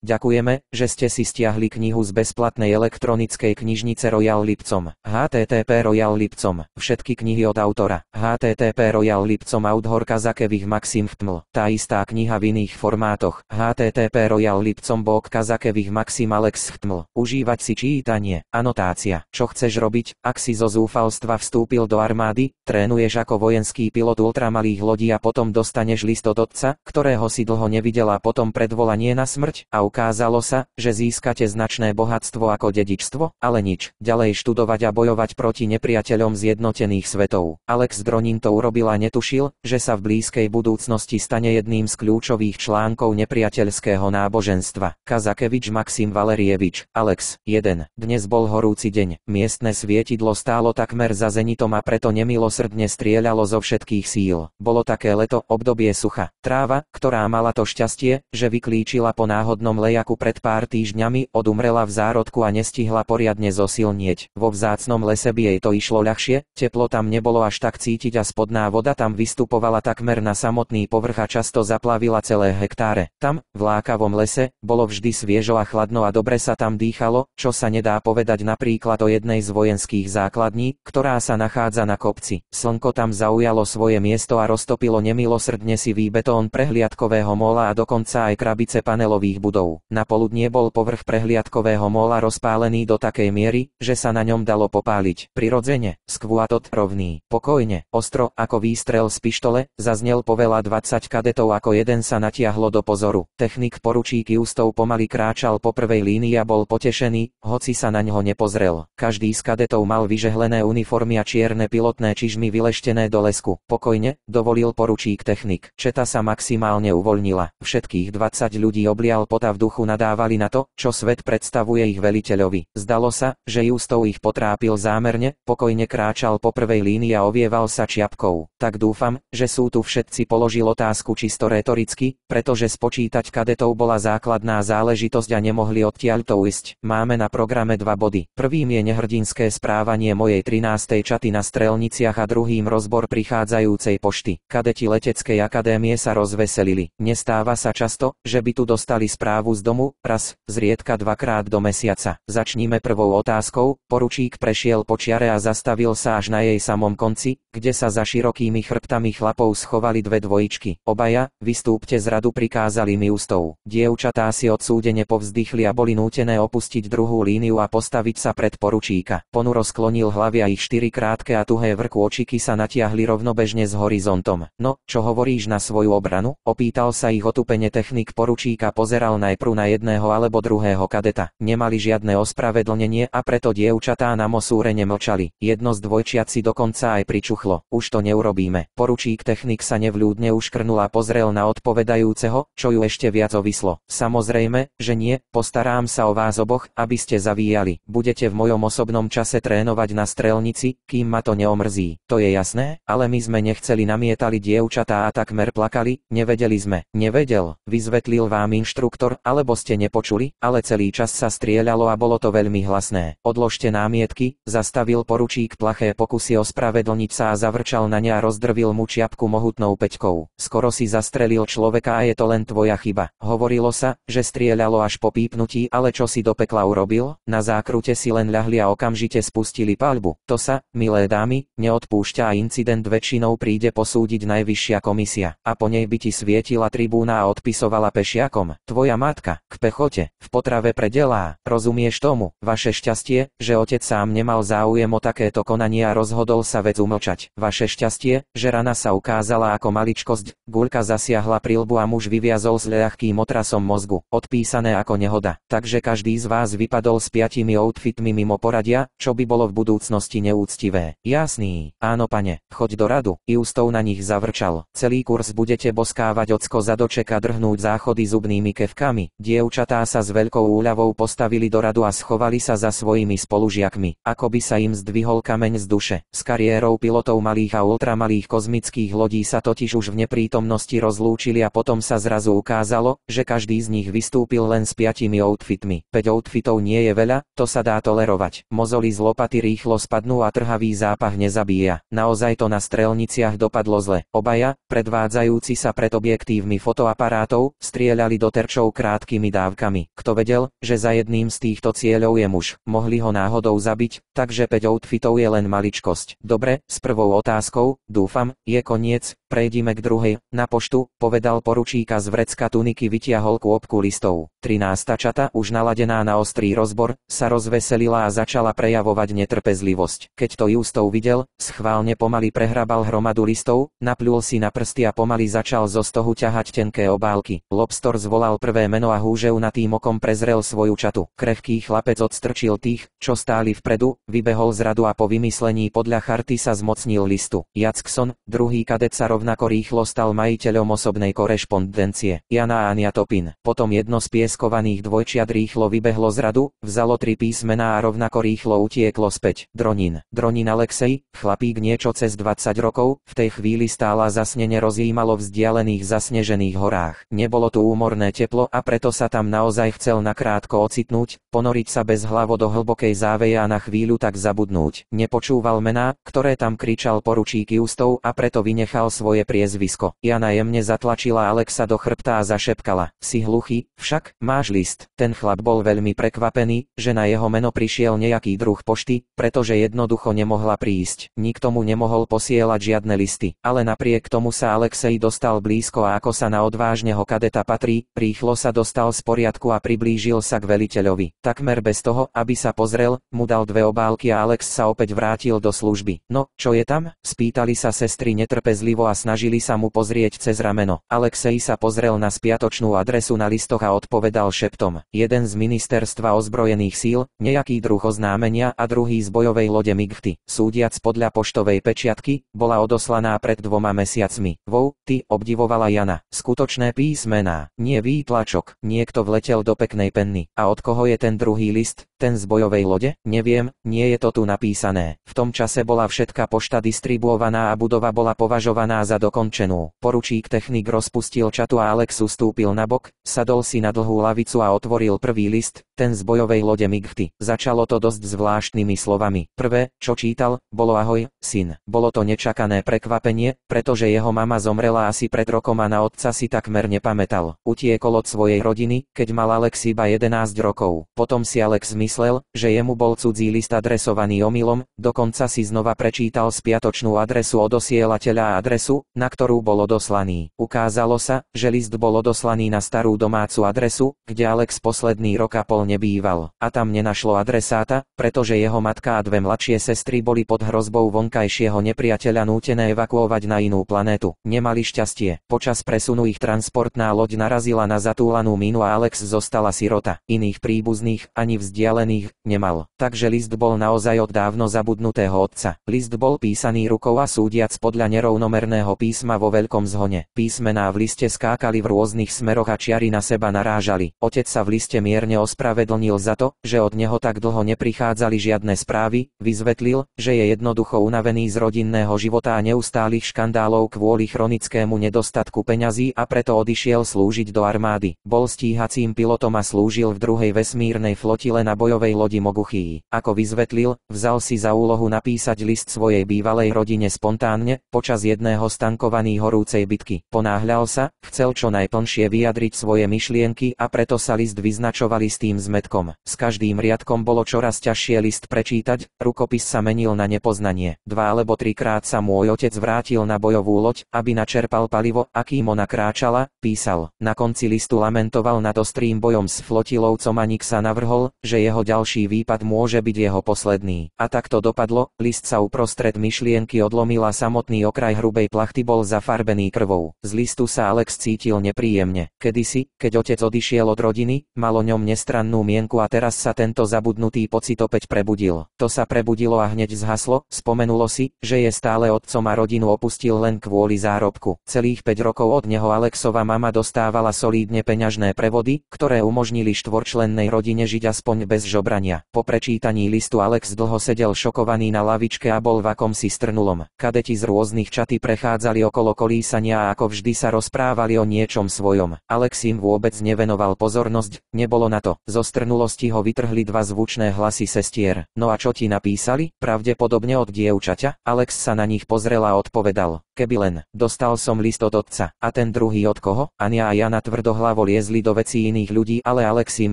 Ďakujeme, že ste si stiahli knihu z bezplatnej elektronickej knižnice Royal Lipcom. HTTP Royal Lipcom. Všetky knihy od autora. HTTP Royal Lipcom Author Kazakevých Maxim Vtml. Tá istá kniha v iných formátoch. HTTP Royal Lipcom Bok Kazakevých Maxim Alex Vtml. Užívať si čítanie. Anotácia. Čo chceš robiť, ak si zo zúfalstva vstúpil do armády, trénuješ ako vojenský pilot ultramalých lodí a potom dostaneš list od otca, ktorého si dlho nevidel a potom predvolanie na smrť a ukázalo sa, že získate značné bohatstvo ako dedičstvo, ale nič. Ďalej študovať a bojovať proti nepriateľom zjednotených svetov. Alex Dronin to urobil a netušil, že sa v blízkej budúcnosti stane jedným z kľúčových článkov nepriateľského náboženstva. Kazakevič Maxim Valerievič, Alex, 1. Dnes bol horúci deň, miestne svietidlo stálo takmer za zenitom a preto nemilosrdne strieľalo zo všetkých síl. Bolo také leto, obdobie sucha. Tráva, ktorá mala to šťastie, že vyklíčila po náhodnom lejaku pred pár týždňami, odumrela v zárodku a nestihla poriadne zosilnieť. Vo vzácnom lese by jej to išlo ľahšie, teplo tam nebolo až tak cítiť a spodná voda tam vystupovala takmer na samotný povrch a často zaplavila celé hektáre. Tam, v lákavom lese, bolo vždy sviežo a chladno a dobre sa tam dýchalo, čo sa nedá povedať napríklad o jednej z vojenských základní, ktorá sa nachádza na kopci. Slnko tam zaujalo svoje miesto a roztopilo nemilosrdne si betón prehliadkového mola a dokonca aj krabice panelových budov. Na poludnie bol povrch prehliadkového mola rozpálený do takej miery, že sa na ňom dalo popáliť. Prirodzene, skvuatot rovný, pokojne, ostro, ako výstrel z pištole, zaznel povela 20 kadetov ako jeden sa natiahlo do pozoru. Technik poručík Justov pomaly kráčal po prvej línii a bol potešený, hoci sa na ňo nepozrel. Každý z kadetov mal vyžehlené uniformy a čierne pilotné čižmy vyleštené do lesku. Pokojne, dovolil poručík technik. Četa sa maximálne uvoľnila. Všetkých 20 ľudí oblial pota v duchu nadávali na to, čo svet predstavuje ich veliteľovi. Zdalo sa, že Justov ich potrápil zámerne, pokojne kráčal po prvej línii a ovieval sa čiapkou. Tak dúfam, že sú tu všetci položil otázku čisto retoricky, pretože spočítať kadetov bola základná záležitosť a nemohli odtiaľ to ujsť. Máme na programe dva body. Prvým je nehrdinské správanie mojej 13. čaty na strelniciach a druhým rozbor prichádzajúcej pošty. Kadeti leteckej akadémie sa rozveselili. Nestáva sa často, že by tu dostali správu z domu, raz, zriedka dvakrát do mesiaca. Začníme prvou otázkou. Poručík prešiel po čiare a zastavil sa až na jej samom konci, kde sa za širokými chrbtami chlapov schovali dve dvojičky. Obaja, vystúpte z radu prikázali mi ústov. Dievčatá si odsúdene povzdychli a boli nútené opustiť druhú líniu a postaviť sa pred poručíka. Ponuro sklonil hlavy a ich štyri krátke a tuhé vrku očiky sa natiahli rovnobežne s horizontom. No, čo hovoríš na svoju obranu? Opýtal sa ich otupene technik poručíka pozeral najprv na jedného alebo druhého kadeta. Nemali žiadne ospravedlnenie a preto dievčatá na mosúrene mlčali. Jedno z dvojčiat dokonca aj pričuchlo. Už to neurobíme. Poručík technik sa nevľúdne uškrnul a pozrel na odpovedajúceho, čo ju ešte viac ovislo. Samozrejme, že nie, postarám sa o vás oboch, aby ste zavíjali. Budete v mojom osobnom čase trénovať na strelnici, kým ma to neomrzí. To je jasné, ale my sme nechceli namietali dievčatá a takmer plakali, nevedeli sme. Nevedel, vyzvetlil vám inštruktor, alebo ste nepočuli, ale celý čas sa strieľalo a bolo to veľmi hlasné. Odložte námietky, zastavil poručík plaché pokusy ospravedlniť sa a zavrčal na ne a rozdrvil mu čiapku mohutnou peťkou. Skoro si zastrelil človeka a je to len tvoja chyba. Hovorilo sa, že strieľalo až po pípnutí, ale čo si do pekla urobil? Na zákrute si len ľahli a okamžite spustili paľbu. To sa, milé dámy, neodpúšťa a incident väčšinou príde posúdiť najvyššia komisia. A po nej by ti svietila tribúna a odpisovala pešiakom. Tvoja matka, k pechote, v potrave predelá. Rozumieš tomu? Vaše šťastie, že otec sám nemal záujem o takéto konanie a rozhodol sa vec umlčať. Vaše šťastie, že rana sa ukázala ako maličkosť, guľka zasiahla prilbu a muž vyviazol s ľahkým otrasom mozgu. Odpísané ako nehoda. Takže každý z vás vypadol s piatimi outfitmi mimo poradia, čo by bolo v budúcnosti neúctivé. Jasný. Áno, pane, choď do radu. Iustov na nich zavrčal. Celý kurz budete boskávať ocko za doček a drhnúť záchody zubnými kevkami. Dievčatá sa s veľkou úľavou postavili do radu a schovali sa za svojimi spolužiakmi, ako by sa im zdvihol kameň z duše. S kariérou pilotov malých a ultramalých kozmických lodí sa totiž už v neprítomnosti rozlúčili a potom sa zrazu ukázalo, že každý z nich vystúpil len s piatimi outfitmi. 5 outfitov nie je veľa, to sa dá tolerovať. Mozoly z lopaty rýchlo spadnú a trhavý zápach nezabíja. Naozaj to na strelniciach dopadlo zle. Obaja, predvádzajúci sa pred objektívmi fotoaparátov, strieľali do terčov krát krátkými dávkami. Kto vedel, že za jedným z týchto cieľov je muž, mohli ho náhodou zabiť, takže 5 outfitov je len maličkosť. Dobre, s prvou otázkou, dúfam, je koniec, prejdime k druhej. Na poštu, povedal poručíka z vrecka tuniky vytiahol kôpku listov. 13. čata, už naladená na ostrý rozbor, sa rozveselila a začala prejavovať netrpezlivosť. Keď to Justov videl, schválne pomaly prehrabal hromadu listov, napľul si na prsty a pomaly začal zo stohu ťahať tenké obálky. Lobstor zvolal prvé meno a húžev na tým okom prezrel svoju čatu. Krehký chlapec odstrčil tých, čo stáli vpredu, vybehol z radu a po vymyslení podľa charty sa zmocnil listu. Jackson, druhý kadet sa rovnako rýchlo stal majiteľom osobnej korešpondencie. Jana a Ania Topin. Potom jedno z pieskovaných dvojčiat rýchlo vybehlo z radu, vzalo tri písmená a rovnako rýchlo utieklo späť. Dronin. Dronin Alexej, chlapík niečo cez 20 rokov, v tej chvíli stála zasnene rozjímalo vzdialených zasnežených horách. Nebolo tu úmorné teplo a preto sa tam naozaj chcel nakrátko ocitnúť, ponoriť sa bez hlavo do hlbokej záveje a na chvíľu tak zabudnúť. Nepočúval mená, ktoré tam kričal poručík Justov a preto vynechal svoj svoje priezvisko. Jana jemne zatlačila Alexa do chrbta a zašepkala. Si hluchý, však, máš list. Ten chlap bol veľmi prekvapený, že na jeho meno prišiel nejaký druh pošty, pretože jednoducho nemohla prísť. Nikto mu nemohol posielať žiadne listy. Ale napriek tomu sa Alexej dostal blízko a ako sa na odvážneho kadeta patrí, rýchlo sa dostal z poriadku a priblížil sa k veliteľovi. Takmer bez toho, aby sa pozrel, mu dal dve obálky a Alex sa opäť vrátil do služby. No, čo je tam? Spýtali sa sestry netrpezlivo a snažili sa mu pozrieť cez rameno. Alexej sa pozrel na spiatočnú adresu na listoch a odpovedal šeptom. Jeden z ministerstva ozbrojených síl, nejaký druh oznámenia a druhý z bojovej lode Migvty. Súdiac podľa poštovej pečiatky, bola odoslaná pred dvoma mesiacmi. Vou, ty, obdivovala Jana. Skutočné písmená, nie výtlačok. Niekto vletel do peknej penny. A od koho je ten druhý list? Ten z bojovej lode? Neviem, nie je to tu napísané. V tom čase bola všetká pošta distribuovaná a budova bola považovaná za dokončenú. Poručík technik rozpustil čatu a Alex ustúpil na bok, sadol si na dlhú lavicu a otvoril prvý list, ten z bojovej lode Migvty. Začalo to dosť zvláštnymi slovami. Prvé, čo čítal, bolo ahoj, syn. Bolo to nečakané prekvapenie, pretože jeho mama zomrela asi pred rokom a na otca si takmer nepamätal. Utiekol od svojej rodiny, keď mal Alex iba 11 rokov. Potom si Alex myslel, že jemu bol cudzí list adresovaný omylom, dokonca si znova prečítal spiatočnú adresu odosielateľa a adresu, na ktorú bol odoslaný. Ukázalo sa, že list bol odoslaný na starú domácu adresu, kde Alex posledný rok a pol nebýval. A tam nenašlo adresáta, pretože jeho matka a dve mladšie sestry boli pod hrozbou vonkajšieho nepriateľa nútené evakuovať na inú planétu. Nemali šťastie. Počas presunu ich transportná loď narazila na zatúlanú mínu a Alex zostala sirota. Iných príbuzných ani vzdialených, nemal. Takže list bol naozaj od dávno zabudnutého otca. List bol písaný rukou a súdiac podľa nerovnomerného písma vo veľkom zhone. Písmená v liste skákali v rôznych smeroch a čiary na seba narážali. Otec sa v liste mierne ospravedlnil za to, že od neho tak dlho neprichádzali žiadne správy, vyzvetlil, že je jednoducho unavený z rodinného života a neustálych škandálov kvôli chronickému nedostatku peňazí a preto odišiel slúžiť do armády. Bol stíhacím pilotom a slúžil v druhej vesmírnej flotile na boj bojovej lodi Moguchí. Ako vyzvetlil, vzal si za úlohu napísať list svojej bývalej rodine spontánne, počas jedného stankovaný horúcej bitky. Ponáhľal sa, chcel čo najplnšie vyjadriť svoje myšlienky a preto sa list vyznačovali s tým zmetkom. S každým riadkom bolo čoraz ťažšie list prečítať, rukopis sa menil na nepoznanie. Dva alebo trikrát sa môj otec vrátil na bojovú loď, aby načerpal palivo, akým ona kráčala, písal. Na konci listu lamentoval nad ostrým bojom s flotilovcom a Nik sa navrhol, že jeho ďalší výpad môže byť jeho posledný. A tak to dopadlo, list sa uprostred myšlienky odlomil a samotný okraj hrubej plachty bol zafarbený krvou. Z listu sa Alex cítil nepríjemne. Kedysi, keď otec odišiel od rodiny, mal o ňom nestrannú mienku a teraz sa tento zabudnutý pocit opäť prebudil. To sa prebudilo a hneď zhaslo, spomenulo si, že je stále otcom a rodinu opustil len kvôli zárobku. Celých 5 rokov od neho Alexova mama dostávala solídne peňažné prevody, ktoré umožnili štvorčlennej rodine žiť aspoň bez žobrania. Po prečítaní listu Alex dlho sedel šokovaný na lavičke a bol v akomsi strnulom. Kadeti z rôznych čaty prechádzali okolo kolísania a ako vždy sa rozprávali o niečom svojom. Alex im vôbec nevenoval pozornosť, nebolo na to. Zo strnulosti ho vytrhli dva zvučné hlasy sestier. No a čo ti napísali? Pravdepodobne od dievčaťa? Alex sa na nich pozrel a odpovedal. Keby len, dostal som list od otca. A ten druhý od koho? Ania a Jana tvrdohlavo liezli do vecí iných ľudí, ale Alex im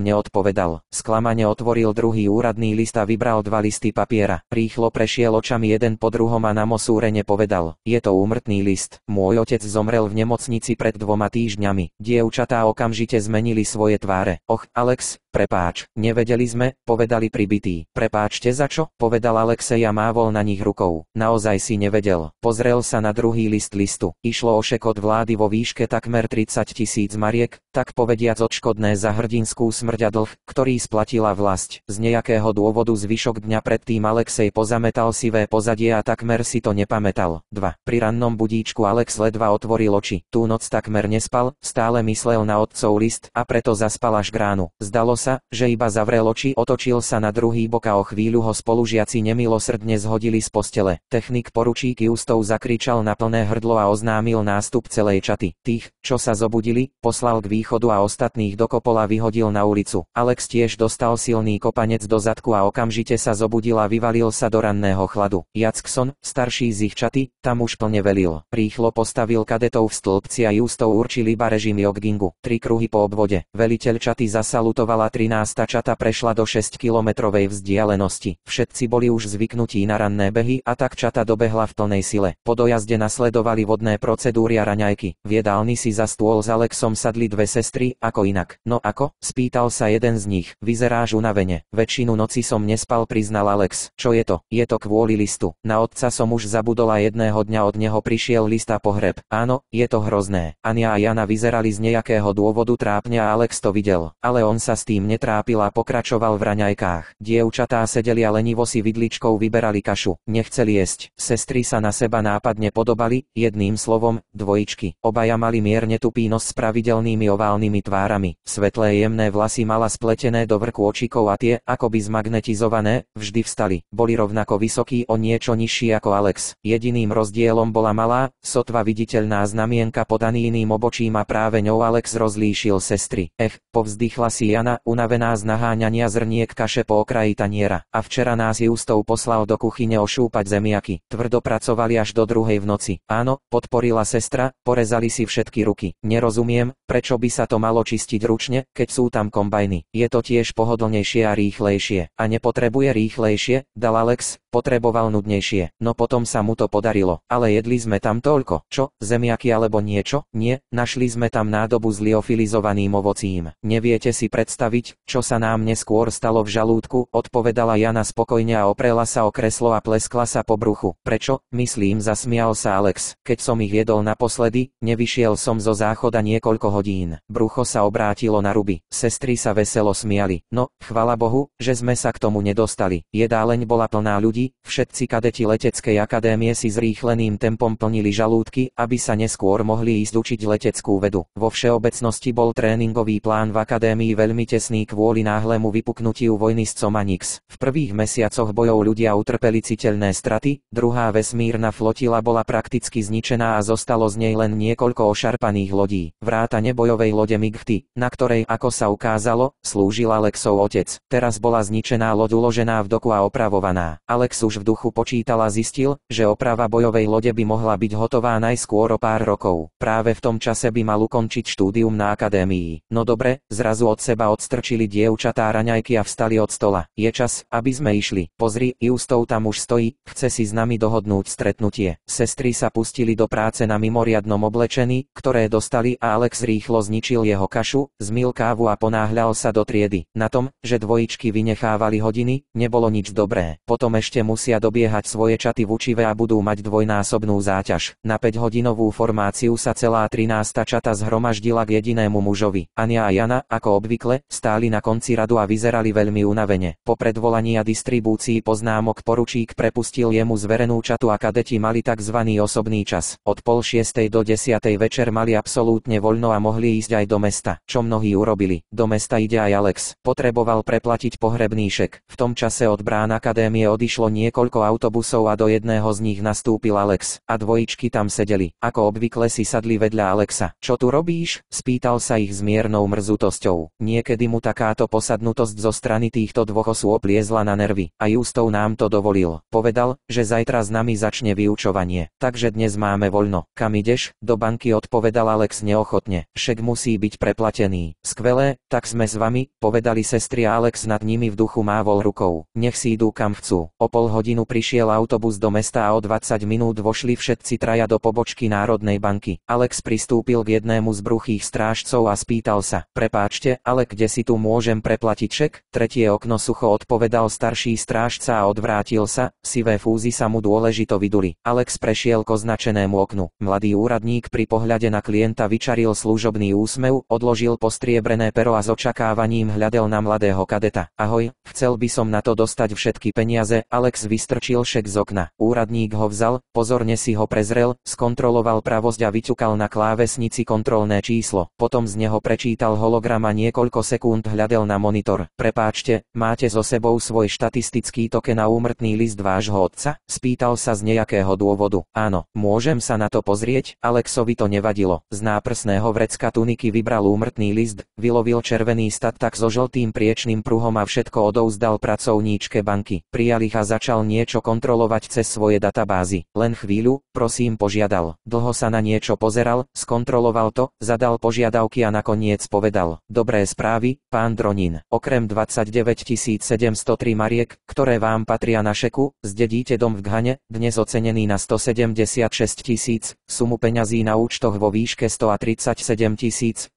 neodpovedal. Sklamane otvoril druhý úradný list a vybral dva listy papiera. Rýchlo prešiel očami jeden po druhom a na mosúrene povedal. Je to úmrtný list. Môj otec zomrel v nemocnici pred dvoma týždňami. Dievčatá okamžite zmenili svoje tváre. Och, Alex, Prepáč, nevedeli sme, povedali pribití. Prepáčte za čo? Povedal Alexej a mávol na nich rukou. Naozaj si nevedel. Pozrel sa na druhý list listu. Išlo o šekot vlády vo výške takmer 30 tisíc mariek, tak povediac odškodné za hrdinskú smrť a dlh, ktorý splatila vlast. Z nejakého dôvodu zvyšok dňa predtým Alexej pozametal sivé pozadie a takmer si to nepamätal. 2. Pri rannom budíčku Alex ledva otvoril oči. Tú noc takmer nespal, stále myslel na otcov list a preto zaspal až k ránu. Zdalo sa, že iba zavrel oči, otočil sa na druhý bok a o chvíľu ho spolužiaci nemilosrdne zhodili z postele. Technik poručík Justov zakričal na plné hrdlo a oznámil nástup celej čaty. Tých, čo sa zobudili, poslal k východu a ostatných dokopol a vyhodil na ulicu. Alex tiež dostal silný kopanec do zadku a okamžite sa zobudil a vyvalil sa do ranného chladu. Jackson, starší z ich čaty, tam už plne velil. Rýchlo postavil kadetov v stĺpci a Justov určil iba režim joggingu. Tri kruhy po obvode. Veliteľ čaty zasalutovala 13. čata prešla do 6-kilometrovej vzdialenosti. Všetci boli už zvyknutí na ranné behy a tak čata dobehla v plnej sile. Po dojazde nasledovali vodné procedúry a raňajky. V jedálni si za stôl s Alexom sadli dve sestry, ako inak. No ako? Spýtal sa jeden z nich. Vyzeráš unavene. Väčšinu noci som nespal, priznal Alex. Čo je to? Je to kvôli listu. Na otca som už zabudol a jedného dňa od neho prišiel list a pohreb. Áno, je to hrozné. Ania a Jana vyzerali z nejakého dôvodu trápne a Alex to videl. Ale on sa s tým netrápil a pokračoval v raňajkách. Dievčatá sedeli a lenivo si vidličkou vyberali kašu. Nechceli jesť. Sestry sa na seba nápadne podobali, jedným slovom, dvojičky. Obaja mali mierne tupý nos s pravidelnými oválnymi tvárami. Svetlé jemné vlasy mala spletené do vrku očikov a tie, akoby zmagnetizované, vždy vstali. Boli rovnako vysokí o niečo nižší ako Alex. Jediným rozdielom bola malá, sotva viditeľná znamienka pod aníným obočím a práve ňou Alex rozlíšil sestry. Ech, povzdychla si Jana, unavená z naháňania zrniek kaše po okraji taniera. A včera nás Justov poslal do kuchyne ošúpať zemiaky. Tvrdo pracovali až do druhej v noci. Áno, podporila sestra, porezali si všetky ruky. Nerozumiem, prečo by sa to malo čistiť ručne, keď sú tam kombajny. Je to tiež pohodlnejšie a rýchlejšie. A nepotrebuje rýchlejšie, dal Alex, potreboval nudnejšie. No potom sa mu to podarilo. Ale jedli sme tam toľko. Čo, zemiaky alebo niečo? Nie, našli sme tam nádobu s liofilizovaným ovocím. Neviete si predstaviť, čo sa nám neskôr stalo v žalúdku, odpovedala Jana spokojne a oprela sa o kreslo a pleskla sa po bruchu. Prečo? Myslím, zasmial sa Alex. Keď som ich jedol naposledy, nevyšiel som zo záchoda niekoľko hodín. Brucho sa obrátilo na ruby. Sestry sa veselo smiali. No, chvala Bohu, že sme sa k tomu nedostali. Jedáleň bola plná ľudí, všetci kadeti leteckej akadémie si zrýchleným tempom plnili žalúdky, aby sa neskôr mohli ísť učiť leteckú vedu. Vo všeobecnosti bol tréningový plán v akadémii veľmi tesný kvôli náhlemu vypuknutiu vojny s Comanix. V prvých mesiacoch bojov ľudia utrpeli citeľné straty, druhá vesmírna flotila bola prakticky zničená a zostalo z nej len niekoľko ošarpaných lodí. Vrátane bojovej lode Migty, na ktorej, ako sa ukázalo, slúžil Alexov otec. Teraz bola zničená loď uložená v doku a opravovaná. Alex už v duchu počítal a zistil, že oprava bojovej lode by mohla byť hotová najskôr o pár rokov. Práve v tom čase by mal ukončiť štúdium na akadémii. No dobre, zrazu od seba odstrčili dievčatá raňajky a vstali od stola. Je čas, aby sme išli. Pozri, Justov tam už stojí, chce si s nami dohodnúť stretnutie. Sestry sa pustili do práce na mimoriadnom oblečení, ktoré dostali a Alex rýchlo zničil jeho kašu, zmil kávu a ponáhľal sa do triedy. Na tom, že dvojičky vynechávali hodiny, nebolo nič dobré. Potom ešte musia dobiehať svoje čaty v učive a budú mať dvojnásobnú záťaž. Na 5-hodinovú formáciu sa celá 13. čata zhromaždila k jedinému mužovi. Ania a Jana, ako obvykle, stáli na konci radu a vyzerali veľmi unavene. Po predvolaní a distribúcii poznámok poručík prepustil jemu zverenú čatu a kadeti mali tzv. osobný čas. Od pol šiestej do desiatej večer mali absolútne voľno a mohli ísť aj do mesta, čo mnohí urobili. Do mesta ide aj Alex. Potreboval preplatiť pohrebný šek. V tom čase od brán akadémie odišlo prišlo niekoľko autobusov a do jedného z nich nastúpil Alex a dvojičky tam sedeli. Ako obvykle si sadli vedľa Alexa. Čo tu robíš? Spýtal sa ich s miernou mrzutosťou. Niekedy mu takáto posadnutosť zo strany týchto dvoch osôb liezla na nervy a Justov nám to dovolil. Povedal, že zajtra s nami začne vyučovanie. Takže dnes máme voľno. Kam ideš? Do banky odpovedal Alex neochotne. Šek musí byť preplatený. Skvelé, tak sme s vami, povedali sestry a Alex nad nimi v duchu mávol rukou. Nech si idú kam chcú. O pol hodinu prišiel autobus do mesta a o 20 minút vošli všetci traja do pobočky Národnej banky. Alex pristúpil k jednému z bruchých strážcov a spýtal sa. Prepáčte, ale kde si tu môžem preplatiť šek? Tretie okno sucho odpovedal starší strážca a odvrátil sa, sivé fúzy sa mu dôležito vyduli. Alex prešiel k označenému oknu. Mladý úradník pri pohľade na klienta vyčaril služobný úsmev, odložil postriebrené pero a s očakávaním hľadel na mladého kadeta. Ahoj, chcel by som na to dostať všetky peniaze, Alex vystrčil šek z okna. Úradník ho vzal, pozorne si ho prezrel, skontroloval pravosť a vyťukal na klávesnici kontrolné číslo. Potom z neho prečítal hologram a niekoľko sekúnd hľadel na monitor. Prepáčte, máte so sebou svoj štatistický token a úmrtný list vášho otca? Spýtal sa z nejakého dôvodu. Áno, môžem sa na to pozrieť? Alexovi to nevadilo. Z náprsného vrecka tuniky vybral úmrtný list, vylovil červený stat tak so žltým priečným pruhom a všetko odouzdal pracovníčke banky. Prijal ich a začal niečo kontrolovať cez svoje databázy. Len chvíľu, prosím požiadal. Dlho sa na niečo pozeral, skontroloval to, zadal požiadavky a nakoniec povedal. Dobré správy, pán Dronin. Okrem 29 703 mariek, ktoré vám patria na šeku, zdedíte dom v Ghane, dnes ocenený na 176 tisíc, sumu peňazí na účtoch vo výške 137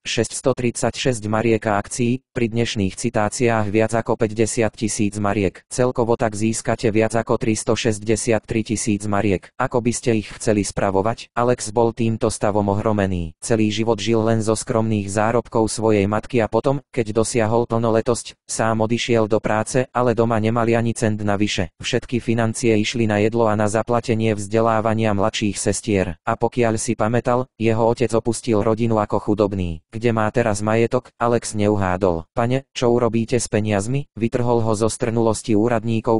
636 mariek a akcií, pri dnešných citáciách viac ako 50 tisíc mariek. Celkovo tak získate viac ako 363 tisíc mariek. Ako by ste ich chceli spravovať? Alex bol týmto stavom ohromený. Celý život žil len zo skromných zárobkov svojej matky a potom, keď dosiahol plnoletosť, sám odišiel do práce, ale doma nemali ani cent navyše. Všetky financie išli na jedlo a na zaplatenie vzdelávania mladších sestier. A pokiaľ si pamätal, jeho otec opustil rodinu ako chudobný. Kde má teraz majetok, Alex neuhádol. Pane, čo urobíte s peniazmi? Vytrhol ho zo strnulosti úradníkov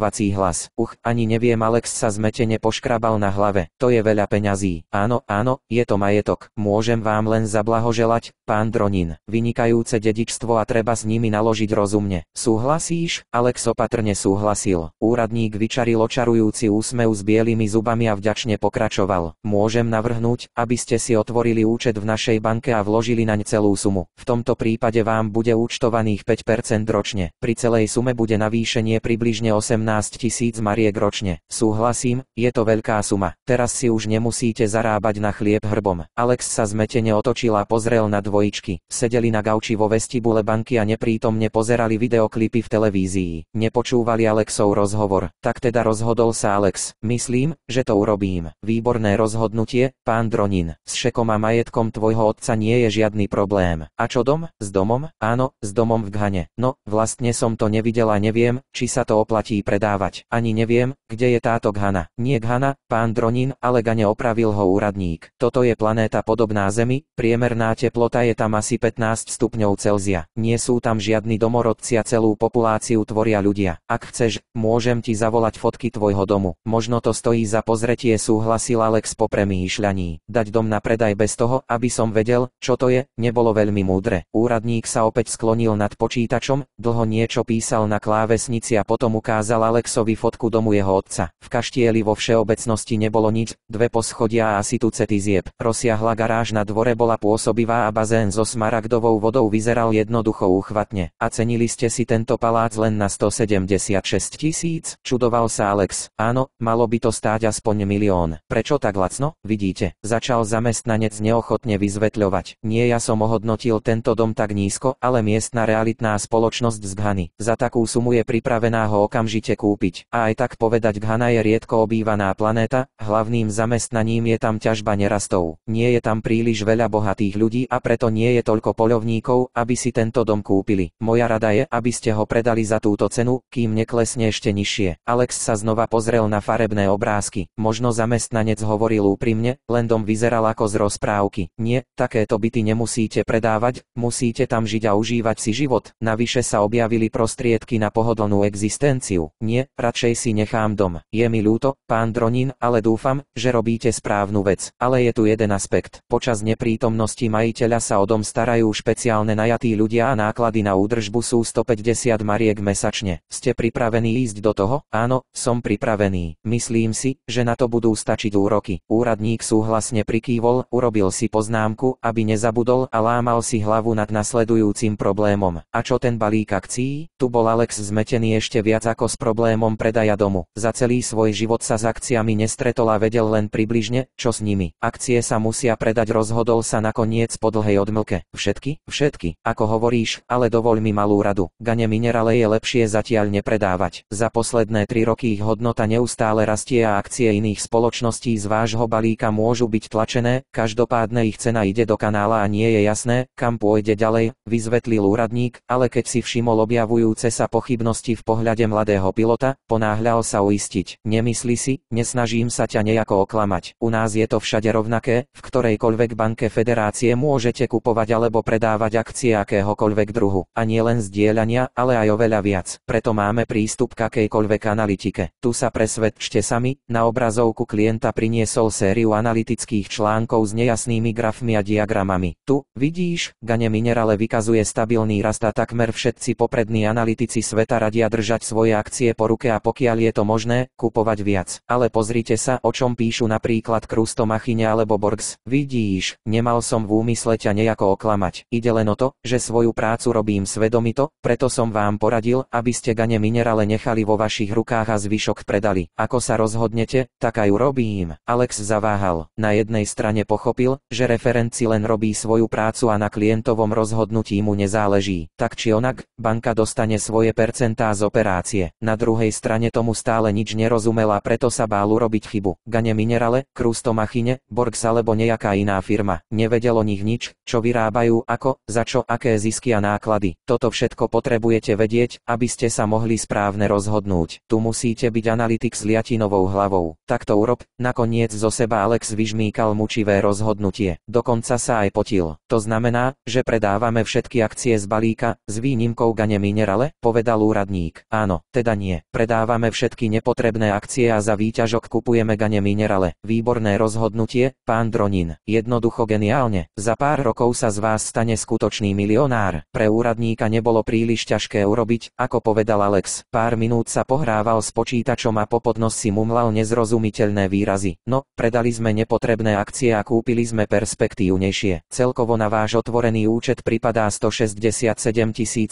podpichovací hlas. Uch, ani neviem, Alex sa zmetene poškrabal na hlave. To je veľa peňazí. Áno, áno, je to majetok. Môžem vám len zablahoželať, pán Dronin. Vynikajúce dedičstvo a treba s nimi naložiť rozumne. Súhlasíš? Alex opatrne súhlasil. Úradník vyčaril očarujúci úsmev s bielými zubami a vďačne pokračoval. Môžem navrhnúť, aby ste si otvorili účet v našej banke a vložili naň celú sumu. V tomto prípade vám bude účtovaných 5% ročne. Pri celej sume bude navýšenie približne 18 tisíc mariek ročne. Súhlasím, je to veľká suma. Teraz si už nemusíte zarábať na chlieb hrbom. Alex sa zmetene otočil a pozrel na dvojičky. Sedeli na gauči vo vestibule banky a neprítomne pozerali videoklipy v televízii. Nepočúvali Alexov rozhovor. Tak teda rozhodol sa Alex. Myslím, že to urobím. Výborné rozhodnutie, pán Dronin. S šekom a majetkom tvojho otca nie je žiadny problém. A čo dom? S domom? Áno, s domom v Ghane. No, vlastne som to nevidel a neviem, či sa to oplatí predávať. Ani neviem, kde je táto Ghana. Nie Ghana, pán Dronin, ale Gane opravil ho úradník. Toto je planéta podobná Zemi, priemerná teplota je tam asi 15 stupňov Celzia. Nie sú tam žiadni domorodci a celú populáciu tvoria ľudia. Ak chceš, môžem ti zavolať fotky tvojho domu. Možno to stojí za pozretie, súhlasil Alex po premýšľaní. Dať dom na predaj bez toho, aby som vedel, čo to je, nebolo veľmi múdre. Úradník sa opäť sklonil nad počítačom, dlho niečo písal na klávesnici a potom ukázal Alexovi fotku domu jeho otca. V kaštieli vo všeobecnosti nebolo nič, dve poschodia a asi tu zieb. Rozsiahla garáž na dvore bola pôsobivá a bazén so smaragdovou vodou vyzeral jednoducho úchvatne. A cenili ste si tento palác len na 176 tisíc? Čudoval sa Alex. Áno, malo by to stáť aspoň milión. Prečo tak lacno? Vidíte, začal zamestnanec neochotne vyzvetľovať. Nie ja som ohodnotil tento dom tak nízko, ale miestna realitná spoločnosť z Ghany. Za takú sumu je pripravená ho okamžite kúpiť. A aj tak povedať Ghana je riedko obývaná planéta, hlavným zamestnaním je tam ťažba nerastov. Nie je tam príliš veľa bohatých ľudí a preto nie je toľko poľovníkov, aby si tento dom kúpili. Moja rada je, aby ste ho predali za túto cenu, kým neklesne ešte nižšie. Alex sa znova pozrel na farebné obrázky. Možno zamestnanec hovoril úprimne, len dom vyzeral ako z rozprávky. Nie, takéto byty nemusíte predávať, musíte tam žiť a užívať si život. Navyše sa objavili prostriedky na pohodlnú existenciu. Nie, radšej si nechám dom. Je mi ľúto, pán Dronin, ale dúfam, že robíte správnu vec. Ale je tu jeden aspekt. Počas neprítomnosti majiteľa sa o dom starajú špeciálne najatí ľudia a náklady na údržbu sú 150 mariek mesačne. Ste pripravení ísť do toho? Áno, som pripravený. Myslím si, že na to budú stačiť úroky. Úradník súhlasne prikývol, urobil si poznámku, aby nezabudol a lámal si hlavu nad nasledujúcim problémom. A čo ten balík akcií? Tu bol Alex zmetený ešte viac ako s problémom predaja domu. Za celý svoj život sa s akciami nestretol a vedel len približne, čo s nimi. Akcie sa musia predať rozhodol sa nakoniec po dlhej odmlke. Všetky? Všetky. Ako hovoríš, ale dovol mi malú radu. Gane minerále je lepšie zatiaľ nepredávať. Za posledné tri roky ich hodnota neustále rastie a akcie iných spoločností z vášho balíka môžu byť tlačené, každopádne ich cena ide do kanála a nie je jasné, kam pôjde ďalej, vyzvetlil úradník, ale keď si všimol objavujúce sa pochybnosti v pohľade mladého pilota, ponáhľal sa uistiť. Nemyslí si, nesnažím sa ťa nejako oklamať. U nás je to všade rovnaké, v ktorejkoľvek banke federácie môžete kupovať alebo predávať akcie akéhokoľvek druhu. A nie len zdieľania, ale aj oveľa viac. Preto máme prístup k akejkoľvek analytike. Tu sa presvedčte sami, na obrazovku klienta priniesol sériu analytických článkov s nejasnými grafmi a diagramami. Tu, vidíš, Gane Minerale vykazuje stabilný rast a takmer všetci poprední analytici sveta radia držať svoje akcie po ruke a pokiaľ je to možné, kupovať viac. Ale pozrite sa, o čom píšu napríklad Krusto Machine alebo Borgs. Vidíš, nemal som v úmysle ťa nejako oklamať. Ide len o to, že svoju prácu robím svedomito, preto som vám poradil, aby ste Gane Minerale nechali vo vašich rukách a zvyšok predali. Ako sa rozhodnete, tak aj urobím. Alex zaváhal. Na jednej strane pochopil, že referenci len robí svoju prácu a na klientovom rozhodnutí mu nezáleží. Tak či onak, banka dostane svoje percentá z operácie. Na druhej strane tomu stále nič nerozumel a preto sa bál urobiť chybu. Gane Minerale, Krusto Machine, Borgs alebo nejaká iná firma. Nevedel o nich nič, čo vyrábajú, ako, za čo, aké zisky a náklady. Toto všetko potrebujete vedieť, aby ste sa mohli správne rozhodnúť. Tu musíte byť analytik s liatinovou hlavou. Takto urob, nakoniec zo seba Alex vyžmýkal mučivé rozhodnutie. Dokonca sa aj potil. To znamená, že predávame všetky akcie z balíka, s výnimkou Gane Minerale, povedal úradník. Áno, teda nie. Predávame všetky nepotrebné akcie a za výťažok kupujeme Gane Minerale. Výborné rozhodnutie, pán Dronin. Jednoducho geniálne. Za pár rokov sa z vás stane skutočný milionár. Pre úradníka nebolo príliš ťažké urobiť, ako povedal Alex. Pár minút sa pohrával s počítačom a popodnos si mumlal nezrozumiteľné výrazy. No, predali sme nepotrebné akcie a kúpili sme perspektívnejšie. Celkovo na váš otvorený účet pripadá 167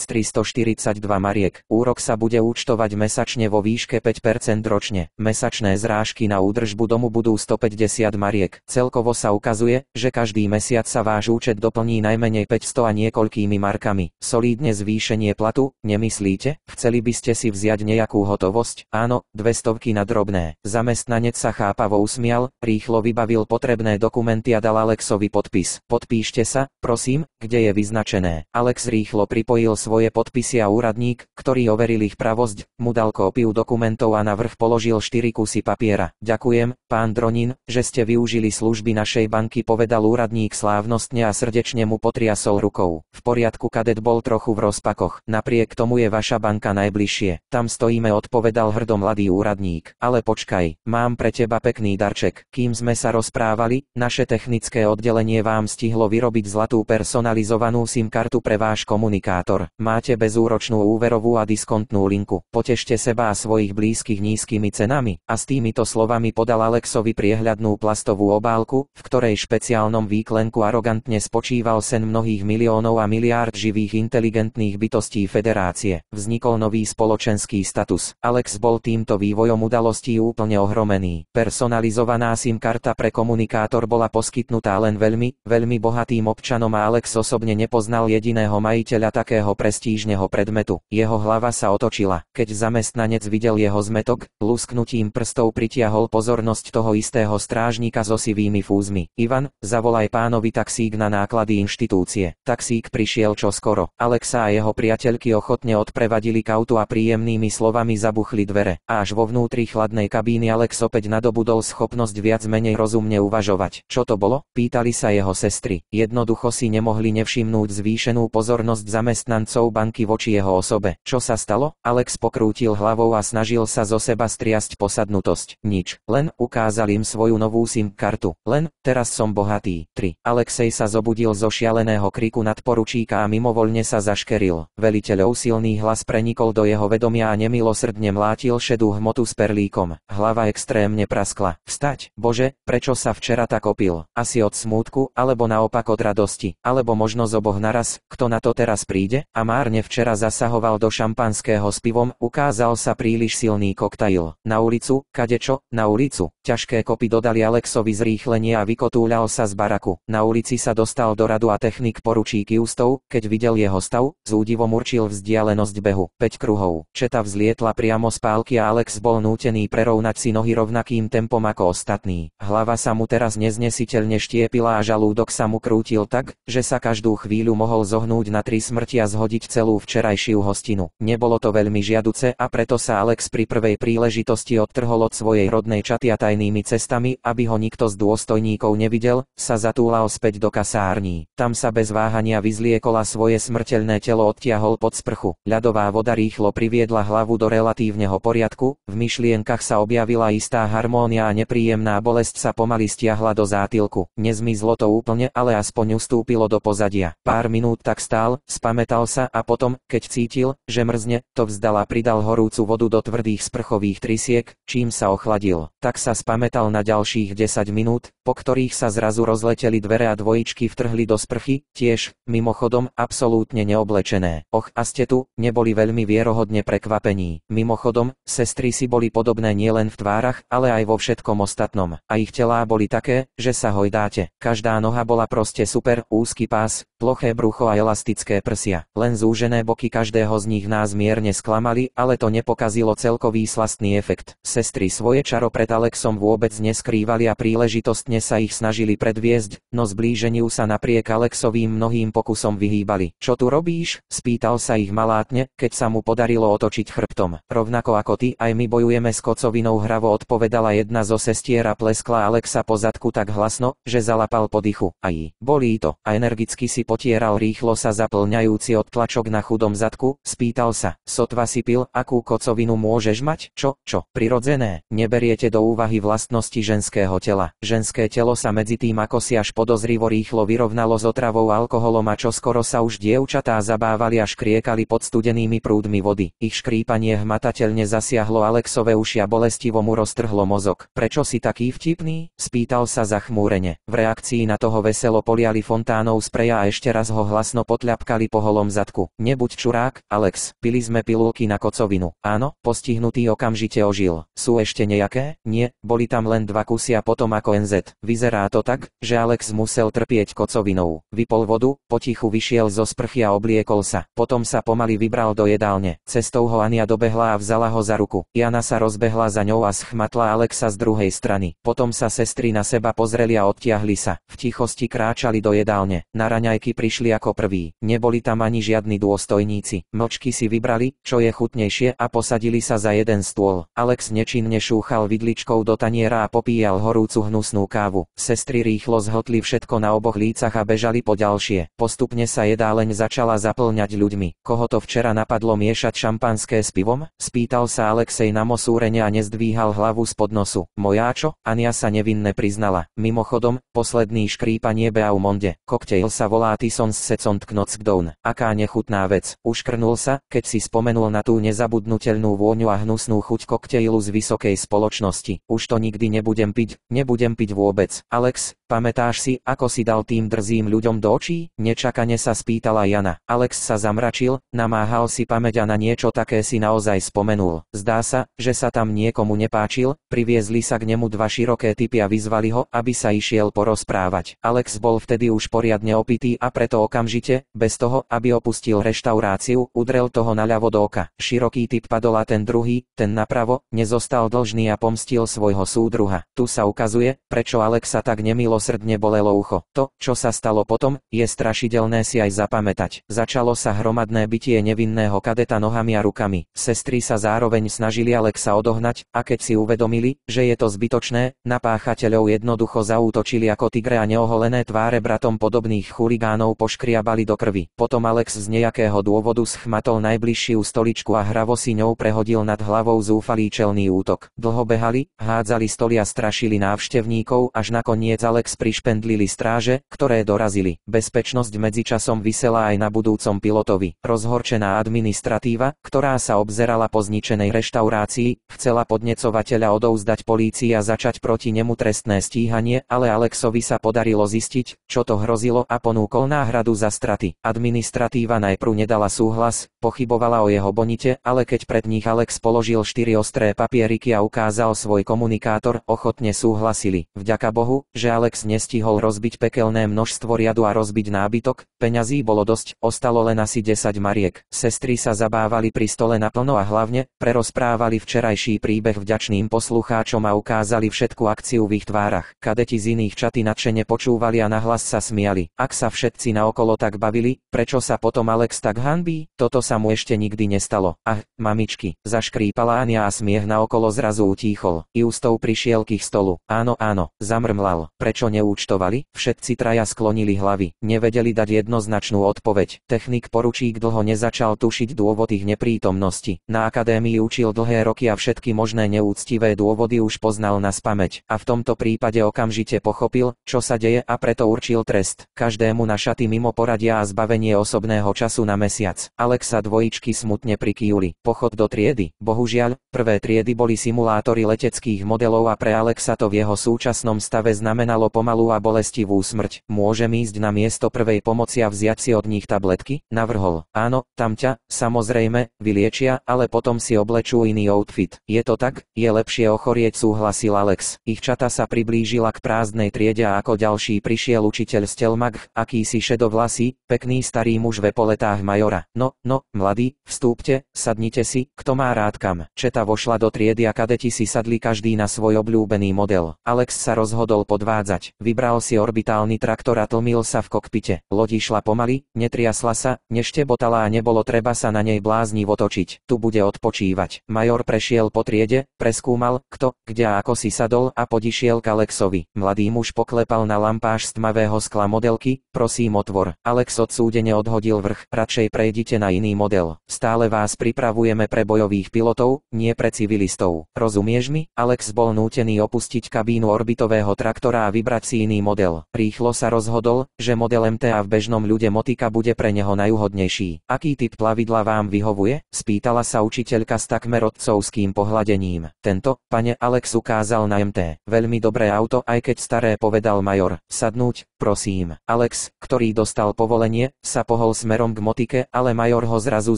342 mariek. Úrok sa bude účtovať mesačne vo výške 5% ročne. Mesačné zrážky na údržbu domu budú 150 mariek. Celkovo sa ukazuje, že každý mesiac sa váš účet doplní najmenej 500 a niekoľkými markami. Solídne zvýšenie platu, nemyslíte? Chceli by ste si vziať nejakú hotovosť? Áno, 200 na drobné. Zamestnanec sa chápavo usmial, rýchlo vybavil potrebné dokumenty a dal Alexovi podpis. Podpíšte sa, prosím, kde je vyznačené. Alex rýchlo pripojil svoje podpisy a úradník, ktorý overil ich pravosť, mu dal kópiu dokumentov a na vrch položil 4 kusy papiera. Ďakujem, pán Dronin, že ste využili služby našej banky, povedal úradník slávnostne a srdečne mu potriasol rukou. V poriadku, kadet bol trochu v rozpakoch. Napriek tomu je vaša banka najbližšie. Tam stojíme, odpovedal hrdo mladý úradník. Ale počkaj, mám pre teba pekný darček. Kým sme sa rozprávali, naše technické oddelenie vám stihlo vyrobiť zlatú personalizovanú SIM kartu pre váš komunikátor. Máte bezúročnú úverovú a diskontnú linku. Potešte seba a svojich blízkych nízkymi cenami. A s týmito slovami podal Alexovi priehľadnú plastovú obálku, v ktorej špeciálnom výklenku arogantne spočíval sen mnohých miliónov a miliárd živých inteligentných bytostí federácie. Vznikol nový spoločenský status. Alex bol týmto vývojom udalostí úplne ohromený. Personalizovaná SIM karta pre komunikátor bola poskytnutá len veľmi, veľmi bohatým občanom a Alex osobne nepoznal jediného majiteľa takého prestížneho predmetu. Jeho hlava sa otočila. Keď zamestnanec videl jeho zmetok, lusknutím prstov pritiahol pozornosť toho istého strážnika so sivými fúzmi. Ivan, zavolaj pánovi taxík na náklady inštitúcie. Taxík prišiel čo skoro. Alexa a jeho priateľky ochotne odprevadili kautu a príjemnými slovami zabuchli dvere. A až vo vnútri chladnej kabíny Alex opäť nadobudol schopnosť viac menej rozumne uvažovať. Čo to bolo? Pýtali sa jeho sestry. Jednoducho si nemohli nevšimnúť zvýšenú pozornosť zamestnancov banky voči jeho osobe. Čo sa stalo? Alex pokrútil krútil hlavou a snažil sa zo seba striasť posadnutosť. Nič, len ukázal im svoju novú SIM kartu. Len, teraz som bohatý. 3. Alexej sa zobudil zo šialeného kriku nad poručíka a mimovoľne sa zaškeril. Veliteľov silný hlas prenikol do jeho vedomia a nemilosrdne mlátil šedú hmotu s perlíkom. Hlava extrémne praskla. Vstať, bože, prečo sa včera tak opil? Asi od smútku, alebo naopak od radosti, alebo možno z oboch naraz, kto na to teraz príde? A márne včera zasahoval do šampanského s pivom, ukázal sa príliš silný koktail. Na ulicu, kadečo, na ulicu. Ťažké kopy dodali Alexovi zrýchlenie a vykotúľal sa z baraku. Na ulici sa dostal do radu a technik poručík Justov, keď videl jeho stav, z údivom určil vzdialenosť behu. 5 kruhov. Četa vzlietla priamo z pálky a Alex bol nútený prerovnať si nohy rovnakým tempom ako ostatní. Hlava sa mu teraz neznesiteľne štiepila a žalúdok sa mu krútil tak, že sa každú chvíľu mohol zohnúť na tri smrti a zhodiť celú včerajšiu hostinu. Nebolo to veľmi žiaduce a preto sa Alex pri prvej príležitosti odtrhol od svojej rodnej čaty a tajnými cestami, aby ho nikto z dôstojníkov nevidel, sa zatúlal späť do kasární. Tam sa bez váhania vyzliekol a svoje smrteľné telo odtiahol pod sprchu. Ľadová voda rýchlo priviedla hlavu do relatívneho poriadku, v myšlienkach sa objavila istá harmónia a nepríjemná bolesť sa pomaly stiahla do zátilku. Nezmizlo to úplne, ale aspoň ustúpilo do pozadia. Pár minút tak stál, spametal sa a potom, keď cítil, že mrzne, to vzdal a pridal horúcu vodu do tvrdých sprchových trysiek, čím sa ochladil. Tak sa spametal na ďalších 10 minút, po ktorých sa zrazu rozleteli dvere a dvojičky vtrhli do sprchy, tiež, mimochodom, absolútne neoblečené. Och, a ste tu, neboli veľmi vierohodne prekvapení. Mimochodom, sestry si boli podobné nielen v tvárach, ale aj vo všetkom ostatnom. A ich telá boli také, že sa hojdáte. Každá noha bola proste super, úzky pás, ploché brucho a elastické prsia. Len zúžené boky každého z nich nás mierne sklamali, ale to nepokazilo celkový slastný efekt. Sestry svoje čaro pred Alexom vôbec neskrývali a príležitostne sa ich snažili predviesť, no zblíženiu sa napriek Alexovým mnohým pokusom vyhýbali. Čo tu robíš? Spýtal sa ich malátne, keď sa mu podarilo otočiť chrbtom. Rovnako ako ty, aj my bojujeme s kocovinou hravo odpovedala jedna zo sestier a pleskla Alexa po zadku tak hlasno, že zalapal po dychu. Aj bolí to. A energicky si potieral rýchlo sa zaplňajúci odtlačok na chudom zadku, spýtal sa, sotva si pil, akú kocovinu môžeš mať? Čo, čo, prirodzené? Neberiete do úvahy vlastnosti ženského tela. Ženské telo sa medzi tým ako si až podozrivo rýchlo vyrovnalo s otravou alkoholom a čo skoro sa už dievčatá zabávali a škriekali pod studenými prúdmi vody. Ich škrípanie hmatateľne zasiahlo Alexové uši a bolestivo mu roztrhlo mozog. Prečo si taký vtipný? Spýtal sa zachmúrene. V reakcii na toho veselo poliali fontánov spreja a ešte raz ho hlasno potľapkali po holom zadku. Nebuď čurák, Alex, pili sme pilulky na kocovinu. Áno, postihnutý okamžite ožil. Sú ešte nejaké? Nie, boli tam len dva kusy a potom ako NZ. Vyzerá to tak, že Alex musel trpieť kocovinou. Vypol vodu, potichu vyšiel zo sprchy a obliekol sa. Potom sa pomaly vybral do jedálne. Cestou ho Ania dobehla a vzala ho za ruku. Jana sa rozbehla za ňou a schmatla Alexa z druhej strany. Potom sa sestry na seba pozreli a odtiahli sa. V tichosti kráčali do jedálne. Na raňajky prišli ako prví. Neboli tam ani žiadni dôstojníci. Mlčky si vybrali, čo je chutnejšie a posadili sa za jeden stôl. Alex nečinne šúchal vidličkou do taniera a popíjal horúcu hnusnú kávu. Sestry rýchlo zhltli všetko na oboch lícach a bežali po ďalšie. Postupne sa jedáleň začala zaplňať ľuďmi. Koho to včera napadlo miešať šampanské s pivom? Spýtal sa Alexej na mosúrene a nezdvíhal hlavu spod nosu. Mojáčo? Ania sa nevinne priznala. Mimochodom, posledný škrípanie Beaumonde. Koktejl sa volá Tisons Second Knockdown. Aká nechutná vec. Uškrnul sa, keď si spomenul na tú nezabudnutelnú vôňu a hnusnú chuť koktejlu z vysokej spoločnosti. Už to nikdy nebudem piť, nebudem piť vôbec. Alex, pamätáš si, ako si dal tým drzým ľuďom do očí? Nečakane sa spýtala Jana. Alex sa zamračil, namáhal si pamäť a na niečo také si naozaj spomenul. Zdá sa, že sa tam niekomu nepáčil, priviezli sa k nemu dva široké typy a vyzvali ho, aby sa išiel porozprávať. Alex bol vtedy už poriadne opitý a preto okamžite, bez toho, aby opustil reštauráciu, udrel toho naľavo do oka. Široký typ padol a ten druhý, ten napravo, nezostal dlžný a pomstil svojho súdruha. Tu sa ukazuje, prečo prečo Alexa tak nemilosrdne bolelo ucho. To, čo sa stalo potom, je strašidelné si aj zapamätať. Začalo sa hromadné bytie nevinného kadeta nohami a rukami. Sestry sa zároveň snažili Alexa odohnať, a keď si uvedomili, že je to zbytočné, na páchateľov jednoducho zaútočili ako tigre a neoholené tváre bratom podobných chuligánov poškriabali do krvi. Potom Alex z nejakého dôvodu schmatol najbližšiu stoličku a hravo si ňou prehodil nad hlavou zúfalý čelný útok. Dlho behali, hádzali stoly a strašili návštevníkov, až nakoniec Alex prišpendlili stráže, ktoré dorazili. Bezpečnosť medzičasom vysela aj na budúcom pilotovi. Rozhorčená administratíva, ktorá sa obzerala po zničenej reštaurácii, chcela podnecovateľa odouzdať polícii a začať proti nemu trestné stíhanie, ale Alexovi sa podarilo zistiť, čo to hrozilo a ponúkol náhradu za straty. Administratíva najprv nedala súhlas, pochybovala o jeho bonite, ale keď pred nich Alex položil štyri ostré papieriky a ukázal svoj komunikátor, ochotne súhlasili. Vďaka Bohu, že Alex nestihol rozbiť pekelné množstvo riadu a rozbiť nábytok, peňazí bolo dosť, ostalo len asi 10 mariek. Sestry sa zabávali pri stole naplno a hlavne prerozprávali včerajší príbeh vďačným poslucháčom a ukázali všetku akciu v ich tvárach. Kadeti z iných čaty nadšene počúvali a nahlas sa smiali. Ak sa všetci naokolo tak bavili, prečo sa potom Alex tak hanbí? Toto sa mu ešte nikdy nestalo. Ach, mamičky, zaškrípala Ania a smiech naokolo zrazu utíchol. I ústou prišiel k ich stolu. Áno, áno, zamrmlal. Prečo neúčtovali? Všetci traja sklonili hlavy. Nevedeli dať jednoznačnú odpoveď. Technik poručík dlho nezačal tušiť dôvod ich neprítomnosti. Na akadémii učil dlhé roky a všetky možné neúctivé dôvody už poznal na spameť. A v tomto prípade okamžite pochopil, čo sa deje a preto určil trest. Každému na šaty mimo poradia a zbavenie osobného času na mesiac. Alexa dvojičky smutne prikývli. Pochod do triedy. Bohužiaľ, prvé triedy boli simulátory leteckých modelov a pre Alexa to v jeho súčasnom stave znamenalo pomalú a bolestivú smrť. Môžem ísť na miesto prvej pomoci a vziať si od nich tabletky? Navrhol. Áno, tam ťa, samozrejme, vyliečia, ale potom si oblečú iný outfit. Je to tak? Je lepšie ochorieť, súhlasil Alex. Ich čata sa priblížila k prázdnej triede a ako ďalší prišiel učiteľ Stelmag, akýsi šedovlasý, pekný starý muž v epoletách majora. No, no, mladí, vstúpte, sadnite si, kto má rád kam. Četa vošla do triedy a kadeti si sadli každý na svoj obľúbený model. Alex sa rozhodol podvádzať. Vybral si orbitálny traktor a tlmil sa v kokpite. Lodi šla pomaly, netriasla sa, neštebotala a nebolo treba sa na nej bláznivo točiť. Tu bude odpočívať. Major prešiel po triede, preskúmal, kto, kde a ako si sadol a podišiel k Alexovi. Mladý muž poklepal na lampáž z tmavého skla modelky, prosím otvor. Alex odsúdene odhodil vrch, radšej prejdite na iný model. Stále vás pripravujeme pre bojových pilotov, nie pre civilistov. Rozumieš mi? Alex bol nútený opustiť kabínu orbitového traktora a vybrať model. Rýchlo sa rozhodol, že model MTA v bežnom ľude motika bude pre neho najúhodnejší. Aký typ plavidla vám vyhovuje? Spýtala sa učiteľka s takmer otcovským pohľadením. Tento, pane Alex ukázal na MT. Veľmi dobré auto, aj keď staré povedal major. Sadnúť, prosím. Alex, ktorý dostal povolenie, sa pohol smerom k motike, ale major ho zrazu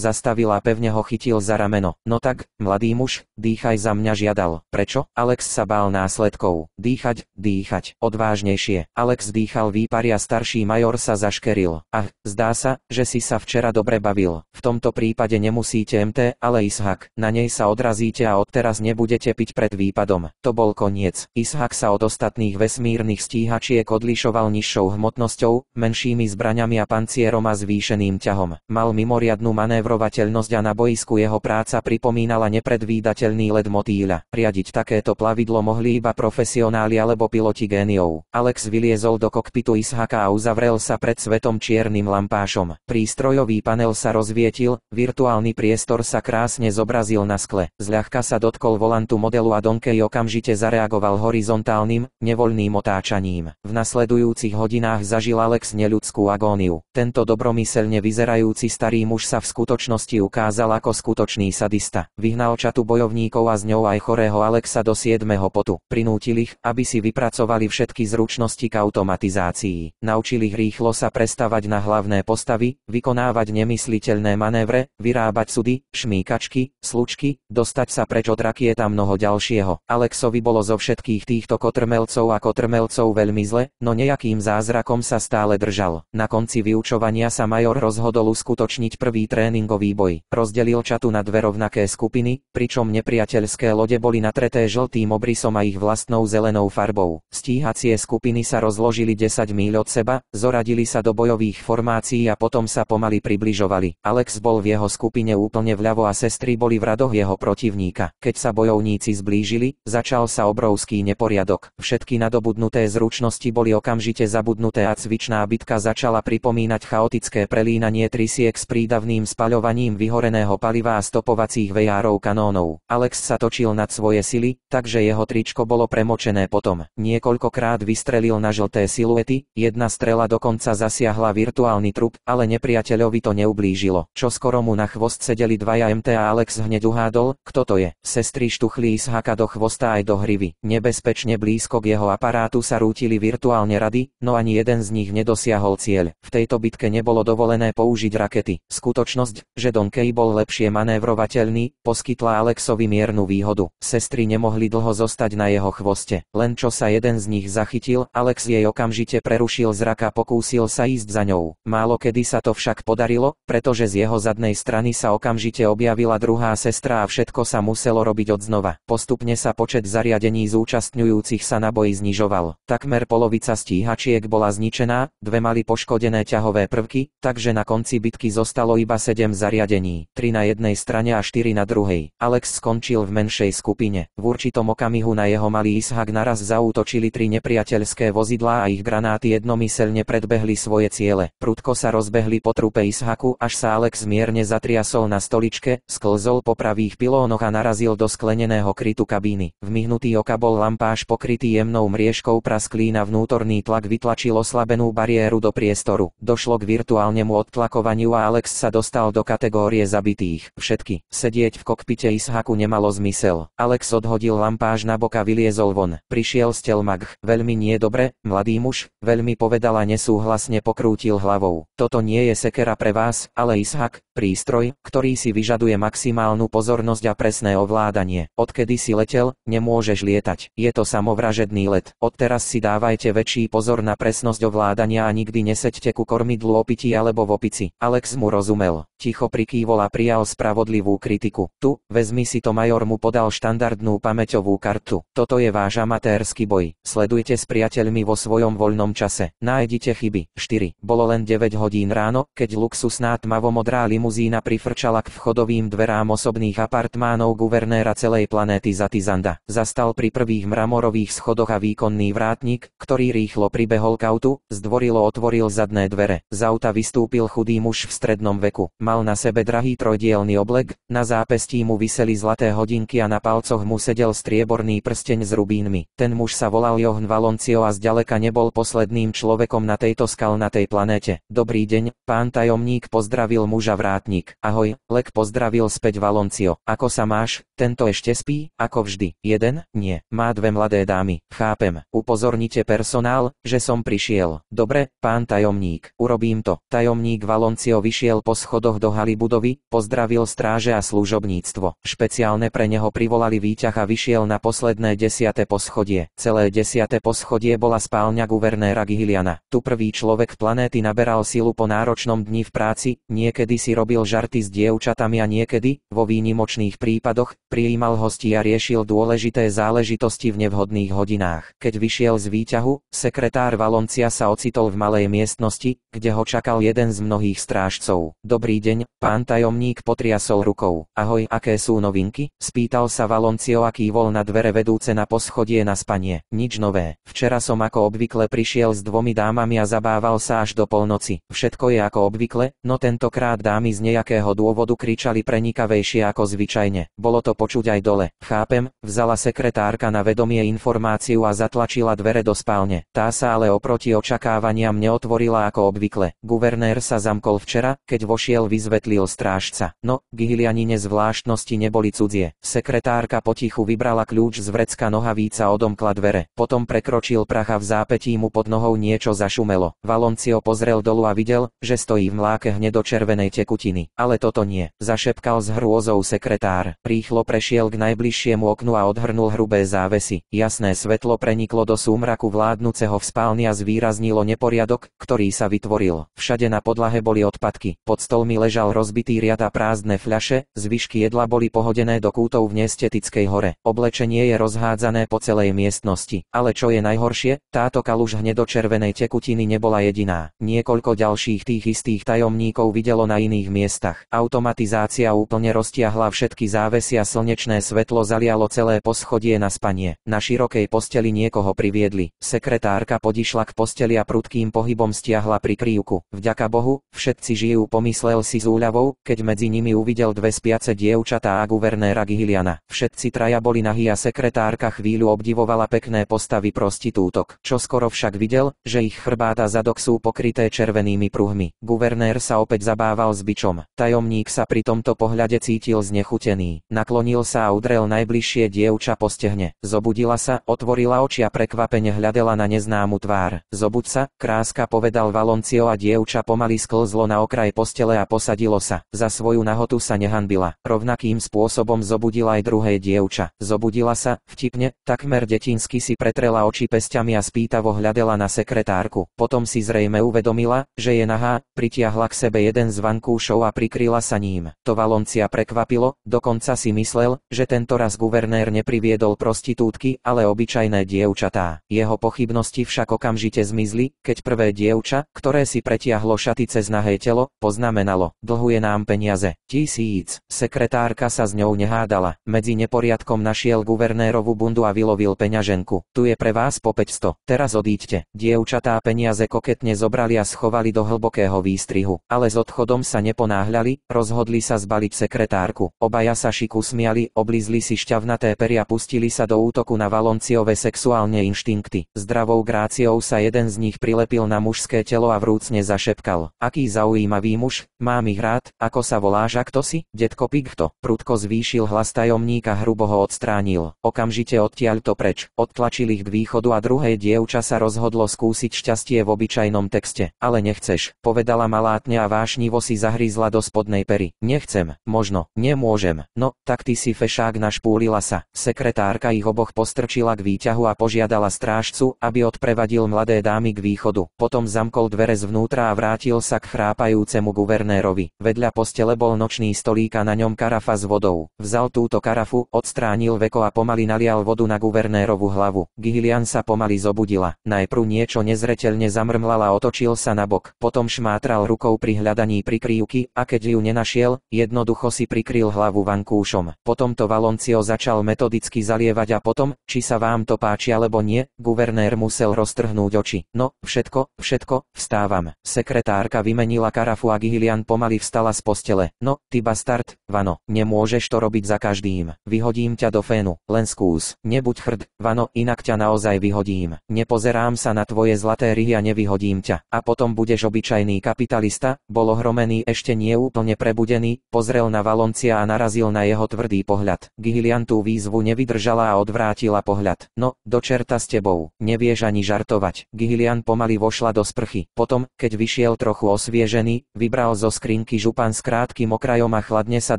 zastavil a pevne ho chytil za rameno. No tak, mladý muž, dýchaj za mňa žiadal. Prečo? Alex sa bál následkov. Dýchať, dýchať. Odvážnejšie. Alex dýchal výparia starší major sa zaškeril. Ach, zdá sa, že si sa včera dobre bavil. V tomto prípade nemusíte MT, ale Ishak. Na nej sa odrazíte a odteraz nebudete piť pred výpadom. To bol koniec. Ishak sa od ostatných vesmírnych stíhačiek odlišoval nižšou hmotnosťou, menšími zbraňami a pancierom a zvýšeným ťahom. Mal mimoriadnú manévrovateľnosť a na boisku jeho práca pripomínala nepredvídateľný led motýľa. Riadiť takéto plavidlo mohli iba profesionáli alebo piloti géniov. Alex vyliezol do kokpitu Ishaka a uzavrel sa pred svetom čiernym lampášom. Prístrojový panel sa rozvietil, virtuálny priestor sa krásne zobrazil na skle. Zľahka sa dotkol volantu modelu a Donkey okamžite zareagoval horizontálnym, nevoľným otáčaním. V nasledujúcich hodinách zažil Alex neľudskú agóniu. Tento dobromyselne vyzerajúci starý muž sa v skutočnosti ukázal ako skutočný sadista. Vyhnal čatu bojovníkov a z ňou aj chorého Alexa do 7. potu. Prinútil ich, aby si vypracovali všetky zručnosti k automatizácii. Naučil ich rýchlo sa prestavať na hlavné postavy, vykonávať nemysliteľné manévre, vyrábať sudy, šmíkačky, slučky, dostať sa preč od rakiet a mnoho ďalšieho. Alexovi bolo zo všetkých týchto kotrmelcov a kotrmelcov veľmi zle, no nejakým zázrakom sa stále držal. Na konci vyučovania sa major rozhodol uskutočniť prvý tréningový boj. Rozdelil čatu na dve rovnaké skupiny, pričom nepriateľské lode boli natreté žltým obrysom a ich vlastnou zelenou farbou farbou. Stíhacie skupiny sa rozložili 10 míľ od seba, zoradili sa do bojových formácií a potom sa pomaly približovali. Alex bol v jeho skupine úplne vľavo a sestry boli v radoch jeho protivníka. Keď sa bojovníci zblížili, začal sa obrovský neporiadok. Všetky nadobudnuté zručnosti boli okamžite zabudnuté a cvičná bitka začala pripomínať chaotické prelínanie trisiek s prídavným spaľovaním vyhoreného paliva a stopovacích vejárov kanónov. Alex sa točil nad svoje sily, takže jeho tričko bolo premočené potom. Niekoľkokrát vystrelil na žlté siluety, jedna strela dokonca zasiahla virtuálny trup, ale nepriateľovi to neublížilo. Čo skoro mu na chvost sedeli dvaja MT a Alex hneď uhádol, kto to je. Sestry štuchli Ishaka do chvosta aj do hrivy. Nebezpečne blízko k jeho aparátu sa rútili virtuálne rady, no ani jeden z nich nedosiahol cieľ. V tejto bitke nebolo dovolené použiť rakety. Skutočnosť, že Don Kay bol lepšie manévrovateľný, poskytla Alexovi miernu výhodu. Sestry nemohli dlho zostať na jeho chvoste. Len čo sa jeden z nich zachytil, Alex jej okamžite prerušil zrak a pokúsil sa ísť za ňou. Málo kedy sa to však podarilo, pretože z jeho zadnej strany sa okamžite objavila druhá sestra a všetko sa muselo robiť odznova. Postupne sa počet zariadení zúčastňujúcich sa na boji znižoval. Takmer polovica stíhačiek bola zničená, dve mali poškodené ťahové prvky, takže na konci bitky zostalo iba 7 zariadení, 3 na jednej strane a 4 na druhej. Alex skončil v menšej skupine. V určitom okamihu na jeho malý Ishak naraz zaútočili tri nepriateľské vozidlá a ich granáty jednomyselne predbehli svoje ciele. Prudko sa rozbehli po trupe Ishaku, až sa Alex mierne zatriasol na stoličke, sklzol po pravých pilónoch a narazil do skleneného krytu kabíny. V myhnutý oka bol lampáž pokrytý jemnou mriežkou prasklý na vnútorný tlak vytlačil oslabenú bariéru do priestoru. Došlo k virtuálnemu odtlakovaniu a Alex sa dostal do kategórie zabitých. Všetky. Sedieť v kokpite Ishaku nemalo zmysel. Alex odhodil lampáž na boka vyliezol von. Prišiel Stelmag. Veľmi nie dobre, mladý muž, veľmi povedal a nesúhlasne pokrútil hlavou. Toto nie je sekera pre vás, ale Ishak, prístroj, ktorý si vyžaduje maximálnu pozornosť a presné ovládanie. Odkedy si letel, nemôžeš lietať. Je to samovražedný let. Odteraz si dávajte väčší pozor na presnosť ovládania a nikdy neseďte ku kormidlu opiti alebo v opici. Alex mu rozumel. Ticho prikývol a prijal spravodlivú kritiku. Tu, vezmi si to major mu podal štandardnú pamäťovú kartu. Toto je váš amatérsky boj. Sledujte s priateľmi vo svojom voľnom čase. Nájdite chyby. 4. Bolo len 9 hodín ráno, keď luxusná tmavomodrá limuzína prifrčala k vchodovým dverám osobných apartmánov guvernéra celej planéty Zatizanda. Zastal pri prvých mramorových schodoch a výkonný vrátnik, ktorý rýchlo pribehol k autu, zdvorilo otvoril zadné dvere. Z auta vystúpil chudý muž v strednom veku. Mal na sebe drahý trojdielny oblek, na zápestí mu vyseli zlaté hodinky a na palcoch mu sedel strieborný prsteň s rubínmi. Ten muž sa volal Johan Valoncio a zďaleka nebol posledným človekom na tejto skalnatej planéte. Dobrý deň, pán tajomník pozdravil muža vrátnik. Ahoj, Lek pozdravil späť Valoncio. Ako sa máš? Tento ešte spí? Ako vždy. Jeden? Nie. Má dve mladé dámy. Chápem. Upozornite personál, že som prišiel. Dobre, pán tajomník. Urobím to. Tajomník Valoncio vyšiel po schodoch do haly budovy, pozdravil stráže a služobníctvo. Špeciálne pre neho privolali výťah a vyšiel na posledné desiate poschodie. Celé desiate poschodie bola spálňa guvernéra Gihiliana. Tu prvý človek planéty naberal silu po náročnom dni v práci, niekedy si robil žarty s dievčatami a niekedy, vo výnimočných prípadoch, prijímal hostí a riešil dôležité záležitosti v nevhodných hodinách. Keď vyšiel z výťahu, sekretár Valoncia sa ocitol v malej miestnosti, kde ho čakal jeden z mnohých strážcov. Dobrý deň, pán tajomník potriasol rukou. Ahoj, aké sú novinky? Spýtal sa Valoncio a kývol na dvere vedúce na poschodie na spanie. Nič nové. Včera som ako obvykle prišiel s dvomi dámami a zabával sa až do polnoci. Všetko je ako obvykle, no tentokrát dámy z nejakého dôvodu kričali prenikavejšie ako zvyčajne. Bolo to počuť aj dole. Chápem, vzala sekretárka na vedomie informáciu a zatlačila dvere do spálne. Tá sa ale oproti očakávaniam neotvorila ako obvykle. Guvernér sa zamkol včera, keď vošiel vyzvetlil strážca. No, Gihilianine zvláštnosti neboli cudzie. Sekretárka potichu vybrala kľúč z vrecka nohavíca odomkla dvere. Potom prekročil prach a v zápetí mu pod nohou niečo zašumelo. Valoncio pozrel dolu a videl, že stojí v mláke hnedočervenej tekutiny. Ale toto nie. Zašepkal s hrôzou sekretár. Rýchlo prešiel k najbližšiemu oknu a odhrnul hrubé závesy. Jasné svetlo preniklo do súmraku vládnuceho v spálni a zvýraznilo neporiadok, ktorý sa vytvoril. Všade na podlahe boli odpadky. Pod stolmi ležal rozbitý riad a prázdne fľaše, zvyšky jedla boli pohodené do kútov v nestetickej hore. Oblečenie je rozhádzané po celej miestnosti miestnosti. Ale čo je najhoršie, táto kaluž hnedočervenej tekutiny nebola jediná. Niekoľko ďalších tých istých tajomníkov videlo na iných miestach. Automatizácia úplne roztiahla všetky závesy a slnečné svetlo zalialo celé poschodie na spanie. Na širokej posteli niekoho priviedli. Sekretárka podišla k posteli a prudkým pohybom stiahla prikrývku. Vďaka Bohu, všetci žijú pomyslel si s úľavou, keď medzi nimi uvidel dve spiace dievčatá a guvernéra Gihiliana. Všetci traja boli nahý a sekretárka chvíľu obdivovala pekné postavy prostitútok. Čo skoro však videl, že ich chrbát a zadok sú pokryté červenými pruhmi. Guvernér sa opäť zabával s bičom. Tajomník sa pri tomto pohľade cítil znechutený. Naklonil sa a udrel najbližšie dievča po stehne. Zobudila sa, otvorila oči a prekvapene hľadela na neznámu tvár. Zobuď sa, kráska povedal Valoncio a dievča pomaly sklzlo na okraj postele a posadilo sa. Za svoju nahotu sa nehanbila. Rovnakým spôsobom zobudila aj druhé dievča. Zobudila sa, vtipne, takmer detinsky si pretrela oči pesťami a spýtavo hľadela na sekretárku. Potom si zrejme uvedomila, že je nahá, pritiahla k sebe jeden z vankúšov a prikryla sa ním. To Valoncia prekvapilo, dokonca si myslel, že tento raz guvernér nepriviedol prostitútky, ale obyčajné dievčatá. Jeho pochybnosti však okamžite zmizli, keď prvé dievča, ktoré si pretiahlo šaty cez nahé telo, poznamenalo, dlhuje nám peniaze. Tisíc. Sekretárka sa s ňou nehádala. Medzi neporiadkom našiel guvernérovú bundu a vylovil peňaženku. Tu je pre vás po 500. Teraz odíďte. Dievčatá peniaze koketne zobrali a schovali do hlbokého výstrihu. Ale s odchodom sa neponáhľali, rozhodli sa zbaliť sekretárku. Obaja sa šiku smiali, oblízli si šťavnaté peria pustili sa do útoku na Valonciove sexuálne inštinkty. Zdravou gráciou sa jeden z nich prilepil na mužské telo a vrúcne zašepkal. Aký zaujímavý muž, mám ich rád, ako sa voláš a kto si? Detko Pigto. Prudko zvýšil hlas tajomníka hrubo ho odstránil. Okamžite odtiaľ to preč. Odtlačil ich k východu a druhé dievča sa rozhodlo skúsiť šťastie v obyčajnom texte. Ale nechceš, povedala malátne a vášnivo si zahrízla do spodnej pery. Nechcem, možno, nemôžem. No, tak ty si fešák našpúlila sa. Sekretárka ich oboch postrčila k výťahu a požiadala strážcu, aby odprevadil mladé dámy k východu. Potom zamkol dvere zvnútra a vrátil sa k chrápajúcemu guvernérovi. Vedľa postele bol nočný stolík a na ňom karafa s vodou. Vzal túto karafu, odstránil veko a pomaly nalial vodu na guvernérovu hlavu. Gihilian sa pomaly zobudila. Najprv niečo nezreteľne zamrmlala otočil sa na bok. Potom šmátral rukou pri hľadaní prikrývky a keď ju nenašiel, jednoducho si prikryl hlavu vankúšom. Potom to Valoncio začal metodicky zalievať a potom, či sa vám to páči alebo nie, guvernér musel roztrhnúť oči. No, všetko, všetko, vstávam. Sekretárka vymenila karafu a Gihilian pomaly vstala z postele. No, ty bastard, Vano, nemôžeš to robiť za každým. Vyhodím ťa do fénu, len skús. Nebuď chrd, Vano, inak ťa naozaj vyhodím. Nepozerám sa na tvoje zlaté ryhy a nevyhodím ťa. A potom budeš obyčajný kapitalista, bol ohromený ešte nie úplne prebudený, pozrel na Valoncia a narazil na jeho tvrdý pohľad. Gihilian tú výzvu nevydržala a odvrátila pohľad. No, do čerta s tebou, nevieš ani žartovať. Gihilian pomaly vošla do sprchy. Potom, keď vyšiel trochu osviežený, vybral zo skrinky župan s krátkým okrajom a chladne sa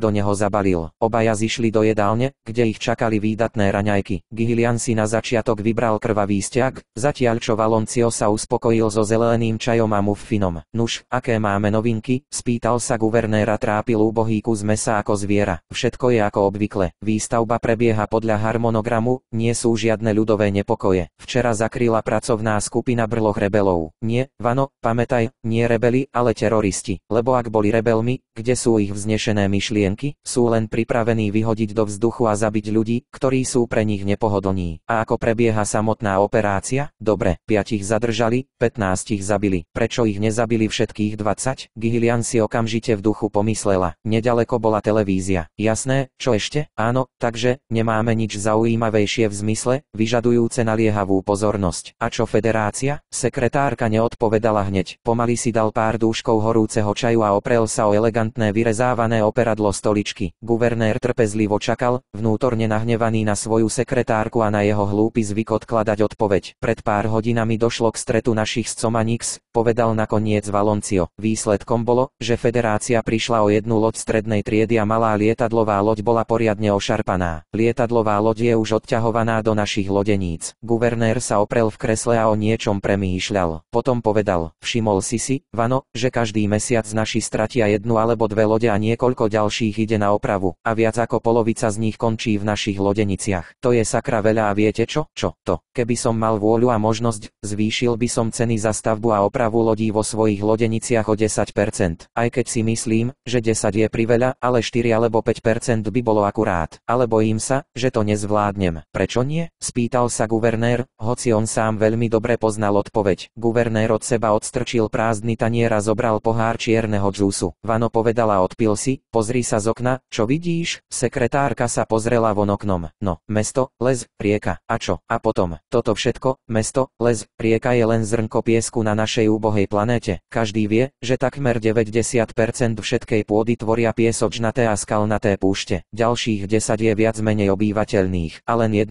do neho zabalil. Obaja zišli do jedálne, kde ich čakali výdatné raňajky. Gihilian si na začiatok vybral krvavý stiak, zatiaľ čo Valoncio sa uspokojil so zeleným čajom a muffinom. Nuž, aké máme novinky? Spýtal sa guvernéra trápil úbohý kus mesa ako zviera. Všetko je ako obvykle. Výstavba prebieha podľa harmonogramu, nie sú žiadne ľudové nepokoje. Včera zakryla pracovná skupina brloch rebelov. Nie, Vano, pamätaj, nie rebeli, ale teroristi. Lebo ak boli rebelmi, kde sú ich vznešené myšlienky, sú len pripravení vyhodiť do vzduchu a zabiť ľudí, ktorí sú pre nich nepohodlní. A ako prebieha samotná operácia? Dobre, piatich zadržali, 15 ich zabili. Prečo ich nezabili všetkých 20? Gihilian si okamžite v duchu pomyslela. Nedaleko bola televízia. Jasné, čo ešte? Áno, takže, nemáme nič zaujímavejšie v zmysle, vyžadujúce naliehavú pozornosť. A čo federácia? Sekretárka neodpovedala hneď. Pomaly si dal pár dúškov horúceho čaju a oprel sa o elegantné vyrezávané operadlo stoličky. Guvernér trpezlivo čakal, vnútorne nahnevaný na svoju sekretárku a na jeho hlúpy zvyk odkladať odpoveď. Pred pár hodinami došlo k stretu našich s Comanix, povedal nakoniec Valoncio. Výsledkom bolo, že federácia prišla o jednu loď strednej triedy a malá lietadlová loď bola poriadne ošarpaná. Lietadlová loď je už odťahovaná do našich lodeníc. Guvernér sa oprel v kresle a o niečom premýšľal. Potom povedal, všimol si si, Vano, že každý mesiac naši stratia jednu alebo dve lode a niekoľko ďalších ide na opravu, a viac ako polovica z nich končí v našich lodeniciach. To je sakra veľa a viete viete čo? Čo? To. Keby som mal vôľu a možnosť, zvýšil by som ceny za stavbu a opravu lodí vo svojich lodeniciach o 10%. Aj keď si myslím, že 10 je priveľa, ale 4 alebo 5% by bolo akurát. Ale bojím sa, že to nezvládnem. Prečo nie? Spýtal sa guvernér, hoci on sám veľmi dobre poznal odpoveď. Guvernér od seba odstrčil prázdny tanier a zobral pohár čierneho džúsu. Vano povedala odpil si, pozri sa z okna, čo vidíš? Sekretárka sa pozrela von oknom. No, mesto, les, rieka. A čo? A potom, toto všetko, mesto, les, rieka je len zrnko piesku na našej úbohej planéte. Každý vie, že takmer 90% všetkej pôdy tvoria piesočnaté a skalnaté púšte. Ďalších 10 je viac menej obývateľných. A len 1%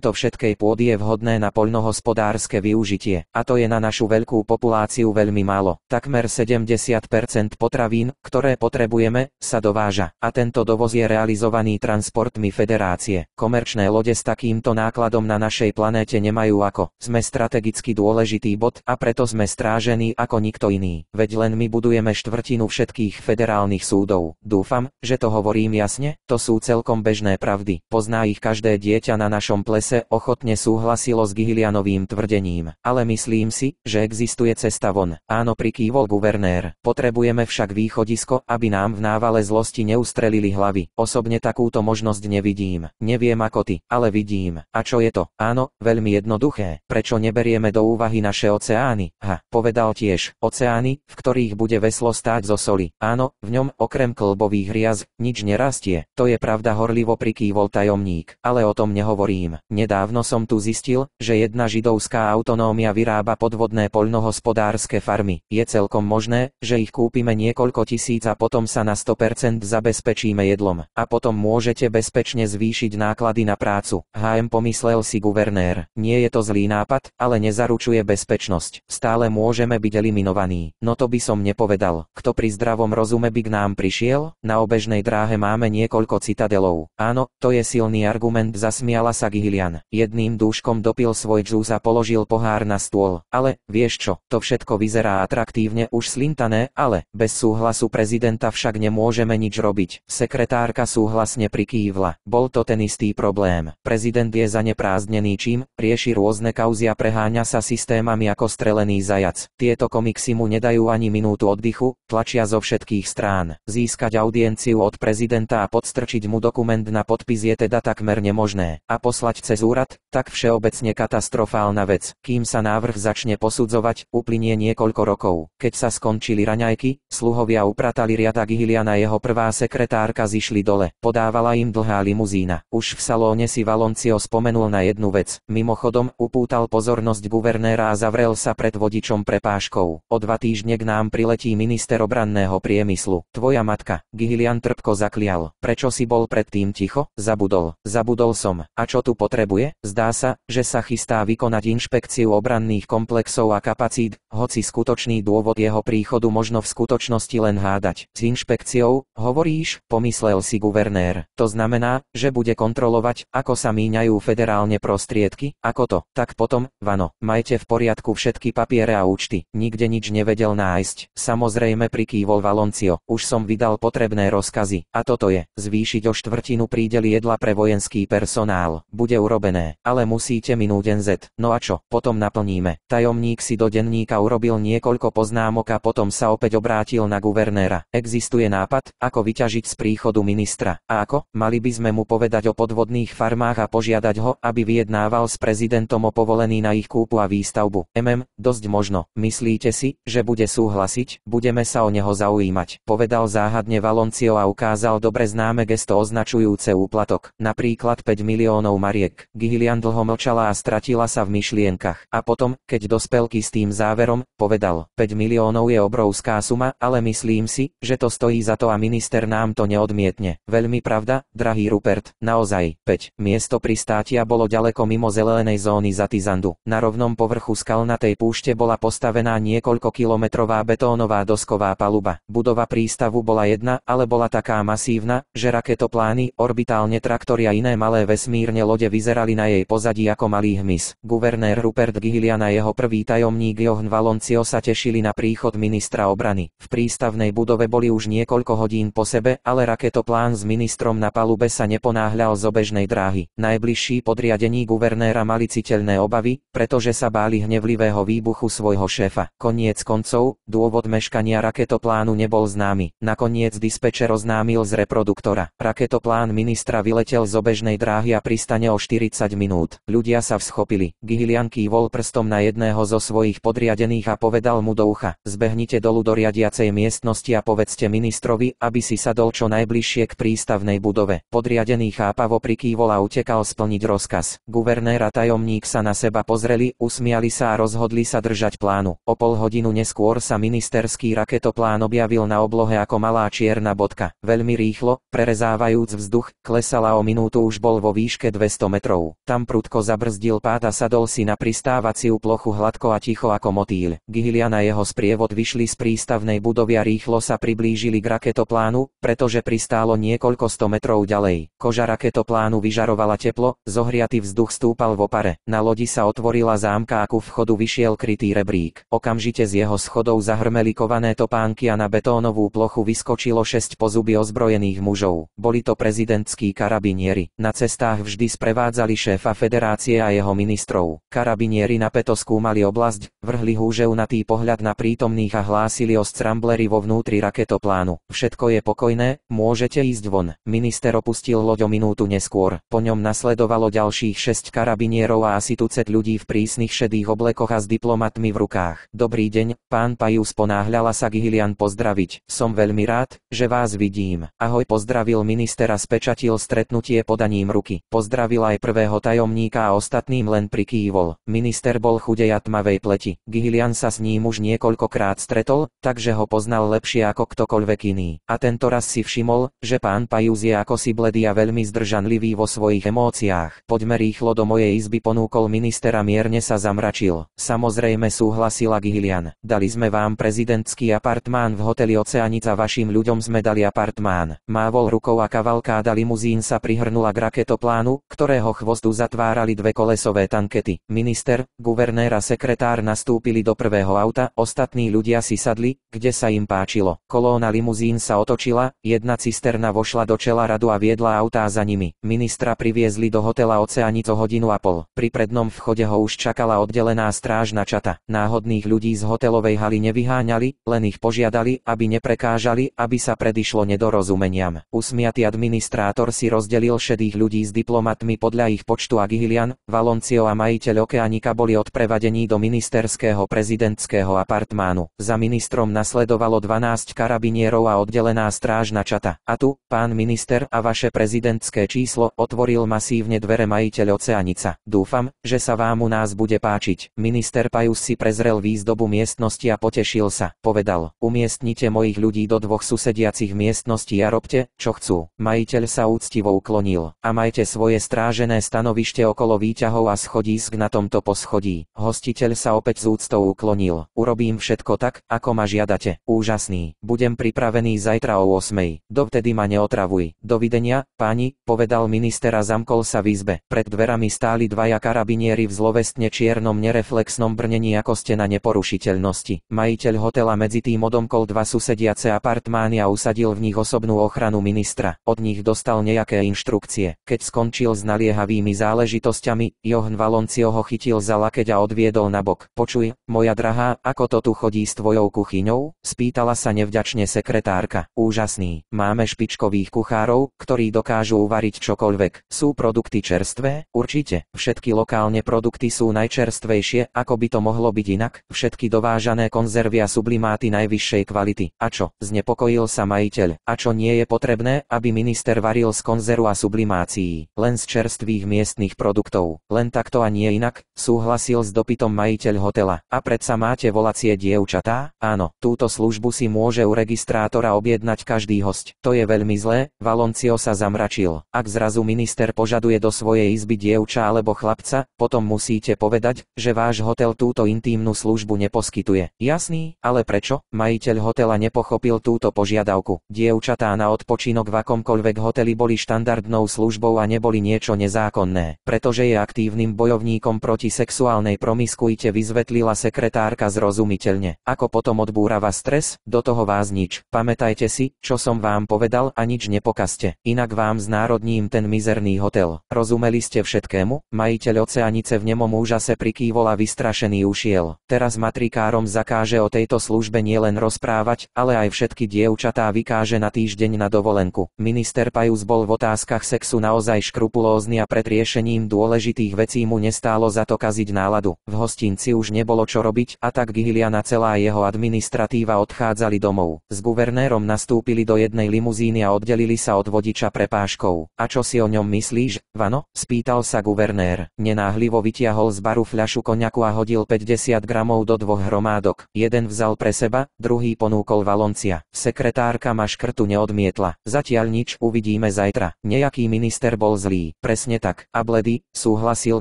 všetkej pôdy je vhodné na poľnohospodárske využitie. A to je na našu veľkú populáciu veľmi málo. Takmer 70% potravín, ktoré potrebujeme, sa dováža. A tento dovoz je realizovaný transportmi federácie. Komerčné lode s takýmto nákladom na našej planéte nemajú ako. Sme strategicky dôležitý bod a preto sme strážení ako nikto iný. Veď len my budujeme štvrtinu všetkých federálnych súdov. Dúfam, že to hovorím jasne, to sú celkom bežné pravdy. Pozná ich každé dieťa na našom plese, ochotne súhlasilo s Gihilianovým tvrdením. Ale myslím si, že existuje cesta von. Áno, prikývol guvernér. Potrebujeme však východisko, aby nám v návale zlosti neustrelili hlavy. Osobne takúto možnosť nevidím. Neviem ako ty, ale vidím. A čo je to? Áno, veľmi jednoduché. Prečo neberieme do úvahy naše oceány? Ha, povedal tiež. Oceány, v ktorých bude veslo stáť zo soli. Áno, v ňom, okrem klbových hriaz, nič nerastie. To je pravda horlivo prikývol tajomník. Ale o tom nehovorím. Nedávno som tu zistil, že jedna židovská autonómia vyrába podvodné poľnohospodárske farmy. Je celkom možné, že ich kúpime niekoľko tisíc a potom sa na 100% zabezpečíme jedlom. A potom môžete bezpečne zvýšiť náklady na prácu. HM pomyslel si guvernér. Nie je to zlý nápad, ale nezaručuje bezpečnosť. Stále môžeme byť eliminovaní. No to by som nepovedal. Kto pri zdravom rozume by k nám prišiel? Na obežnej dráhe máme niekoľko citadelov. Áno, to je silný argument, zasmiala sa Gihilian. Jedným dúškom dopil svoj džús a položil pohár na stôl. Ale, vieš čo, to všetko vyzerá atraktívne už slintané, ale, bez súhlasu prezidenta však nemôžeme nič robiť. Sekretárka súhlasne prikývla. Bol to ten istý problém. Prezident je zaneprázdnený čím, rieši rôzne kauzy a preháňa sa systémami ako strelený zajac. Tieto komiksy mu nedajú ani minútu oddychu, tlačia zo všetkých strán. Získať audienciu od prezidenta a podstrčiť mu dokument na podpis je teda takmer nemožné. A poslať cez úrad, tak všeobecne katastrofálna vec. Kým sa návrh začne posudzovať, uplynie niekoľko rokov. Keď sa skončili raňajky, sluhovia upratali riada Gihiliana jeho prvá sekretárka zišli dole. Podávala im dlhá limuzína. Už v salóne si Valoncio spomenul na jednu vec. Mimochodom, upútal pozornosť guvernéra a zavrel sa pred vodičom prepáškou. O dva týždne k nám priletí minister obranného priemyslu. Tvoja matka, Gihilian trpko zaklial. Prečo si bol predtým ticho? Zabudol. Zabudol som. A čo tu potrebuje? Zdá sa, že sa chystá vykonať inšpekciu obranných komplexov a kapacít, hoci skutočný dôvod jeho príchodu možno v skutočnosti len hádať. S inšpekciou, hovoríš, pomyslel si guvernér. To znamená, že bude kontrolovať, ako sa míňajú federálne prostriedky, ako to. Tak potom, Vano, majte v poriadku všetky papiere a účty. Nikde nič nevedel nájsť. Samozrejme prikývol Valoncio. Už som vydal potrebné rozkazy. A toto je, zvýšiť o štvrtinu prídeli jedla pre vojenský personál. Bude urobené, ale musíte minúť NZ. No a čo, potom naplníme. Tajomník si do denníka urobil niekoľko poznámok a potom sa opäť obrátil na guvernéra. Existuje nápad, ako vyťažiť z príchodu ministra. A ako? Mali by sme mu povedať o podvodných farmách a požiadať ho, aby vyjednával s prezidentom o povolení na ich kúpu a výstavbu. MM, dosť možno. Myslíte si, že bude súhlasiť? Budeme sa o neho zaujímať. Povedal záhadne Valoncio a ukázal dobre známe gesto označujúce úplatok. Napríklad 5 miliónov mariek. Gihilian dlho mlčala a stratila sa v myšlienkach. A potom, keď dospel k tým záverom, povedal, 5 miliónov je obrovská suma, ale myslím si, že to stojí za to a minister nám to neodmietne. Veľmi pravda, drahý Rupert, naozaj, 5. Miesto pristátia bolo ďaleko mimo zelenej zóny Zatizandu. Na rovnom povrchu skalnatej púšte bola postavená niekoľko kilometrová betónová dosková paluba. Budova prístavu bola jedna, ale bola taká masívna, že raketoplány, orbitálne traktory a iné malé vesmírne lode vyzerali na jej pozadí ako malý hmyz. Guvernér Rupert Gihilian a jeho prvý tajomník Johan Valoncio sa tešili na príchod ministra obrany. V prístavnej budove boli už niekoľko hodín po sebe, ale raketoplán s ministrom na palube sa neponáhľal z obežnej dráhy. Najbližší podriadení guvernéra mali citeľné obavy, pretože sa báli hnevlivého výbuchu svojho šéfa. Koniec koncov, dôvod meškania raketoplánu nebol známy. Nakoniec dispečer oznámil z reproduktora. Raketoplán ministra vyletel z obežnej dráhy a pristane o 40 minút. Ľudia sa vschopili. Gihilian kývol prstom na jedného zo svojich podriadených a povedal mu do ucha, zbehnite dolu do riadiacej miestnosti a povedzte ministrovi, aby si sadol čo najbližšie k prístavnej budove. Podriadený chápavo prikývol a utekal splniť rozkaz. Guvernér a tajomník sa na seba pozreli, usmiali sa a rozhodli sa držať plánu. O pol hodinu neskôr sa ministerský raketoplán objavil na oblohe ako malá čierna bodka. Veľmi rýchlo, prerezávajúc vzduch, klesala o minútu už bol vo výške 200 metrov. Tam prudko zabrzdil pád a sadol si na pristávaciu plochu hladko a ticho ako motýl. Gihilian a jeho sprievod vyšli z prístavnej budovy a rýchlo sa priblížili k raketoplánu, pretože pristálo niekoľko sto metrov ďalej. Koža raketoplánu vyžarovala teplo, zohriatý vzduch stúpal v opare. Na lodi sa otvorila zámka a ku vchodu vyšiel krytý rebrík. Okamžite z jeho schodov zahrmeli kované topánky a na betónovú plochu vyskočilo šesť pozuby ozbrojených mužov. Boli to prezidentskí karabinieri. Na cestách vždy sprevádzali šéfa federácie a jeho ministrov. Karabinieri napeto skúmali oblasť, vrhli húževnatý pohľad na prítomných a hlásili o scrambleri vo vnútri raketoplánu. Všetko je pokojné, môžete ísť von. Minister opustil loď o minútu neskôr. Po ňom nasledovalo ďalších šesť karabinierov a asi tucet ľudí v prísnych šedých oblekoch a s diplomatmi v rukách. Dobrý deň, pán Pajus ponáhľala sa Gihilian pozdraviť. Som veľmi rád, že vás vidím. Ahoj pozdravil minister a spečatil stretnutie podaním ruky. Pozdravil aj prvého tajomníka a ostatným len prikývol. Minister bol chudej a tmavej pleti. Gihilian sa s ním už niekoľkokrát stretol, takže ho poznal lepšie ako ktokoľvek iný. A tento raz si všimol, že pán Pajus je ako si bledý a veľmi zdržanlivý vo svojich emóciách. Poďme rýchlo do mojej izby ponúkol minister a mierne sa zamračil. Samozrejme súhlasila Gihilian. Dali sme vám prezidentský apartmán v hoteli Oceanica vašim ľuďom sme dali apartmán. Mávol rukou a kavalkáda limuzín sa prihrnula k raketoplánu, ktorého chvostu zatvárali dve kolesové tankety. Minister, guvernér a sekretár nastúpili do prvého auta, ostatní ľudia si sadli, kde sa im páčilo. Kolóna limuzín sa otočila, jedna cisterna vošla do čela radu a viedla autá za nimi. Ministra priviezli do hotela Oceanico hodinu a pol. Pri prednom vchode ho už čakala oddelená strážna čata. Náhodných ľudí z hotelovej haly nevyháňali, len ich požiadali, aby neprekážali, aby sa predišlo nedorozumeniam. Usmiatý administrátor si rozdelil šedých ľudí s diplomatmi podľa ich počtu a Gihilian, Valoncio a majiteľ Okeanika boli odprevadení do ministerského prezidentského apartmánu. Za ministrom nasledovalo 12 karabinierov a oddelená strážna čata. A tu, pán minister a vaše prezidentské číslo, otvoril masívne dvere majiteľ Oceanica. Dúfam, že sa vám u nás bude páčiť. Minister Pajus si prezrel výzdobu miestnosti a potešil sa. Povedal, umiestnite mojich ľudí do dvoch susediacich miestností a robte, čo chcú. Majiteľ sa úctivo uklonil. A majte svoje strážené stanovište okolo výťahov a schodísk na tomto poschodí. Hostiteľ sa opäť z úctou uklonil. Urobím všetko tak, ako ma žiadate. Úžasný. Budem pripravený zajtra o 8. Dovtedy ma neotravuj. Dovidenia, páni, povedal minister a zamkol sa v izbe. Pred dverami stáli dvaja karabinieri v zlovestne čiernom nereflexnom brnení ako stena neporušiteľnosti. Majiteľ hotela medzi tým odomkol dva susediace apartmány a usadil v nich osobnú ochranu ministra. Od nich dostal nejaké inštrukcie. Keď skončil s naliehavými záležitosťami, Johan Valoncio ho chytil za lakeť a odviedol na bok. Počuj, moja drahá, ako to tu chodí s tvojou kuchyňou? Spýtala sa nevďačne sekretárka. Úžasný. Máme špičkových kuchárov, ktorí dokážu uvariť čokoľvek. Sú produkty čerstvé? Určite. Všetky lokálne produkty sú najčerstvejšie, ako by to mohlo byť inak. Všetky dovážané konzervy a sublimáty najvyššej kvality. A čo? Znepokojil sa majiteľ. A čo nie je potrebné, aby minister varil z konzervu a sublimácií? Len z čerstvých miestnych produktov. Len takto a nie inak, súhlasil s dopytom majiteľ hotela. A predsa máte volacie dievčatá? Áno, túto službu si môže u registrátora objednať každý host. To je veľmi zlé, Valoncio sa zamračil. Ak zrazu minister požaduje do svojej izby dievča alebo chlapca, potom musíte povedať, že váš hotel túto intímnu službu neposkytuje. Jasný, ale prečo? Majiteľ hotela nepochopil túto požiadavku. Dievčatá na odpočinok v akomkoľvek hoteli boli štandardnou službou a neboli niečo nezákonné. Pretože je aktívnym bojovníkom proti sexuálnej promiskuite vyzvetlila sekretárka zrozumiteľne. Ako potom odbúrava stres, do toho vás nič. Pamätajte si, čo som vám povedal a nič nepokazte. Inak vám znárodním ten mizerný hotel. Rozumeli ste všetkému? Majiteľ oceanice v nemom úžase prikývol a vystrašený ušiel. Teraz matrikárom zakáže o tejto službe nielen rozprávať, ale aj všetky dievčatá vykáže na týždeň na dovolenku. Minister Pajus bol v otázkach sexu naozaj škrupulózny a pred riešením dôležitých vecí mu nestálo za to kaziť náladu. V hostinci už nebolo čo robiť a tak Gihilian celá jeho administratíva odchádzali domov. S guvernérom nastúpili do jednej limuzíny a oddelili sa od vodiča prepáškou. A čo si o ňom myslíš, Vano? spýtal sa guvernér. Nenáhlivo vytiahol z baru fľašu koniaku a hodil 50 gramov do dvoch hromádok. Jeden vzal pre seba, druhý ponúkol Valoncia. Sekretárka ma škrtu neodmietla. Zatiaľ nič, uvidíme zajtra. Nejaký minister bol zlý. Presne tak. A bledy, súhlasil